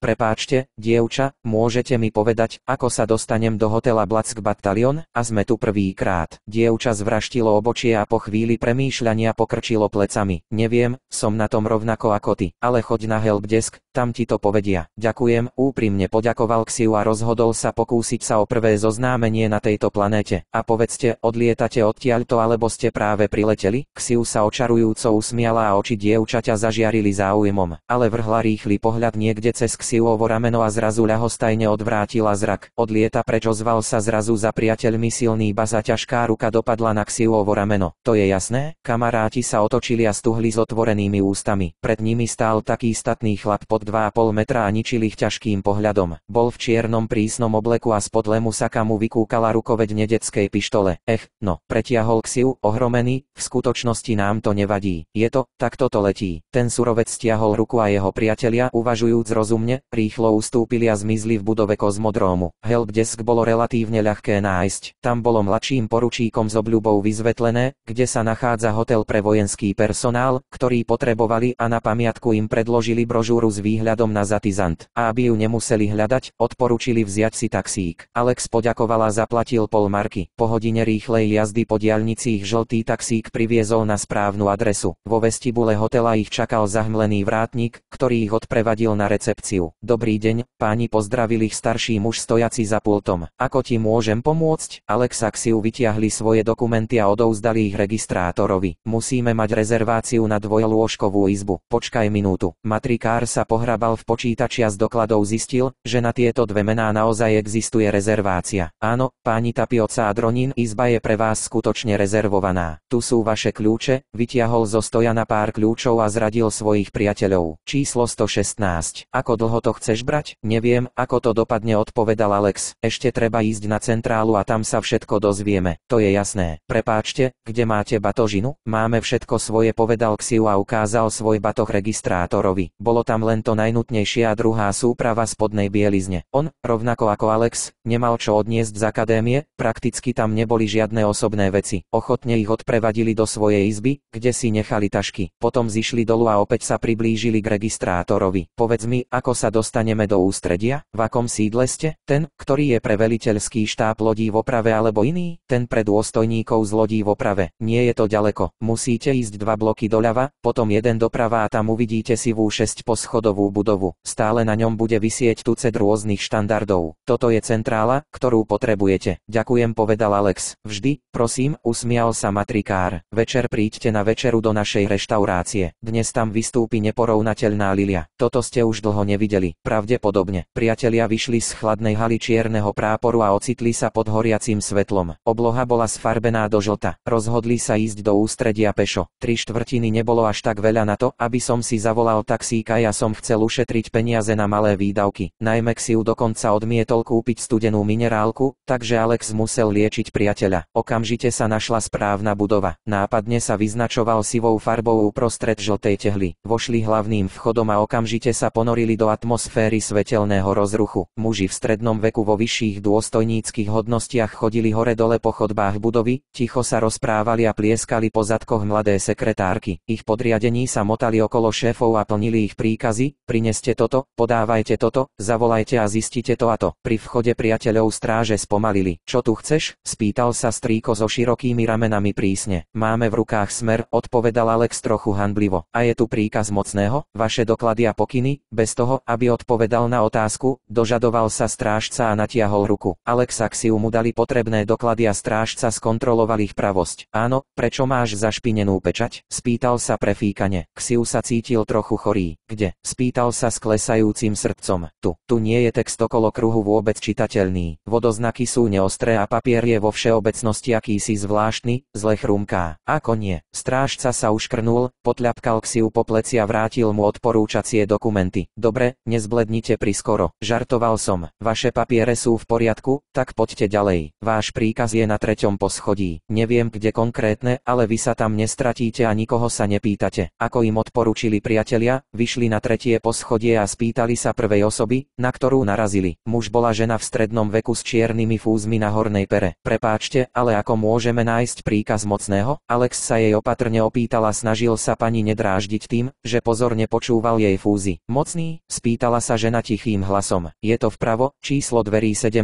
Prepáčte, dievča, môžete mi povedať, ako sa dostanem do hotela Black Battalion? A sme tu prvýkrát. Dievča zvraštilo obočie a po chvíli premýšľania pokrčilo plecami. Neviem, som na tom rovnako ako ty, ale choď na helpdesk, tam ti to povedia. Ďakujem, úprimne poďakoval Xiu a rozhodol sa pokúsiť sa o prvé zoznámenie na tejto planéte. A povedzte, odlietate odtiaľto alebo ste práve prileteli? Xiu sa očarujúco usmiala a oči dievčaťa zažiarili záujmom, ale vrhla rýchly pohľad niekde cez Xiuovo rameno a zrazu ľahostajne odvrátila zrak. Odlieta preč ozval sa zrazu za priateľmi silný bas a ťažká ruka dopadla na Xiuovo rameno. To je jasné? Kamaráti sa otočili a stuhli s otvorenými ústami. Pred nimi stál taký statný chlap pod 2,5 metra a ničil ich ťažkým pohľadom. Bol v čiernom prísnom obleku a spod lemu saka mu vykúkala rukoveď nedeckej pištole. Ech, no, pretiahol Xiu, ohromený, v skutočnosti nám to nevadí. Je to, tak toto letí. Ten surovec stiahol ruku a jeho priatelia, uvažujúc rozumne, rýchlo ustúpili a zmizli v budove kozmodrómu. Helpdesk bolo relatívne ľahké nájsť. Tam bolo mladším poručíkom s obľubou vyzvetlené, kde sa nachádza hotel pre vojenský personál, ktorý potrebovali a na pamiatku im predložili brožúru s výhľadom na Zatizant. A aby ju nemuseli hľadať, odporúčili vziať si taxík. Alex poďakoval a zaplatil pol marky. Po hodine rýchlej jazdy po diaľnici ich žltý taxík priviezol na správnu adresu. Vo vestibule hotela ich čakal zahmlený vrátnik, ktorý ich odprevadil na recepciu. Dobrý deň, páni pozdravil ich starší muž stojaci za pultom. Ako ti môžem pomôcť? Alex a Xiu vytiahli svoje dokumenty a odovzdali ich registrátorovi. Musíme mať rezerváciu na dvojlôžkovú izbu. Počkaj minútu. Matrikár sa pohrabal v počítači a z dokladov zistil, že na tieto dve mená naozaj existuje rezervácia. Áno, páni Tapioca a Dronín, izba je pre vás skutočne rezervovaná. Tu sú vaše kľúče, vytiahol zo stojana pár kľúčov a zradil svojich priateľov. Číslo 116. Ako dlho to chceš brať? Neviem, ako to dopadne odpovedal Alex. Ešte treba ísť na centrálu a tam sa všetko dozvieme. To je jasné. Prepáčte, kde máte batožinu? Máme všetko svoje povedal Xiu a ukázal svoj batoh registrátorovi. Bolo tam len to najnutnejšie a druhá súprava spodnej bielizne. On, rovnako ako Alex, nemal čo odniesť z akadémie, prakticky tam neboli žiadne osobné veci. Ochotne ich odprevadili do svojej izby, kde si nechali tašky. Potom zišli dolu a opäť sa priblížili k registrátorovi. Povedz mi, ako sa dostaneme do ústredia? V akom sídle ste? Ten, ktorý je pre veliteľský štáb lodí v oprave alebo iný? Ten pre dôstojníkov z lodí v oprave. Nie je to ďaleko. Musíte ísť dva bloky doľava, potom jeden doprava a tam uvidíte si v 6 poschodovú budovu. Stále na ňom bude vysieť tucet rôznych štandardov. Toto je centrála, ktorú potrebujete. Ďakujem povedal Alex. Vždy, prosím, usmial sa matrikár. Večer príďte na večeru do našej reštaurácie. Dnes tam vystúpi neporovnateľná Lilia. Toto ste už dlho nevideli. Pravdepodobne. Priatelia vyšli z chladnej haly čierneho práporu a ocitli sa pod horiacím svetlom. Obloha bola sfarbená do žlta. Rozhodli sa ísť do ústredia pešo. Tri štvrtiny nebolo až tak veľa na to, aby som si zavolal taxíka ja som chcel ušetriť peniaze na malé výdavky. Najmä Xiu dokonca odmietol kúpiť studenú minerálku, takže Alex musel liečiť priateľa. Okamžite sa našla správna budova. Nápadne sa vyznačoval sivou farbou uprostred žltej tehly. Vošli hlavným vchodom a okamžite sa ponorili do atmosféry svetelného rozruchu. Muži v strednom veku vo vyšších dôstojníckých hodnostiach chodili hore-dole po chodbách budovy, ticho sa rozprávali a plieskali po zadkoch mladé sekretárky. Ich podriadení sa motali okolo šéfov a plnili ich príkazy, prineste toto, podávajte toto, zavolajte a zistite to a to. Pri vchode priateľov stráže spomalili. Čo tu chceš? Spýtal sa strýko so širokými ramenami prísne. Máme v rukách smer, odpovedal Alex trochu hanblivo. A je tu príkaz mocného? Vaše doklady a pokyny? Bez toho, aby odpovedal na otázku, dožadoval sa strážca a natiahol ruku. Alex Axiu mu dali potrebné doklady a strážca skontroloval ich pravosť. Áno, prečo máš zašpinenú pečať? Spýtal sa prefíkane. Xiu sa cítil trochu chorý. Kde? Spýtal sa s klesajúcim srdcom. Tu, tu nie je text okolo kruhu vôbec čitateľný. Vodoznaky sú neostré a papier je vo všeobecnosti akýsi zvláštny, zle chrumká. Ako nie? Strážca sa uškrnul, potľapkal Xiu po pleci a vrátil mu odporúčacie dokumenty. Dobre, nezblednite priskoro. Žartoval som. Vaše papiere sú v poriadku, tak poďte ďalej. Váš príkaz je na treťom poschodí. Neviem kde konkrétne, ale vy sa tam nestratíte a nikoho sa nepýtate. Ako im odporúčili priatelia, vyšli na tretie poschodie a spýtali sa prvej osoby, na ktorú narazili. Muž bola žena v strednom veku s čiernymi fúzmi na hornej pere. Prepáčte, ale ako môžeme nájsť príkaz mocného? Alex sa jej opatrne opýtal a snažil sa pani nedráždiť tým, že pozorne počúval jej fúzy. Mocný? Spýtala sa žena tichým hlasom. Je to vpravo, číslo dverí 17.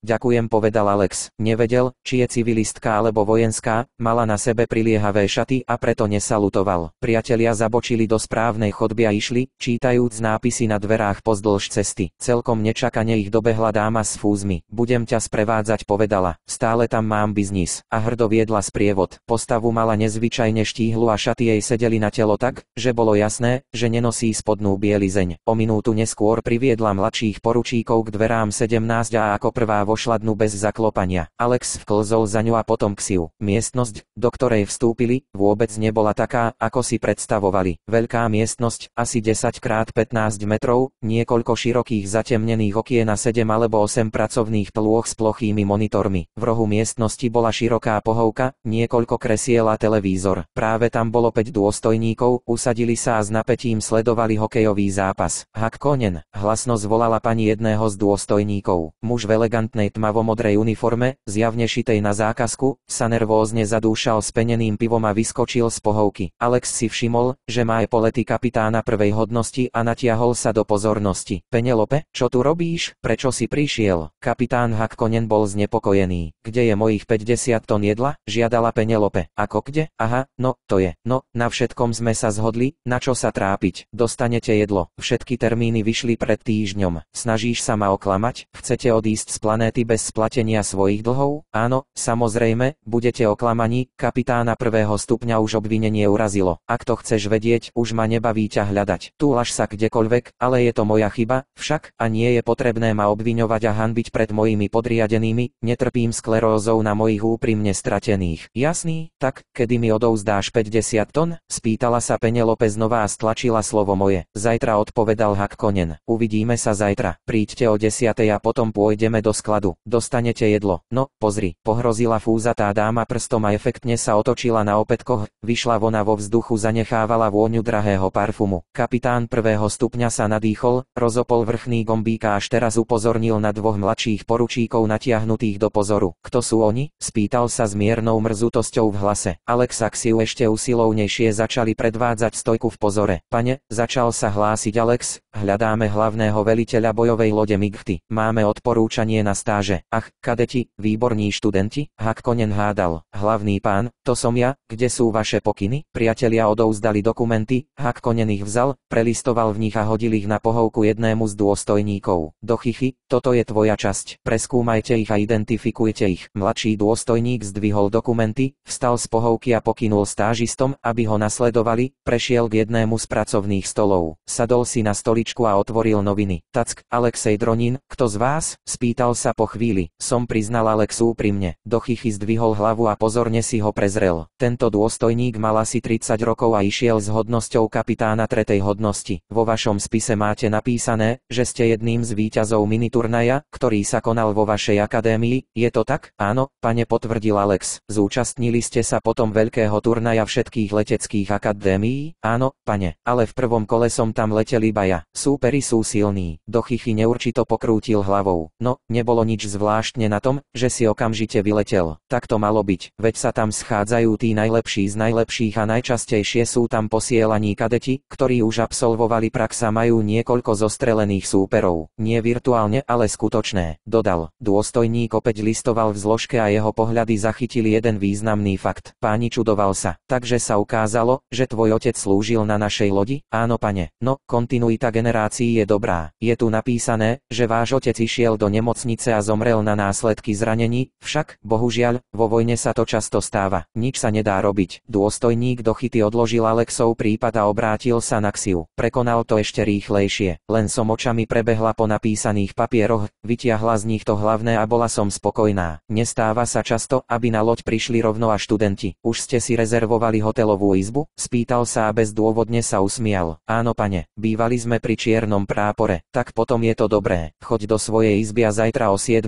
Ďakujem povedal Alex. Nevedel, či je civilistka alebo vojenská, mala na sebe priliehavé šaty a preto nesalutoval. Priatelia zabočili do správnej chodby a išli, čítajúc nápisy na dverách pozdĺž cesty. Celkom nečakane ich dobehla dáma s fúzmi. Budem ťa sprevádzať povedala. Stále tam mám biznis. A hrdo viedla sprievod. Postavu mala nezvyčajne štíhlu a šaty jej sedeli na telo tak, že bolo jasné, že nenosí spodnú bielizeň. O minútu neskôr priviedla mladších poručíkov k dverám 17 a ako prvá vošla dnu bez zaklopania. Alex vklzol za ňu a potom k siu. Miestnosť, do ktorej vstúpili, vôbec nebola taká, ako si predstavovali. Veľká miestnosť, asi 10 krát 15 metrov, niekoľko širokých zatemnených okien a 7 alebo 8 pracovných plôch s plochými monitormi. V rohu miestnosti bola široká pohovka, niekoľko kresiel a televízor. Práve tam bolo 5 dôstojníkov, usadili sa a s napätím sledovali hokejový zápas. Hak Konen, hlasno zvolala pani jedného z dôstojníkov. Muž v elegantnej tmavomodrej uniforme, zjavne šitej na zákazku, sa nervózne zadúšal speneným pivom a vyskočil z pohovky. Alex si všimol, že má epolety kapitána prvej hodnosti a natiahol sa do pozornosti. Penelope, čo tu robíš? Prečo si prišiel? Kapitán Hakkonen bol znepokojený. Kde je mojich 50 tón jedla? Žiadala Penelope. Ako kde? Aha, no, to je. No, na všetkom sme sa zhodli, na čo sa trápiť. Dostanete jedlo. Všetky termíny vyšli pred týždňom. Snažíš sa ma oklamať? Chcete odísť z planéty bez splatenia svojich dlhov? Áno, samozrejme, budete oklamaní, kapitána prvého stupňa už obvinenie urazilo. Ak to chceš vedieť, už ma nebaví ťa hľadať. Túlaš sa kdekoľvek, ale je to moja chyba, však, a nie je potrebné ma obviňovať a hanbiť pred mojimi podriadenými, netrpím sklerózou na mojich úprimne stratených. Jasný, tak, kedy mi odovzdáš 50 tón? Spýtala sa Penelope znova a stlačila slovo moje. Zajtra odpovedal Hakkonen. Uvidíme sa zajtra. Príďte o 10 a potom pôjdeme do skladu. Dostanete jedlo. No, pozri, pohrozila fúzatá dáma prstom a efektne sa otočila na opätkoch, vyšla vona vo vzduchu zanechávala vôňu drahého parfumu. Kapitán prvého stupňa sa nadýchol, rozopol vrchný gombík a až teraz upozornil na dvoch mladších poručíkov natiahnutých do pozoru. Kto sú oni? Spýtal sa s miernou mrzutosťou v hlase. Alex Axiu ešte usilovnejšie začali predvádzať stojku v pozore. Pane, začal sa hlásiť Alex, hľadáme hlavného veliteľa bojovej lode Migty. Máme odporúčanie na stáže. Ach, kadeti, výborní študenti? Hakkonen hádal. Hlavný pán, to som ja, kde sú vaše pokyny? Priatelia odouzdali dokumenty, Hakkonen ich vzal, prelistoval v nich a hodil ich na pohovku jednému z dôstojníkov. Dochychy, toto je tvoja časť. Preskúmajte ich a identifikujte ich. Mladší dôstojník zdvihol dokumenty, vstal z pohovky a pokynul stážistom, aby ho nasledovali, prešiel k jednému z pracovných stolov. Sadol si na stoličku a otvoril noviny. Tack, Alexej Dronin, kto z vás? Spýtal sa po chvíli. Som priznal Alex úprimne. Dochychy zdvihol hlavu a pozorne si ho prezrel. Tento dôstojník mal asi 30 rokov a išiel s hodnosťou kapitána tretej hodnosti. Vo vašom spise máte napísané, že ste jedným z víťazov miniturnaja, ktorý sa konal vo vašej akadémii. Je to tak? Áno, pane potvrdil Alex. Zúčastnili ste sa potom veľkého turnaja všetkých leteckých akadémií? Áno, pane. Ale v prvom kole som tam letel iba ja. Súperi sú silní. Dochychy neurčito pokrútil hlavou. No, nebolo nič zvláštne na tom, že si okamžite vyletel. Tak to malo byť, veď sa tam schádzajú tí najlepší z najlepších a najčastejšie sú tam posielaní kadeti, ktorí už absolvovali prax a majú niekoľko zostrelených súperov. Nie virtuálne, ale skutočné, dodal. Dôstojník opäť listoval v zložke a jeho pohľady zachytili jeden významný fakt. Páni čudoval sa. Takže sa ukázalo, že tvoj otec slúžil na našej lodi? Áno, pane. No, kontinuita generácií je dobrá. Je tu napísané, že váš otec išiel do nemocnice a zomrel na následky zranení, však, bohužiaľ, vo vojne sa to často stáva. Nič sa nedá robiť. Dôstojník do chyty odložil Alexov prípad a obrátil sa na Xiu. Prekonal to ešte rýchlejšie. Len som očami prebehla po napísaných papieroch, vytiahla z nich to hlavné a bola som spokojná. Nestáva sa často, aby na loď prišli rovno a študenti. Už ste si rezervovali hotelovú izbu? Spýtal sa a bezdôvodne sa usmial. Áno, pane, bývali sme pri čiernom prápore. Tak potom je to dobré. Choď do svojej izby a zajtra o 7.00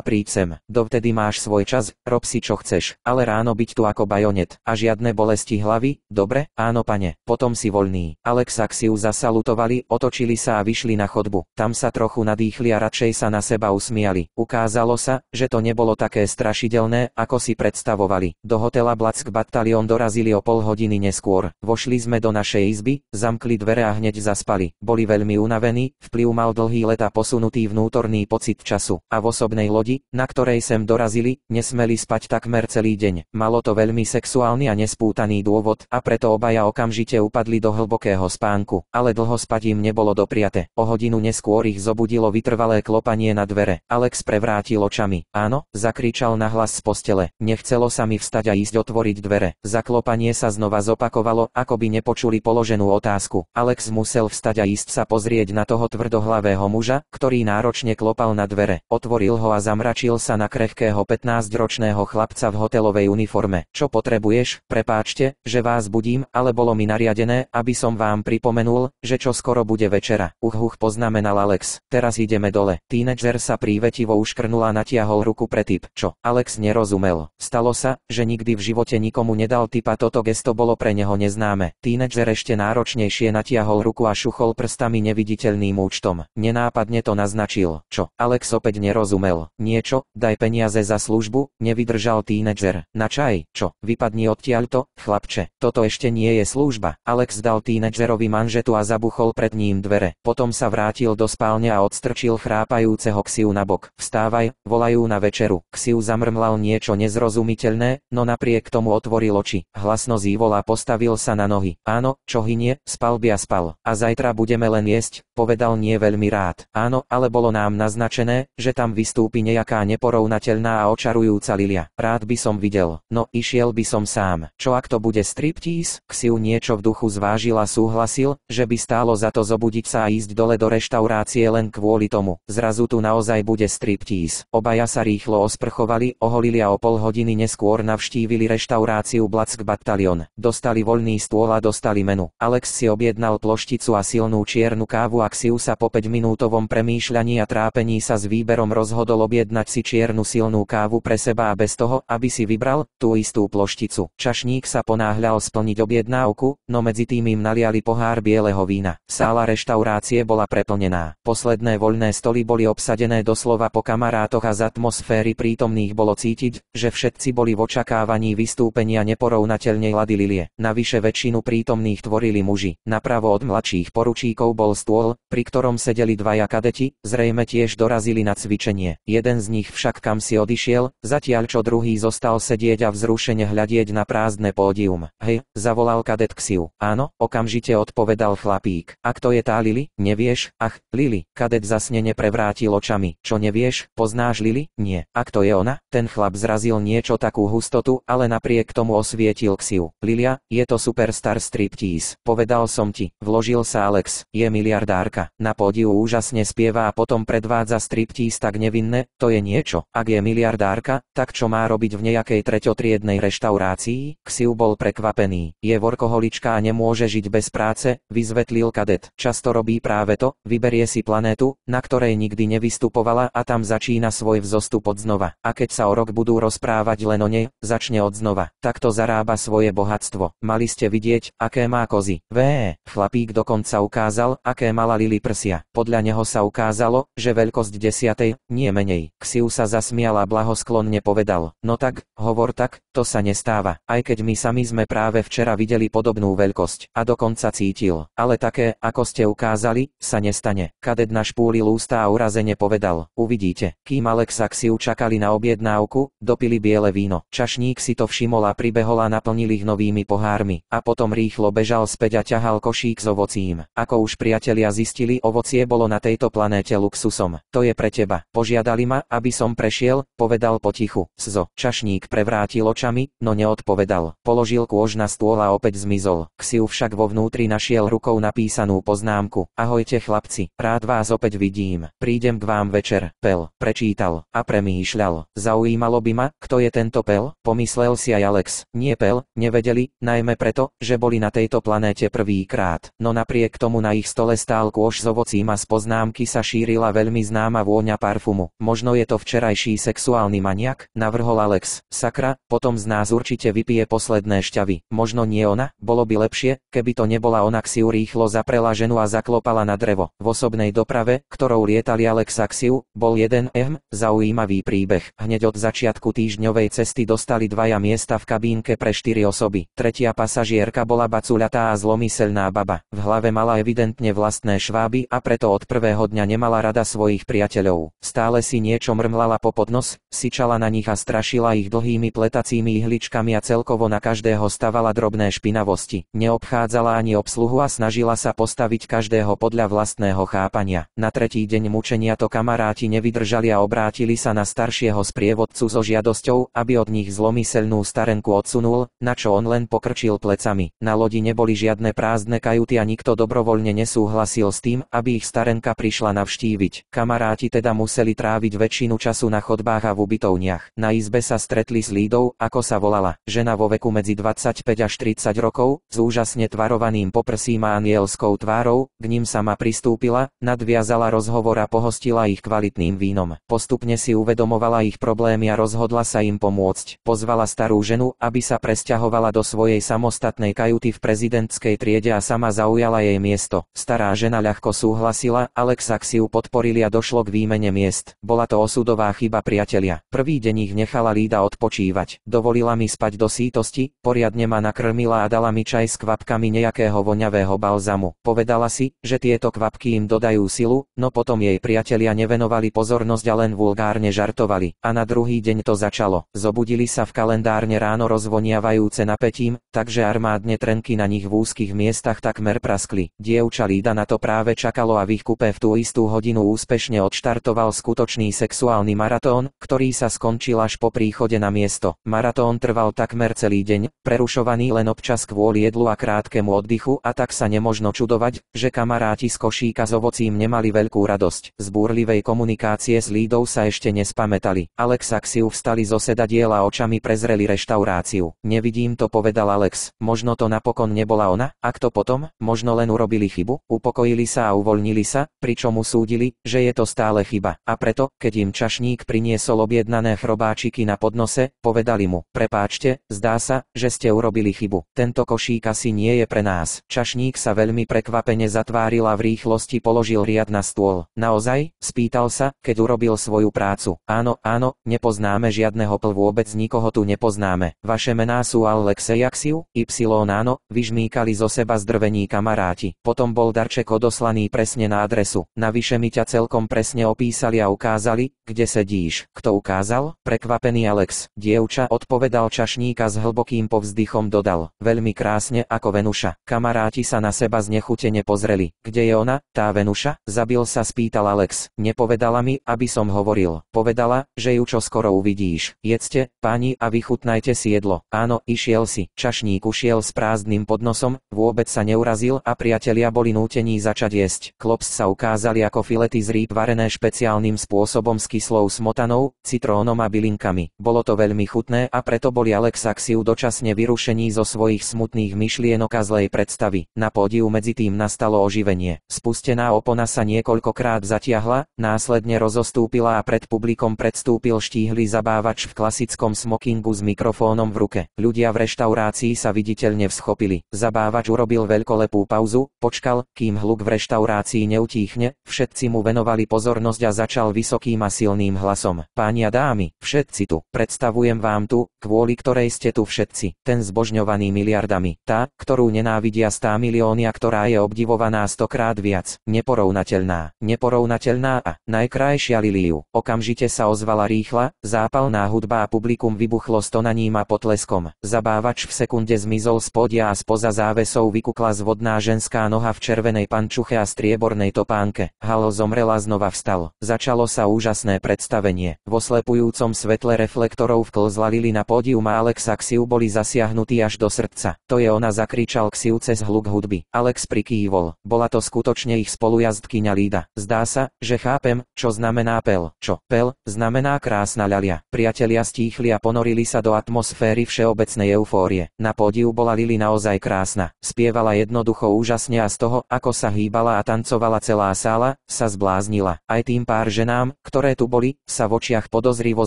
príď sem. Dovtedy máš svoj čas, rob si čo chceš, ale ráno byť tu ako bajonet. A žiadne bolesti hlavy? Dobre? Áno, pane. Potom si voľný. Alex Xiu zasalutovali, otočili sa a vyšli na chodbu. Tam sa trochu nadýchli a radšej sa na seba usmiali. Ukázalo sa, že to nebolo také strašidelné, ako si predstavovali. Do hotela Black Battalion dorazili o pol hodiny neskôr. Vošli sme do našej izby, zamkli dvere a hneď zaspali. Boli veľmi unavení, vplyv mal dlhý let a posunutý vnútorný pocit času. A v osobnej lodi, na ktorej sem dorazili, nesmeli spať takmer celý deň. Malo to veľmi sexuálny a nespútaný dôvod a preto obaja okamžite upadli do hlbokého spánku. Ale dlho spať im nebolo dopriate. O hodinu neskôr ich zobudilo vytrvalé klopanie na dvere. Alex prevrátil očami. Áno, zakričal nahlas z postele. Nechcelo sa mi vstať a ísť otvoriť dvere. Zaklopanie sa znova zopakovalo, ako by nepočuli položenú otázku. Alex musel vstať a ísť sa pozrieť na toho tvrdohlavého muža, ktorý náročne klopal na dvere. Otvoril ho a zamračil sa na krehkého 15-ročného chlapca v hotelovej uniforme. Čo potrebuješ? Prepáčte, že vás budím, ale bolo mi nariadené, aby som vám pripomenul, že čo skoro bude večera. Uch, uch poznamenal Alex. Teraz ideme dole. Tínedžer sa prívetivo uškrnul a natiahol ruku pre typ. Čo? Alex nerozumel. Stalo sa, že nikdy v živote nikomu nedal typ a toto gesto bolo pre neho neznáme. Tínedžer ešte náročnejšie natiahol ruku a šuchol prstami neviditeľným účtom. Nenápadne to naznačil. Čo? Alex opäť nerozumel. Niečo? Daj peniaze za službu? Nevydržal tínedžer. Na čaj? Čo? Vypadni odtiaľto? Chlapče, toto ešte nie je služba. Alex dal tínedžerovi manžetu a zabuchol pred ním dvere. Potom sa vrátil do spálne a odstrčil chrápajúceho Ksiu na bok. Vstávaj, volajú na večeru. Ksiu zamrmlal niečo nezrozumiteľné, no napriek tomu otvoril oči. Hlasno zývol a postavil sa na nohy. Áno, čo hynie, spal by a spal. A zajtra budeme len jesť, povedal nie veľmi rád. Áno, ale bolo nám naznačené, že tam vystúpi nejaká neporovnateľná a očarujúca Lilia. Rád by som videl. No, išiel by som sám. Čo ak to bude striptease? Ksiu niečo v duchu zvážil a súhlasil, že by stálo za to zobudiť sa a ísť dole do reštaurácie len kvôli tomu. Zrazu tu naozaj bude striptease. Obaja sa rýchlo osprchovali, oholili a o pol hodiny neskôr navštívili reštauráciu Black Battalion. Dostali voľný stôl a dostali menu. Alex si objednal plošticu a silnú čiernu kávu a Xiu sa po 5 minútovom premýšľaní a trápení sa s výberom rozhodol objednať si čiernu silnú kávu pre seba a bez toho, aby si vybral tú istú plošticu. Čašník sa ponáhľal splniť objednávku, no medzi tým im naliali pohár bieleho vína. Sála reštaurácie bola preplnená. Posledné voľné stoly boli obsadené doslova po kamarátoch a z atmosféry prítomných bolo cítiť, že všetci boli v očakávaní vystúpenia neporovnateľnej Lady Lilie. Navyše väčšinu prítomných tvorili muži. Napravo od mladších poručíkov bol stôl, pri ktorom sedeli dvaja kadeti, zrejme tiež dorazili na cvičenie. Jeden z nich však kam si odišiel, zatiaľ čo druhý zostal sedieť a vzrušene hľadieť na prázdne pódium. Hej, zavolal kadet Xiu. Áno, okamžite odpovedal chlapík. A kto je tá Lili? Nevieš? Ach, Lili. Kadet zasnene prevrátil očami. Čo nevieš? Poznáš Lili? Nie. A kto je ona? Ten chlap zrazil niečo takú hustotu, ale napriek tomu osvietil Xiu. Lilia, je to superstar striptease. Povedal som ti. Vložil sa Alex. Je mi miliardárka. Na pódiu úžasne spieva a potom predvádza striptease tak nevinné, to je niečo. Ak je miliardárka, tak čo má robiť v nejakej treťotriednej reštaurácii? Ksiu bol prekvapený. Je workoholička a nemôže žiť bez práce, vyzvetlil kadet. Často robí práve to, vyberie si planétu, na ktorej nikdy nevystupovala a tam začína svoj vzostup od znova. A keď sa o rok budú rozprávať len o nej, začne od znova. Takto zarába svoje bohatstvo. Mali ste vidieť, aké má kozy. Vé, chlapík dokonca ukázal, aké mala Lily prsia. Podľa neho sa ukázalo, že veľkosť desiatej, nie menej. Ksiu sa zasmial a blahosklonne povedal, no tak, hovor tak, to sa nestáva. Aj keď my sami sme práve včera videli podobnú veľkosť a dokonca cítil. Ale také, ako ste ukázali, sa nestane. Kadet našpúlil ústa a urazene povedal, uvidíte. Kým Alex a Ksiu čakali na objednávku, dopili biele víno. Čašník si to všimol a pribehol a naplnil ich novými pohármi. A potom rýchlo bežal späť a ťahal košík s ovocím. Ako už priatelia zistili, ovocie bolo na tejto planéte luxusom. To je pre teba. Požiadali ma, aby som prešiel, povedal potichu. Zo. Čašník prevrátil očami, no neodpovedal. Položil kôž na stôl a opäť zmizol. Ksiu však vo vnútri našiel rukou napísanú poznámku. Ahojte chlapci, rád vás opäť vidím. Prídem k vám večer. Pel. Prečítal. A premýšľal. Zaujímalo by ma, kto je tento Pel? Pomyslel si aj Alex. Nie Pel, nevedeli, najmä preto, že boli na tejto planéte prvýkrát. No napriek tomu na ich stole stál kôš s ovocím a z poznámky sa šírila veľmi známa vôňa parfumu. Možno je to včerajší sexuálny maniak, navrhol Alex. Sakra, potom z nás určite vypije posledné šťavy. Možno nie ona, bolo by lepšie, keby to nebola ona Ksiu rýchlo zaprela ženu a zaklopala na drevo. V osobnej doprave, ktorou lietali Alex a Ksiu, bol jeden ehm, zaujímavý príbeh. Hneď od začiatku týždňovej cesty dostali dvaja miesta v kabínke pre štyri osoby. Tretia pasažierka bola bacuľatá a zlomyselná baba. V hlave mala evidentne vlastné šváby a preto od prvého dňa nemala rada svojich priateľov. Stále si niečo mrmlala po podnos, sičala na nich a strašila ich dlhými pletacími ihličkami a celkovo na každého stavala drobné špinavosti. Neobchádzala ani obsluhu a snažila sa postaviť každého podľa vlastného chápania. Na tretí deň mučenia to kamaráti nevydržali a obrátili sa na staršieho sprievodcu so žiadosťou, aby od nich zlomyselnú starenku odsunul, na čo on len pokrčil plecami. Na lodi neboli žiadne prázdne kajuty a nikto dobrovoľne nesúhlasil s tým, aby ich starenka prišla navštíviť. Kamaráti teda museli tráviť väčšinu času na chodbách a v ubytovniach. Na izbe sa stretli s Lídou, ako sa volala, žena vo veku medzi 25 až 30 rokov, s úžasne tvarovaným poprsím a anielskou tvárou, k ním sama pristúpila, nadviazala rozhovor a pohostila ich kvalitným vínom. Postupne si uvedomovala ich problémy a rozhodla sa im pomôcť. Pozvala starú ženu, aby sa presťahovala do svojej samostatnej kajuty v prezidentskej triede a sama zaujala jej miesto. Stará žena ľahko súhlasila, Alex Axiu podporili a došlo k výmene miest. Bola to osudová chyba priatelia. Prvý deň ich nechala Lída odpočívať. Dovolila mi spať do sítosti, poriadne ma nakrmila a dala mi čaj s kvapkami nejakého voňavého balzamu. Povedala si, že tieto kvapky im dodajú silu, no potom jej priatelia nevenovali pozornosť a len vulgárne žartovali. A na druhý deň to začalo. Zobudili sa v kalendárne ráno rozvoniavajúce napätím, takže armádne trenky na nich v úzkých miestach takmer praskli. Dievča Lída na to práve čakalo a v ich kupe v tú istú hodinu úspešne odštartoval skutočný sexuálny maratón, ktorý sa skončil až po príchode na miesto. Maratón trval takmer celý deň, prerušovaný len občas kvôli jedlu a krátkemu oddychu a tak sa nemožno čudovať, že kamaráti z košíka s ovocím nemali veľkú radosť. Z búrlivej komunikácie s Lídou sa ešte nespamätali. Alex a Xiu vstali zo sedadiel a očami prezreli reštauráciu. Nevidím to povedal Alex, možno to napokon nebola ona, ak to potom, možno len urobili chybu, upokojili sa a uvoľnili sa, pričom usúdili, že je to stále chyba. A preto, keď im čašník priniesol objednané chrobáčiky na podnose, povedali mu, prepáčte, zdá sa, že ste urobili chybu. Tento košík asi nie je pre nás. Čašník sa veľmi prekvapene zatváril a v rýchlosti položil riad na stôl. Naozaj? Spýtal sa, keď urobil svoju prácu. Áno, áno, nepoznáme žiadneho pl vôbec nikoho tu nepoznáme. Vaše mená sú Alexejaxiu, Y áno, vyžmýkali zo seba zdrvení kamaráti. Potom bol darček odoslaný presne na adresu. Navyše mi ťa celkom presne opísali a ukázali, kde sedíš. Kto ukázal? Prekvapený Alex. Dievča odpovedal čašníka s hlbokým povzdychom dodal. Veľmi krásne ako Venuša. Kamaráti sa na seba znechutene pozreli. Kde je ona, tá Venuša? Zabil sa spýtal Alex. Nepovedala mi, aby som hovoril. Povedala, že ju čo skoro uvidíš. Jedzte, páni, a vychutnajte si jedlo. Áno, išiel si. Čašník ušiel s prázdnym podnosom, vôbec sa neurazil a priatelia boli nútení začať jesť. Klops sa ukázali ako filety z rýb varené špeciálnym spôsobom s kyslou smotanou, citrónom a bylinkami. Bolo to veľmi chutné a preto boli Alex a Xiu dočasne vyrušení zo svojich smutných myšlienok a zlej predstavy. Na pódiu medzi tým nastalo oživenie. Spustená opona sa niekoľkokrát zatiahla, následne rozostúpila a pred publikom predstúpil štíhly zabávač v klasickom smokingu s mikrofónom v ruke. Ľudia v reštaurácii sa viditeľne vschopili. Zabávač urobil veľkolepú pauzu, počkal, kým hluk v reštaurácii neutíchne, všetci mu venovali pozornosť a začal vysokým a silným hlasom. Páni a dámy, všetci tu, predstavujem vám tu, kvôli ktorej ste tu všetci, ten zbožňovaný miliardami, tá, ktorú nenávidia stá milióny a ktorá je obdivovaná stokrát viac, neporovnateľná, neporovnateľná a najkrajšia Liliu. Okamžite sa ozvala rýchla, zápalná hudba a publikum vybuchlo stonaním a potleskom. Zabávač v sekunde zmizol z podia a spoza závesov vykukla zvodná ženská noha v červenej pančuche a striebornej topánke. Halo zomrela znova vstal. Začalo sa úžasné predstavenie. Vo slepujúcom svetle reflektorov vklzla Lili na pódium a Alex a Xiu boli zasiahnutí až do srdca. To je ona zakričal Xiu cez hluk hudby. Alex prikývol. Bola to skutočne ich spolujazdkyňa Lída. Zdá sa, že chápem, čo znamená pel. Čo? Pel, znamená krásna ľalia. Priatelia stíchli a ponorili sa do atmosféry všeobecnej eufórie. Na pódiu bola Lili naozaj krásna. Spievala jednoducho úžasne a z toho, ako sa hýbala a tancovala celá sála, sa zbláznila. Aj tým pár ženám, ktoré tu boli, sa v očiach podozrivo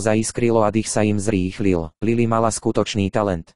zaiskrilo a dých sa im zrýchlil. Lili mala skutočný talent.